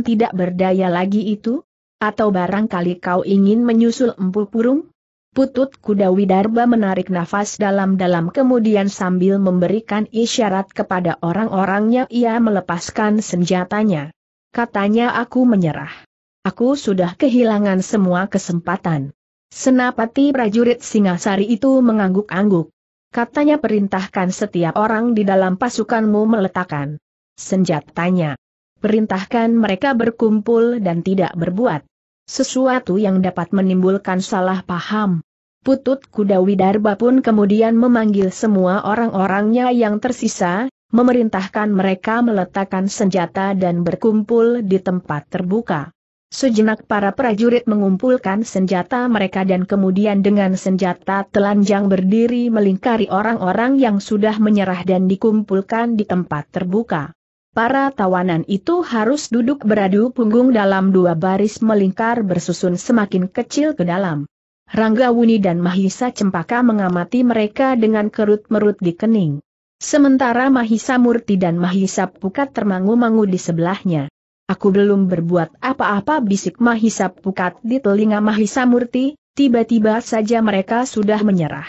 tidak berdaya lagi itu? Atau barangkali kau ingin menyusul Empu Purung? Putut kuda Widarba menarik nafas dalam-dalam kemudian sambil memberikan isyarat kepada orang-orangnya ia melepaskan senjatanya. Katanya aku menyerah. Aku sudah kehilangan semua kesempatan. Senapati prajurit Singasari itu mengangguk-angguk. Katanya perintahkan setiap orang di dalam pasukanmu meletakkan senjatanya. Perintahkan mereka berkumpul dan tidak berbuat sesuatu yang dapat menimbulkan salah paham. Putut kuda Widarba pun kemudian memanggil semua orang-orangnya yang tersisa, memerintahkan mereka meletakkan senjata dan berkumpul di tempat terbuka. Sejenak para prajurit mengumpulkan senjata mereka dan kemudian dengan senjata telanjang berdiri melingkari orang-orang yang sudah menyerah dan dikumpulkan di tempat terbuka. Para tawanan itu harus duduk beradu punggung dalam dua baris melingkar bersusun semakin kecil ke dalam. Rangga Wuni dan Mahisa Cempaka mengamati mereka dengan kerut-merut di kening. Sementara Mahisa Murti dan Mahisa Pukat termangu-mangu di sebelahnya. Aku belum berbuat apa-apa bisik Mahisa Pukat di telinga Mahisa Murti, tiba-tiba saja mereka sudah menyerah.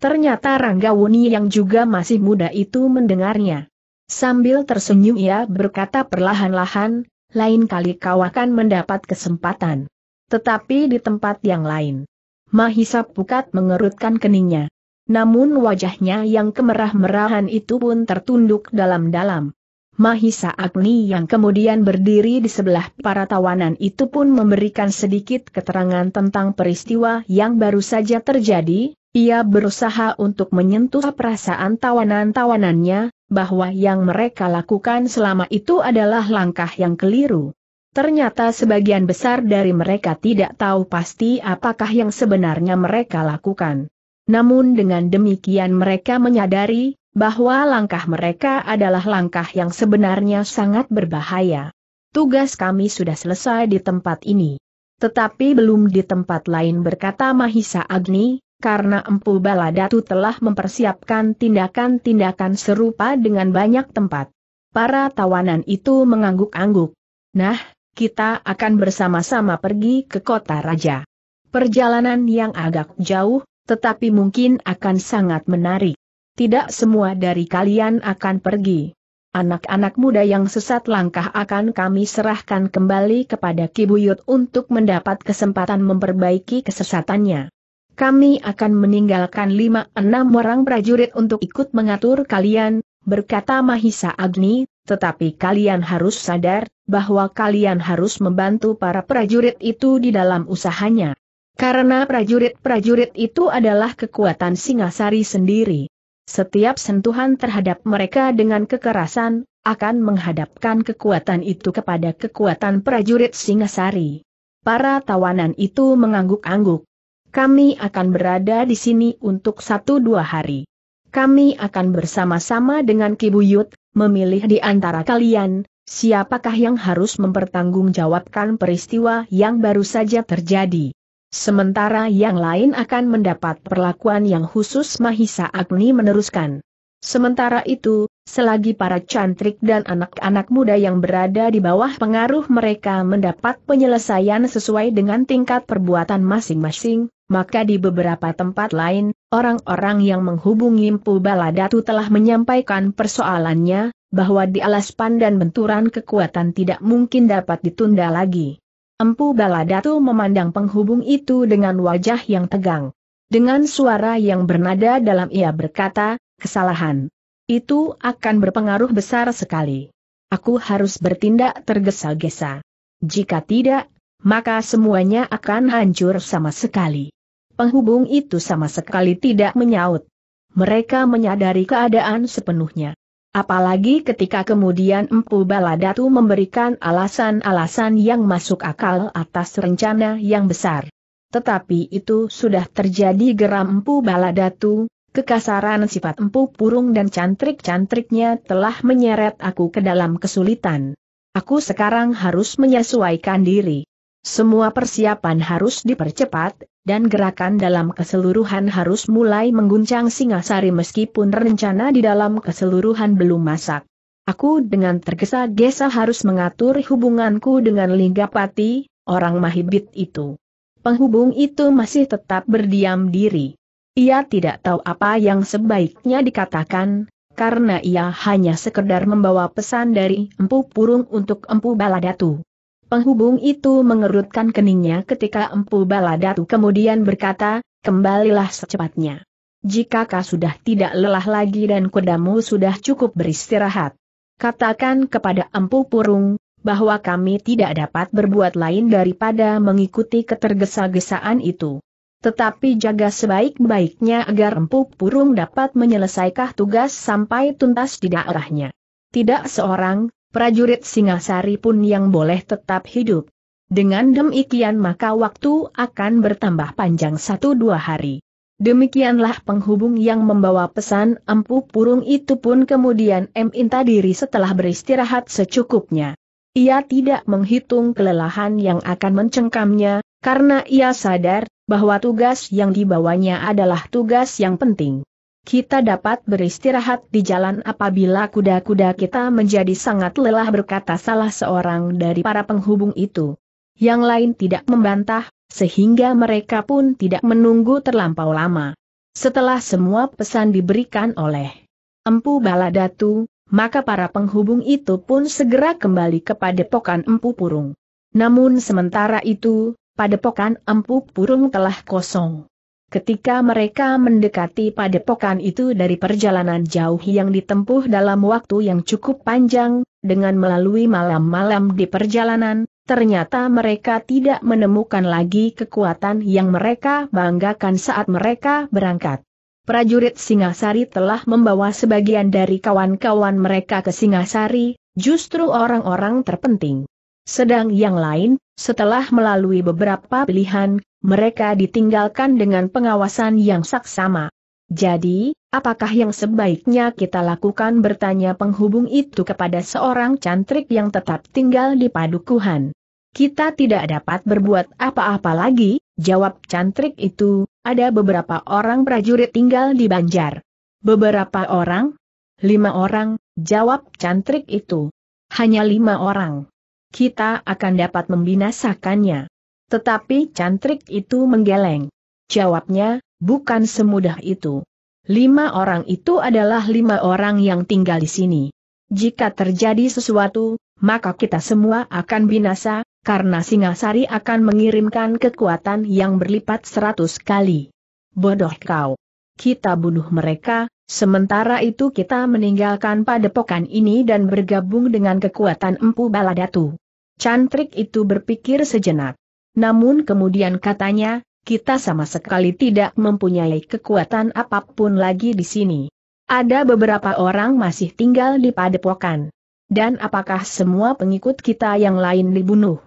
Ternyata Rangga Wuni yang juga masih muda itu mendengarnya. Sambil tersenyum ia berkata perlahan-lahan, lain kali kau akan mendapat kesempatan. Tetapi di tempat yang lain. Mahisa Pukat mengerutkan keningnya. Namun wajahnya yang kemerah-merahan itu pun tertunduk dalam-dalam. Mahisa Agni yang kemudian berdiri di sebelah para tawanan itu pun memberikan sedikit keterangan tentang peristiwa yang baru saja terjadi, ia berusaha untuk menyentuh perasaan tawanan-tawanannya, bahwa yang mereka lakukan selama itu adalah langkah yang keliru. Ternyata sebagian besar dari mereka tidak tahu pasti apakah yang sebenarnya mereka lakukan. Namun dengan demikian mereka menyadari, bahwa langkah mereka adalah langkah yang sebenarnya sangat berbahaya. Tugas kami sudah selesai di tempat ini. Tetapi belum di tempat lain berkata Mahisa Agni, karena Empu Baladatu telah mempersiapkan tindakan-tindakan serupa dengan banyak tempat. Para tawanan itu mengangguk-angguk. Nah, kita akan bersama-sama pergi ke kota raja. Perjalanan yang agak jauh, tetapi mungkin akan sangat menarik. Tidak semua dari kalian akan pergi. Anak-anak muda yang sesat langkah akan kami serahkan kembali kepada Kibuyut untuk mendapat kesempatan memperbaiki kesesatannya kami akan meninggalkan lima enam orang prajurit untuk ikut mengatur kalian, berkata Mahisa Agni, tetapi kalian harus sadar, bahwa kalian harus membantu para prajurit itu di dalam usahanya. Karena prajurit-prajurit itu adalah kekuatan Singasari sendiri. Setiap sentuhan terhadap mereka dengan kekerasan, akan menghadapkan kekuatan itu kepada kekuatan prajurit Singasari. Para tawanan itu mengangguk-angguk. Kami akan berada di sini untuk satu dua hari. Kami akan bersama-sama dengan Kibuyut, memilih di antara kalian, siapakah yang harus mempertanggungjawabkan peristiwa yang baru saja terjadi. Sementara yang lain akan mendapat perlakuan yang khusus Mahisa Agni meneruskan. Sementara itu, selagi para cantrik dan anak-anak muda yang berada di bawah pengaruh mereka mendapat penyelesaian sesuai dengan tingkat perbuatan masing-masing, maka di beberapa tempat lain, orang-orang yang menghubungi Mpu Baladatu telah menyampaikan persoalannya, bahwa di alas pandan benturan kekuatan tidak mungkin dapat ditunda lagi. Empu Baladatu memandang penghubung itu dengan wajah yang tegang. Dengan suara yang bernada dalam ia berkata, kesalahan. Itu akan berpengaruh besar sekali. Aku harus bertindak tergesa-gesa. Jika tidak, maka semuanya akan hancur sama sekali. Penghubung itu sama sekali tidak menyaut. Mereka menyadari keadaan sepenuhnya. Apalagi ketika kemudian Empu Baladatu memberikan alasan-alasan yang masuk akal atas rencana yang besar. Tetapi itu sudah terjadi geram Empu Baladatu, Kekasaran sifat empu purung dan cantrik-cantriknya telah menyeret aku ke dalam kesulitan. Aku sekarang harus menyesuaikan diri. Semua persiapan harus dipercepat, dan gerakan dalam keseluruhan harus mulai mengguncang Singasari meskipun rencana di dalam keseluruhan belum masak. Aku dengan tergesa-gesa harus mengatur hubunganku dengan Linggapati, orang Mahibit itu. Penghubung itu masih tetap berdiam diri. Ia tidak tahu apa yang sebaiknya dikatakan, karena ia hanya sekedar membawa pesan dari Empu Purung untuk Empu Baladatu. Penghubung itu mengerutkan keningnya ketika Empu Baladatu kemudian berkata, kembalilah secepatnya. Jika kau sudah tidak lelah lagi dan kudamu sudah cukup beristirahat. Katakan kepada Empu Purung, bahwa kami tidak dapat berbuat lain daripada mengikuti ketergesa-gesaan itu. Tetapi jaga sebaik-baiknya agar Empu Purung dapat menyelesaikan tugas sampai tuntas di daerahnya. Tidak seorang, prajurit Singasari pun yang boleh tetap hidup. Dengan demikian maka waktu akan bertambah panjang satu dua hari. Demikianlah penghubung yang membawa pesan Empu Purung itu pun kemudian minta diri setelah beristirahat secukupnya. Ia tidak menghitung kelelahan yang akan mencengkamnya, karena ia sadar, bahwa tugas yang dibawanya adalah tugas yang penting. Kita dapat beristirahat di jalan apabila kuda-kuda kita menjadi sangat lelah berkata salah seorang dari para penghubung itu. Yang lain tidak membantah, sehingga mereka pun tidak menunggu terlampau lama. Setelah semua pesan diberikan oleh Empu Baladatu, maka para penghubung itu pun segera kembali ke padepokan Empu Purung. Namun sementara itu, padepokan Empu Purung telah kosong. Ketika mereka mendekati padepokan itu dari perjalanan jauh yang ditempuh dalam waktu yang cukup panjang, dengan melalui malam-malam di perjalanan, ternyata mereka tidak menemukan lagi kekuatan yang mereka banggakan saat mereka berangkat. Prajurit Singasari telah membawa sebagian dari kawan-kawan mereka ke Singasari, justru orang-orang terpenting. Sedang yang lain, setelah melalui beberapa pilihan, mereka ditinggalkan dengan pengawasan yang saksama. Jadi, apakah yang sebaiknya kita lakukan bertanya penghubung itu kepada seorang cantrik yang tetap tinggal di padukuhan. Kita tidak dapat berbuat apa-apa lagi, jawab cantrik itu, ada beberapa orang prajurit tinggal di Banjar. Beberapa orang? Lima orang, jawab cantrik itu. Hanya lima orang kita akan dapat membinasakannya. Tetapi cantrik itu menggeleng. Jawabnya, bukan semudah itu. Lima orang itu adalah lima orang yang tinggal di sini. Jika terjadi sesuatu, maka kita semua akan binasa, karena Singasari akan mengirimkan kekuatan yang berlipat seratus kali. Bodoh kau. Kita bunuh mereka, Sementara itu kita meninggalkan padepokan ini dan bergabung dengan kekuatan Empu Baladatu. Cantrik itu berpikir sejenak. Namun kemudian katanya, kita sama sekali tidak mempunyai kekuatan apa pun lagi di sini. Ada beberapa orang masih tinggal di padepokan. Dan apakah semua pengikut kita yang lain dibunuh?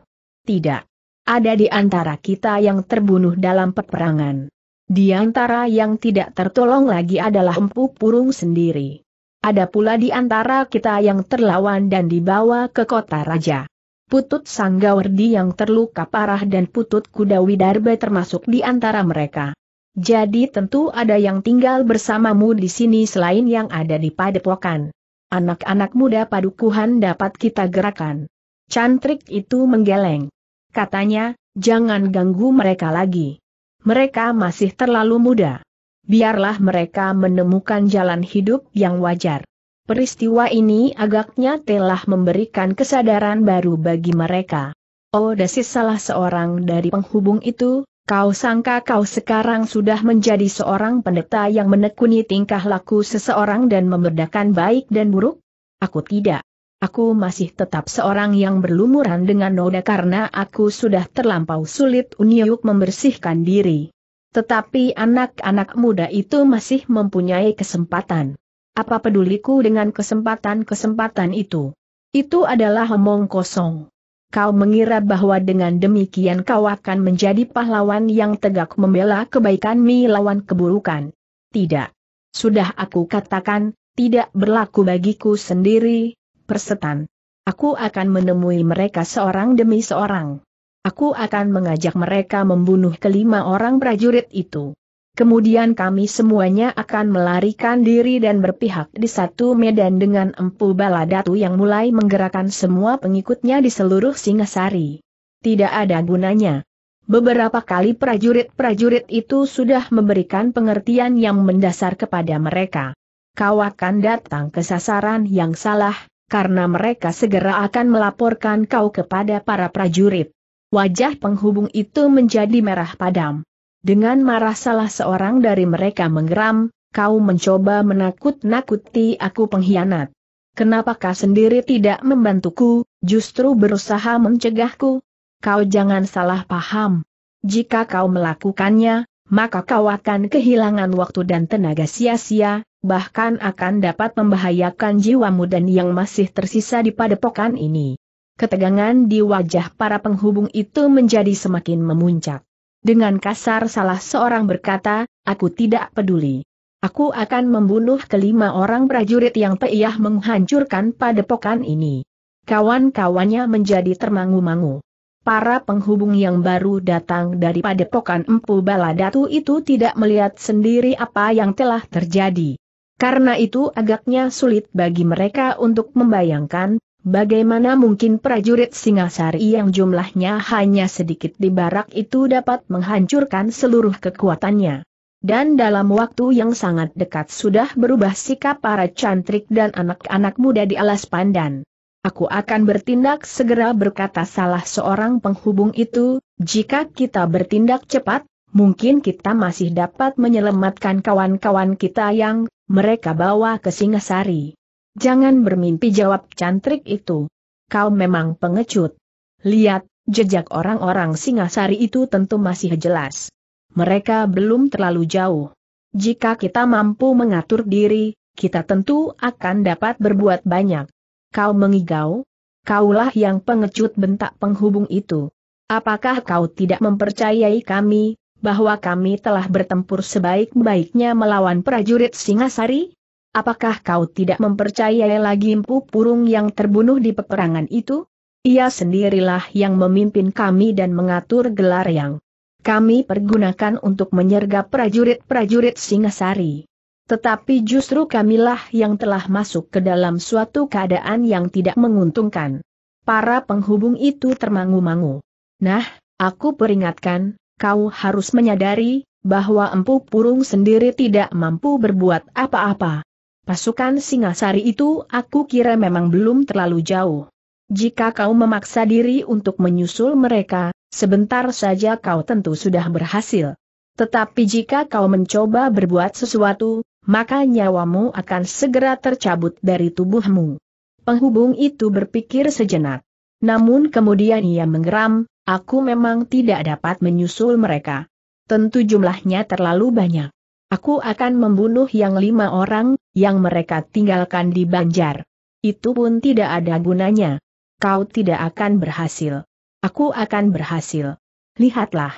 Tidak. Ada di antara kita yang terbunuh dalam peperangan. Di antara yang tidak tertolong lagi adalah Empu Purung sendiri. Ada pula di antara kita yang terlawan dan dibawa ke kota raja. Putut Sanggawardi yang terluka parah dan Putut Kuda Widarba termasuk di antara mereka. Jadi tentu ada yang tinggal bersamamu di sini selain yang ada di padepokan. Anak-anak muda padukuhan dapat kita gerakan. Cantrik itu menggeleng. Katanya, jangan ganggu mereka lagi. Mereka masih terlalu muda. Biarlah mereka menemukan jalan hidup yang wajar. Peristiwa ini agaknya telah memberikan kesadaran baru bagi mereka. Oh desis salah seorang dari penghubung itu, Kau sangka kau sekarang sudah menjadi seorang pendeta yang menekuni tingkah laku seseorang dan membedakan baik dan buruk? Aku tidak. Aku masih tetap seorang yang berlumuran dengan noda karena aku sudah terlampau sulit uniuk membersihkan diri. Tetapi anak-anak muda itu masih mempunyai kesempatan. Apa peduliku dengan kesempatan-kesempatan itu? Itu adalah omong kosong. Kau mengira bahwa dengan demikian kau akan menjadi pahlawan yang tegak membela kebaikan mi lawan keburukan. Tidak. Sudah aku katakan, tidak berlaku bagiku sendiri, persetan. Aku akan menemui mereka seorang demi seorang. Aku akan mengajak mereka membunuh kelima orang prajurit itu. Kemudian kami semuanya akan melarikan diri dan berpihak di satu medan dengan Empu Baladatu yang mulai menggerakkan semua pengikutnya di seluruh Singasari. Tidak ada gunanya. Beberapa kali prajurit-prajurit itu sudah memberikan pengertian yang mendasar kepada mereka. Kau akan datang ke sasaran yang salah, karena mereka segera akan melaporkan kau kepada para prajurit. Wajah penghubung itu menjadi merah padam. Dengan marah salah seorang dari mereka menggeram, kau mencoba menakut-nakuti aku pengkhianat. Kenapakah sendiri tidak membantuku, justru berusaha mencegahku? Kau jangan salah paham. Jika kau melakukannya, maka kau akan kehilangan waktu dan tenaga sia-sia, bahkan akan dapat membahayakan jiwamu dan yang masih tersisa di padepokan ini. Ketegangan di wajah para penghubung itu menjadi semakin memuncak. Dengan kasar salah seorang berkata, aku tidak peduli. Aku akan membunuh kelima orang prajurit yang peiyah menghancurkan padepokan ini. Kawan-kawannya menjadi termangu-mangu. Para penghubung yang baru datang dari padepokan Empu Baladatu itu tidak melihat sendiri apa yang telah terjadi. Karena itu agaknya sulit bagi mereka untuk membayangkan, Bagaimana mungkin prajurit Singasari yang jumlahnya hanya sedikit di barak itu dapat menghancurkan seluruh kekuatannya? Dan dalam waktu yang sangat dekat sudah berubah sikap para cantrik dan anak-anak muda di alas pandan. Aku akan bertindak segera berkata salah seorang penghubung itu, jika kita bertindak cepat, mungkin kita masih dapat menyelamatkan kawan-kawan kita yang mereka bawa ke Singasari. Jangan bermimpi jawab cantrik itu. Kau memang pengecut. Lihat, jejak orang-orang Singasari itu tentu masih jelas. Mereka belum terlalu jauh. Jika kita mampu mengatur diri, kita tentu akan dapat berbuat banyak. Kau mengigau? Kaulah yang pengecut bentak penghubung itu. Apakah kau tidak mempercayai kami, bahwa kami telah bertempur sebaik-baiknya melawan prajurit Singasari? Apakah kau tidak mempercayai lagi Empu Purung yang terbunuh di peperangan itu? Ia sendirilah yang memimpin kami dan mengatur gelar yang kami pergunakan untuk menyergap prajurit-prajurit Singasari. Tetapi justru kamilah yang telah masuk ke dalam suatu keadaan yang tidak menguntungkan. Para penghubung itu termangu-mangu. Nah, aku peringatkan, kau harus menyadari, bahwa Empu Purung sendiri tidak mampu berbuat apa-apa. Pasukan Singasari itu aku kira memang belum terlalu jauh. Jika kau memaksa diri untuk menyusul mereka, sebentar saja kau tentu sudah berhasil. Tetapi jika kau mencoba berbuat sesuatu, maka nyawamu akan segera tercabut dari tubuhmu. Penghubung itu berpikir sejenak. Namun kemudian ia menggeram, aku memang tidak dapat menyusul mereka. Tentu jumlahnya terlalu banyak. Aku akan membunuh yang lima orang, yang mereka tinggalkan di Banjar. Itu pun tidak ada gunanya. Kau tidak akan berhasil. Aku akan berhasil. Lihatlah.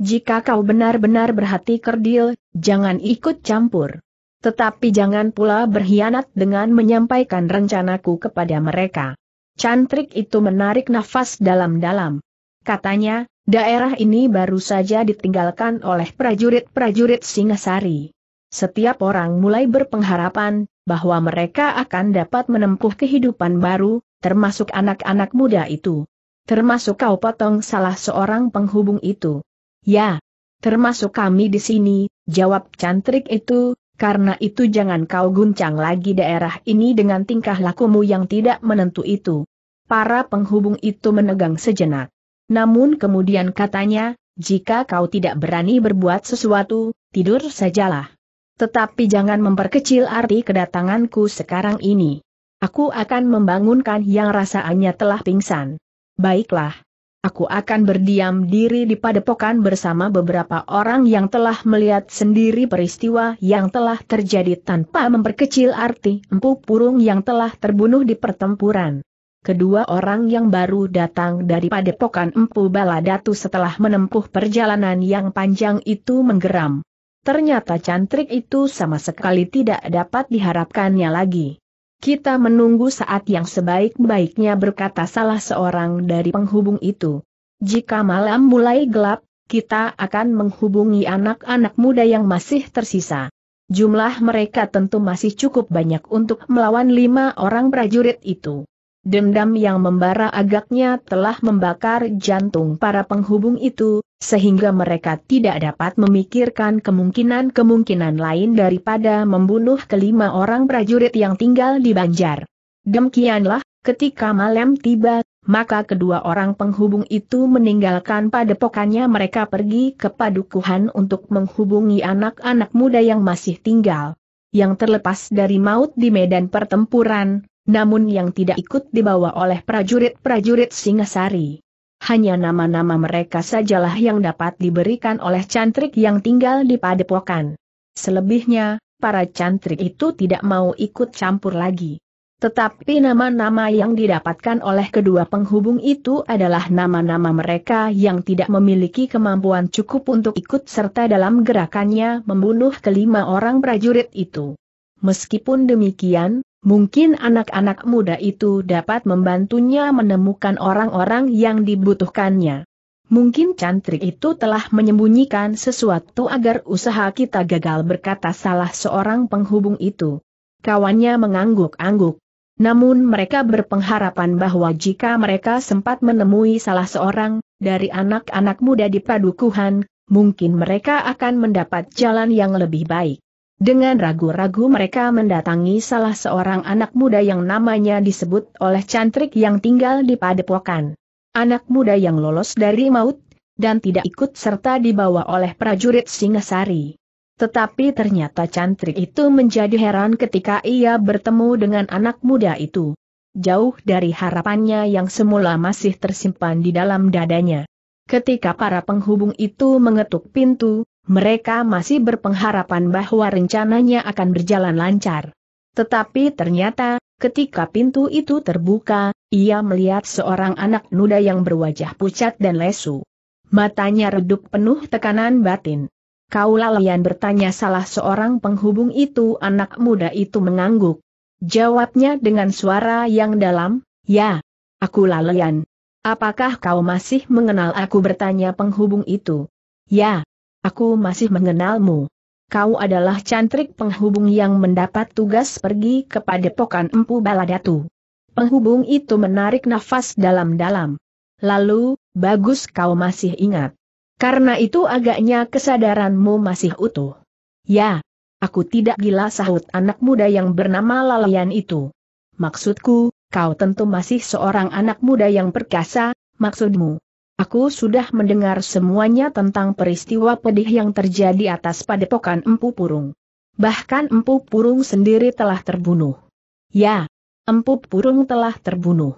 Jika kau benar-benar berhati kerdil, jangan ikut campur. Tetapi jangan pula berkhianat dengan menyampaikan rencanaku kepada mereka. Cantrik itu menarik nafas dalam-dalam. Katanya, Daerah ini baru saja ditinggalkan oleh prajurit-prajurit Singasari. Setiap orang mulai berpengharapan bahwa mereka akan dapat menempuh kehidupan baru, termasuk anak-anak muda itu. Termasuk kau potong salah seorang penghubung itu. Ya, termasuk kami di sini, jawab cantrik itu, karena itu jangan kau guncang lagi daerah ini dengan tingkah lakumu yang tidak menentu itu. Para penghubung itu menegang sejenak. Namun kemudian katanya, jika kau tidak berani berbuat sesuatu, tidur sajalah. Tetapi jangan memperkecil arti kedatanganku sekarang ini. Aku akan membangunkan yang rasanya telah pingsan. Baiklah. Aku akan berdiam diri di padepokan bersama beberapa orang yang telah melihat sendiri peristiwa yang telah terjadi tanpa memperkecil arti empu purung yang telah terbunuh di pertempuran. Kedua orang yang baru datang dari padepokan empu baladatu setelah menempuh perjalanan yang panjang itu menggeram. Ternyata cantrik itu sama sekali tidak dapat diharapkannya lagi. Kita menunggu saat yang sebaik-baiknya berkata salah seorang dari penghubung itu. Jika malam mulai gelap, kita akan menghubungi anak-anak muda yang masih tersisa. Jumlah mereka tentu masih cukup banyak untuk melawan lima orang prajurit itu. Dendam yang membara agaknya telah membakar jantung para penghubung itu, sehingga mereka tidak dapat memikirkan kemungkinan-kemungkinan lain daripada membunuh kelima orang prajurit yang tinggal di Banjar. Demikianlah, ketika malam tiba, maka kedua orang penghubung itu meninggalkan padepokannya mereka pergi ke padukuhan untuk menghubungi anak-anak muda yang masih tinggal. Yang terlepas dari maut di medan pertempuran, namun yang tidak ikut dibawa oleh prajurit-prajurit Singasari. Hanya nama-nama mereka sajalah yang dapat diberikan oleh cantrik yang tinggal di padepokan. Selebihnya, para cantrik itu tidak mau ikut campur lagi. Tetapi nama-nama yang didapatkan oleh kedua penghubung itu adalah nama-nama mereka yang tidak memiliki kemampuan cukup untuk ikut serta dalam gerakannya membunuh kelima orang prajurit itu. Meskipun demikian, Mungkin anak-anak muda itu dapat membantunya menemukan orang-orang yang dibutuhkannya. Mungkin cantrik itu telah menyembunyikan sesuatu agar usaha kita gagal berkata salah seorang penghubung itu. Kawannya mengangguk-angguk. Namun mereka berpengharapan bahwa jika mereka sempat menemui salah seorang dari anak-anak muda di padukuhan, mungkin mereka akan mendapat jalan yang lebih baik. Dengan ragu-ragu mereka mendatangi salah seorang anak muda yang namanya disebut oleh cantrik yang tinggal di padepokan. Anak muda yang lolos dari maut, dan tidak ikut serta dibawa oleh prajurit Singasari. Tetapi ternyata cantrik itu menjadi heran ketika ia bertemu dengan anak muda itu. Jauh dari harapannya yang semula masih tersimpan di dalam dadanya. Ketika para penghubung itu mengetuk pintu, mereka masih berpengharapan bahwa rencananya akan berjalan lancar. Tetapi ternyata, ketika pintu itu terbuka, ia melihat seorang anak muda yang berwajah pucat dan lesu. Matanya redup penuh tekanan batin. Kau lalian bertanya salah seorang penghubung itu anak muda itu mengangguk. Jawabnya dengan suara yang dalam, ya, aku lalian. Apakah kau masih mengenal aku bertanya penghubung itu? Ya, Aku masih mengenalmu. Kau adalah cantrik penghubung yang mendapat tugas pergi ke padepokan Empu Baladatu. Penghubung itu menarik nafas dalam-dalam. Lalu, bagus kau masih ingat. Karena itu agaknya kesadaranmu masih utuh. Ya, aku tidak gila sahut anak muda yang bernama Lalayan itu. Maksudku, kau tentu masih seorang anak muda yang perkasa, maksudmu. Aku sudah mendengar semuanya tentang peristiwa pedih yang terjadi atas padepokan Empu Purung. Bahkan Empu Purung sendiri telah terbunuh. Ya, Empu Purung telah terbunuh.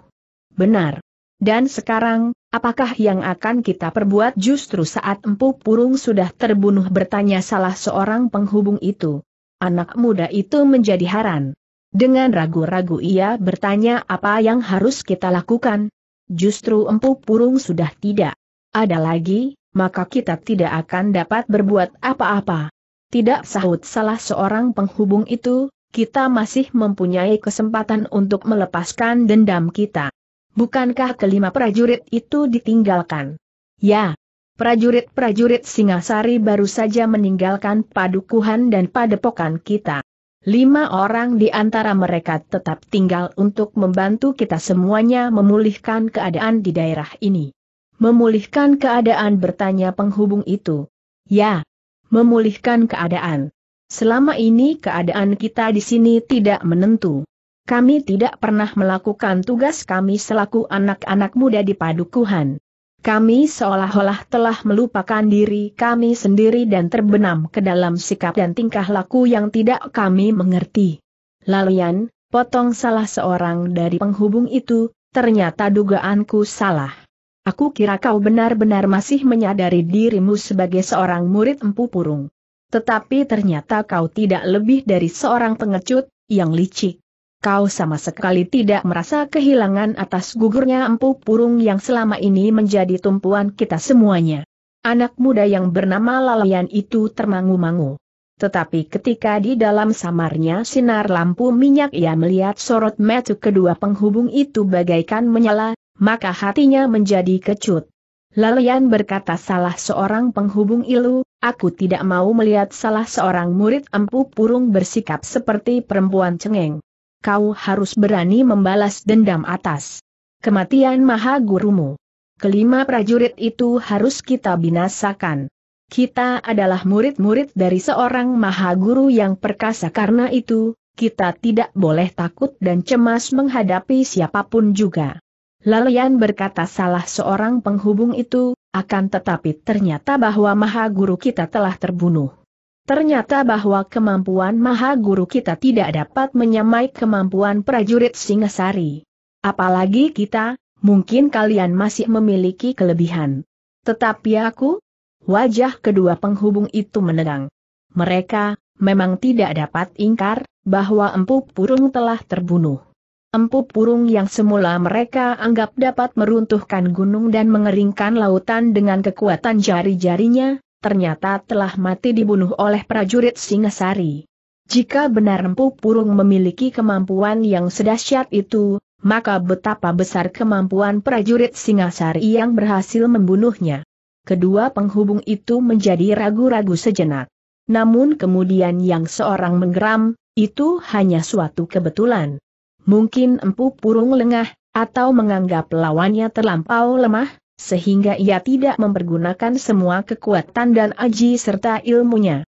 Benar. Dan sekarang, apakah yang akan kita perbuat justru saat Empu Purung sudah terbunuh bertanya salah seorang penghubung itu. Anak muda itu menjadi haran. Dengan ragu-ragu ia bertanya apa yang harus kita lakukan, Justru empu purung sudah tidak ada lagi, maka kita tidak akan dapat berbuat apa-apa. Tidak sahut salah seorang penghubung itu, kita masih mempunyai kesempatan untuk melepaskan dendam kita. Bukankah kelima prajurit itu ditinggalkan? Ya, prajurit-prajurit Singasari baru saja meninggalkan padukuhan dan padepokan kita. Lima orang di antara mereka tetap tinggal untuk membantu kita semuanya memulihkan keadaan di daerah ini. Memulihkan keadaan bertanya penghubung itu. Ya, memulihkan keadaan. Selama ini keadaan kita di sini tidak menentu. Kami tidak pernah melakukan tugas kami selaku anak-anak muda di padukuhan. Kami seolah-olah telah melupakan diri kami sendiri dan terbenam ke dalam sikap dan tingkah laku yang tidak kami mengerti. Laluan, potong salah seorang dari penghubung itu, ternyata dugaanku salah. Aku kira kau benar-benar masih menyadari dirimu sebagai seorang murid Empu Purung. Tetapi ternyata kau tidak lebih dari seorang pengecut, yang licik. Kau sama sekali tidak merasa kehilangan atas gugurnya Empu Purung yang selama ini menjadi tumpuan kita semuanya. Anak muda yang bernama Lalayan itu termangu-mangu. Tetapi ketika di dalam samarnya sinar lampu minyak ia melihat sorot mata kedua penghubung itu bagaikan menyala, maka hatinya menjadi kecut. Lalian berkata salah seorang penghubung ilu, aku tidak mau melihat salah seorang murid empu purung bersikap seperti perempuan cengeng. Kau harus berani membalas dendam atas kematian maha gurumu. Kelima prajurit itu harus kita binasakan. Kita adalah murid-murid dari seorang maha guru yang perkasa karena itu, kita tidak boleh takut dan cemas menghadapi siapa pun juga. Lalian berkata salah seorang penghubung itu, akan tetapi ternyata bahwa Maha Guru kita telah terbunuh. Ternyata bahwa kemampuan Maha Guru kita tidak dapat menyamai kemampuan prajurit Singasari. Apalagi kita, mungkin kalian masih memiliki kelebihan. Tetapi aku? Wajah kedua penghubung itu menegang. Mereka, memang tidak dapat ingkar, bahwa Empu Purung telah terbunuh. Empu Purung yang semula mereka anggap dapat meruntuhkan gunung dan mengeringkan lautan dengan kekuatan jari-jarinya, ternyata telah mati dibunuh oleh prajurit Singasari. Jika benar Empu Purung memiliki kemampuan yang sedahsyat itu, maka betapa besar kemampuan prajurit Singasari yang berhasil membunuhnya. Kedua penghubung itu menjadi ragu-ragu sejenak. Namun kemudian yang seorang menggeram, itu hanya suatu kebetulan. Mungkin Empu Purung lengah, atau menganggap lawannya terlampau lemah, sehingga ia tidak mempergunakan semua kekuatan dan aji serta ilmunya.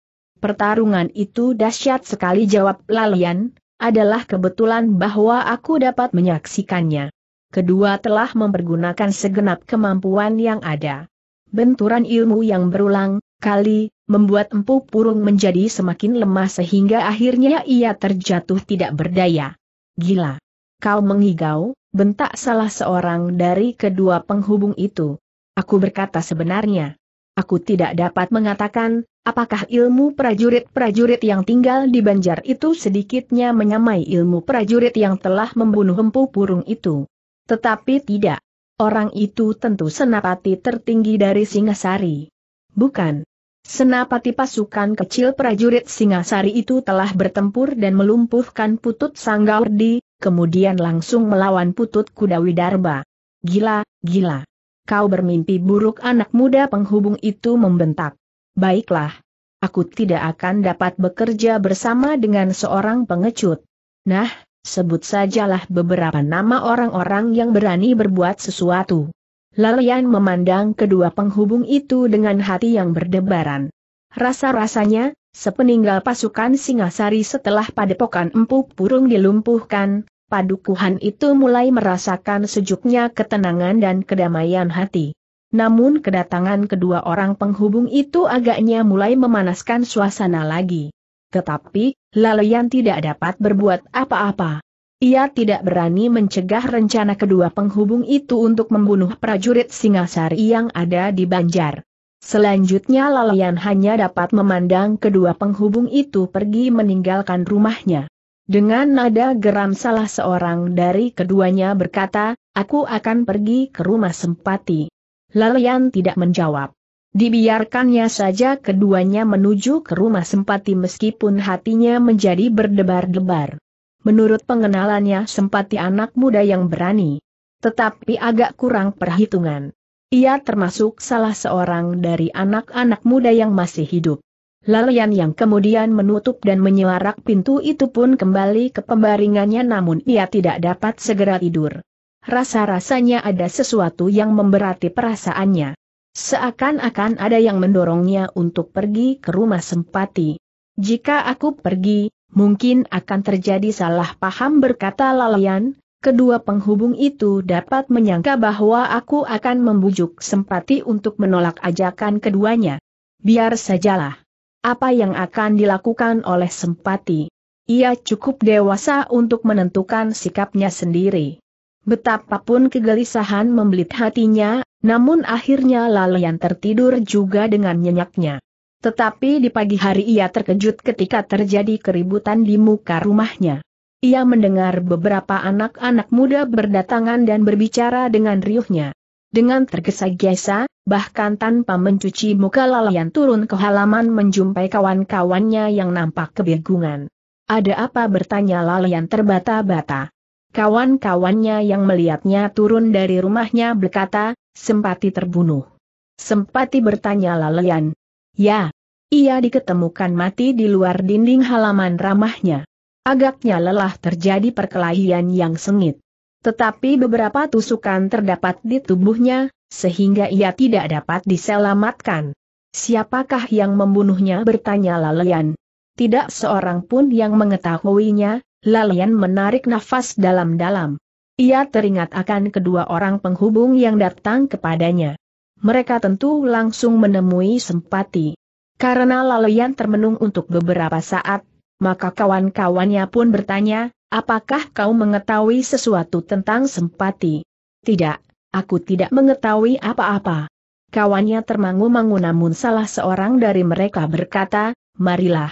Pertarungan itu dahsyat sekali jawab Lalian, adalah kebetulan bahwa aku dapat menyaksikannya. Kedua telah mempergunakan segenap kemampuan yang ada. Benturan ilmu yang berulang kali, membuat Empu Purung menjadi semakin lemah sehingga akhirnya ia terjatuh tidak berdaya. Gila. Kau mengigau, bentak salah seorang dari kedua penghubung itu. Aku berkata sebenarnya. Aku tidak dapat mengatakan, apakah ilmu prajurit-prajurit yang tinggal di Banjar itu sedikitnya menyamai ilmu prajurit yang telah membunuh Empu Purung itu. Tetapi tidak. Orang itu tentu senapati tertinggi dari Singasari. Bukan. Senapati pasukan kecil prajurit Singasari itu telah bertempur dan melumpuhkan Putut Sanggawardi, kemudian langsung melawan Putut Kuda Widarba. Gila, gila. Kau bermimpi buruk anak muda penghubung itu membentak. Baiklah. Aku tidak akan dapat bekerja bersama dengan seorang pengecut. Nah, sebut sajalah beberapa nama orang-orang yang berani berbuat sesuatu. Lalian memandang kedua penghubung itu dengan hati yang berdebaran. Rasa-rasanya, sepeninggal pasukan Singasari setelah padepokan Empu Purung dilumpuhkan, padukuhan itu mulai merasakan sejuknya ketenangan dan kedamaian hati. Namun kedatangan kedua orang penghubung itu agaknya mulai memanaskan suasana lagi. Tetapi, Lalian tidak dapat berbuat apa-apa. Ia tidak berani mencegah rencana kedua penghubung itu untuk membunuh prajurit Singasari yang ada di Banjar. Selanjutnya Lalayan hanya dapat memandang kedua penghubung itu pergi meninggalkan rumahnya. Dengan nada geram salah seorang dari keduanya berkata, aku akan pergi ke rumah Sempati. Lalayan tidak menjawab. Dibiarkannya saja keduanya menuju ke rumah Sempati meskipun hatinya menjadi berdebar-debar. Menurut pengenalannya sempati anak muda yang berani. Tetapi agak kurang perhitungan. Ia termasuk salah seorang dari anak-anak muda yang masih hidup. Lalian yang kemudian menutup dan menyelarak pintu itu pun kembali ke pembaringannya namun ia tidak dapat segera tidur. Rasa-rasanya ada sesuatu yang memberati perasaannya. Seakan-akan ada yang mendorongnya untuk pergi ke rumah Sempati. Jika aku pergi, Mungkin akan terjadi salah paham berkata Lalayan, kedua penghubung itu dapat menyangka bahwa aku akan membujuk Sempati untuk menolak ajakan keduanya. Biar sajalah. Apa yang akan dilakukan oleh Sempati? Ia cukup dewasa untuk menentukan sikapnya sendiri. Betapapun kegelisahan membelit hatinya, namun akhirnya Lalian tertidur juga dengan nyenyaknya. Tetapi di pagi hari ia terkejut ketika terjadi keributan di muka rumahnya. Ia mendengar beberapa anak-anak muda berdatangan dan berbicara dengan riuhnya. Dengan tergesa-gesa, bahkan tanpa mencuci muka lalayan turun ke halaman menjumpai kawan-kawannya yang nampak kebingungan. Ada apa bertanya lalayan terbata-bata. Kawan-kawannya yang melihatnya turun dari rumahnya berkata, Sempati terbunuh. Sempati bertanya lalayan, Ya, ia diketemukan mati di luar dinding halaman ramahnya. Agaknya lelah terjadi perkelahian yang sengit. Tetapi beberapa tusukan terdapat di tubuhnya, sehingga ia tidak dapat diselamatkan. Siapakah yang membunuhnya bertanya Lalian. Tidak seorang pun yang mengetahuinya, Lalian menarik nafas dalam-dalam. Ia teringat akan kedua orang penghubung yang datang kepadanya mereka tentu langsung menemui Sempati. Karena Lalian termenung untuk beberapa saat, maka kawan-kawannya pun bertanya, apakah kau mengetahui sesuatu tentang Sempati? Tidak, aku tidak mengetahui apa-apa. Kawannya termangu-mangu namun salah seorang dari mereka berkata, marilah.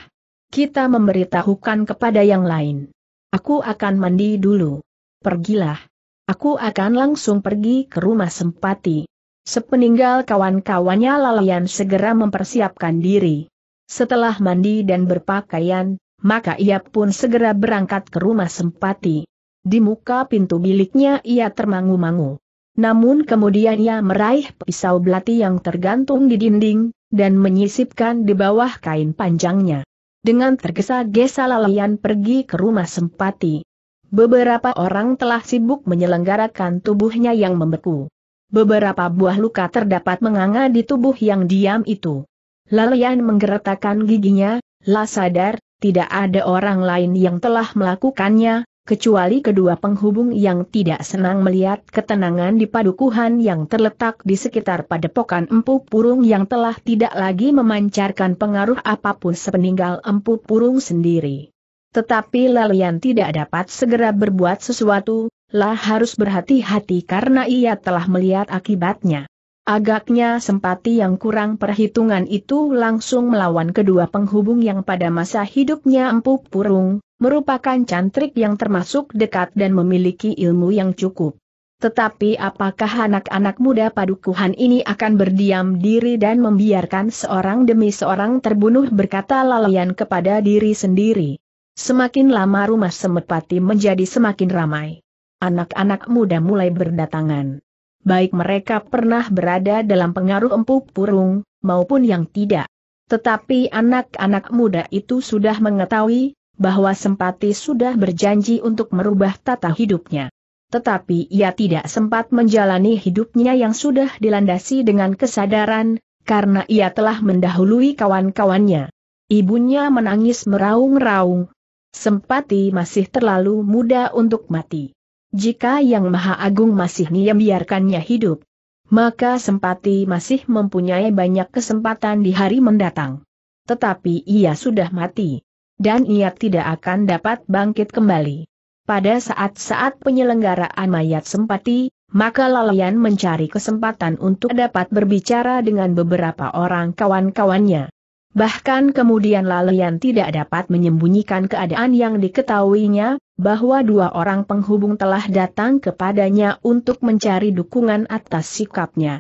Kita memberitahukan kepada yang lain. Aku akan mandi dulu. Pergilah. Aku akan langsung pergi ke rumah Sempati. Sepeninggal kawan-kawannya Lalayan segera mempersiapkan diri. Setelah mandi dan berpakaian, maka ia pun segera berangkat ke rumah Sempati. Di muka pintu biliknya ia termangu-mangu. Namun kemudian ia meraih pisau belati yang tergantung di dinding, dan menyisipkan di bawah kain panjangnya. Dengan tergesa-gesa Lalayan pergi ke rumah Sempati. Beberapa orang telah sibuk menyelenggarakan tubuhnya yang membeku. Beberapa buah luka terdapat menganga di tubuh yang diam itu. Lalian menggeretakkan giginya, lah sadar, tidak ada orang lain yang telah melakukannya, kecuali kedua penghubung yang tidak senang melihat ketenangan di padukuhan yang terletak di sekitar padepokan Empu Purung yang telah tidak lagi memancarkan pengaruh apa pun sepeninggal Empu Purung sendiri. Tetapi Lalian tidak dapat segera berbuat sesuatu, lah harus berhati-hati karena ia telah melihat akibatnya. Agaknya sempati yang kurang perhitungan itu langsung melawan kedua penghubung yang pada masa hidupnya empuk purung, merupakan cantrik yang termasuk dekat dan memiliki ilmu yang cukup. Tetapi apakah anak-anak muda padukuhan ini akan berdiam diri dan membiarkan seorang demi seorang terbunuh berkata lalayan kepada diri sendiri. Semakin lama rumah semepati menjadi semakin ramai anak-anak muda mulai berdatangan. Baik mereka pernah berada dalam pengaruh empu purung, maupun yang tidak. Tetapi anak-anak muda itu sudah mengetahui, bahwa Sempati sudah berjanji untuk merubah tata hidupnya. Tetapi ia tidak sempat menjalani hidupnya yang sudah dilandasi dengan kesadaran, karena ia telah mendahului kawan-kawannya. Ibunya menangis meraung-raung. Sempati masih terlalu muda untuk mati. Jika Yang Maha Agung masih membiarkannya hidup, maka Sempati masih mempunyai banyak kesempatan di hari mendatang. Tetapi ia sudah mati, dan ia tidak akan dapat bangkit kembali. Pada saat-saat penyelenggaraan mayat Sempati, maka Lalayan mencari kesempatan untuk dapat berbicara dengan beberapa orang kawan-kawannya. Bahkan kemudian Lalian tidak dapat menyembunyikan keadaan yang diketahuinya, bahwa dua orang penghubung telah datang kepadanya untuk mencari dukungan atas sikapnya.